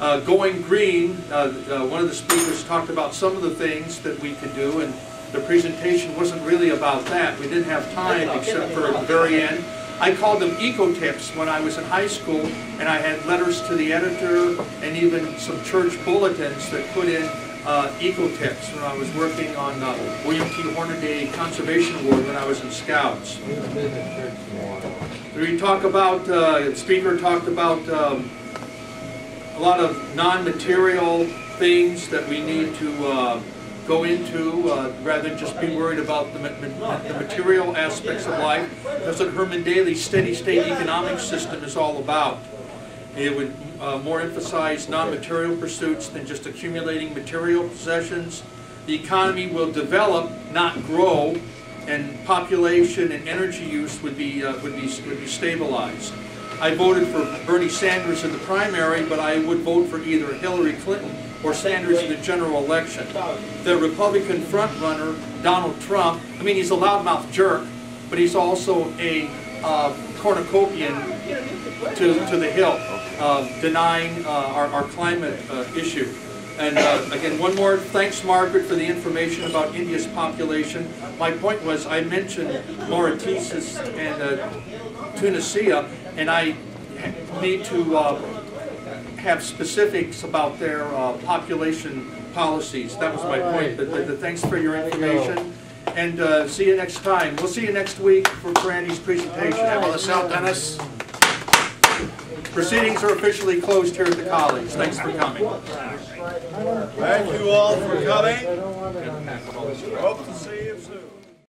Uh, going green, uh, uh, one of the speakers talked about some of the things that we could do, and the presentation wasn't really about that. We didn't have time except for at the very end. I called them eco tips when I was in high school, and I had letters to the editor and even some church bulletins that put in uh, eco tips when I was working on uh, William T. Hornaday Conservation Award when I was in Scouts. We talk about, uh, speaker talked about um, a lot of non-material things that we need to uh, go into uh, rather than just be worried about the, the material aspects of life. That's what Herman Daly's steady state economic system is all about. It would uh, more emphasize non-material pursuits than just accumulating material possessions. The economy will develop, not grow, and population and energy use would be, uh, would be, would be stabilized. I voted for Bernie Sanders in the primary, but I would vote for either Hillary Clinton or Sanders in the general election. The Republican frontrunner, Donald Trump, I mean, he's a loudmouth jerk, but he's also a uh, cornucopian to, to the hill, uh, denying uh, our, our climate uh, issue. And uh, again, one more thanks, Margaret, for the information about India's population. My point was, I mentioned Mauritius and uh, Tunisia, and I need to have specifics about their uh, population policies. That was my point, but, but, but thanks for your information. And uh, see you next time. We'll see you next week for Brandy's presentation. Have us out, Dennis. Proceedings are officially closed here at the college. Thanks for coming. Thank you all for coming. Hope to see you soon.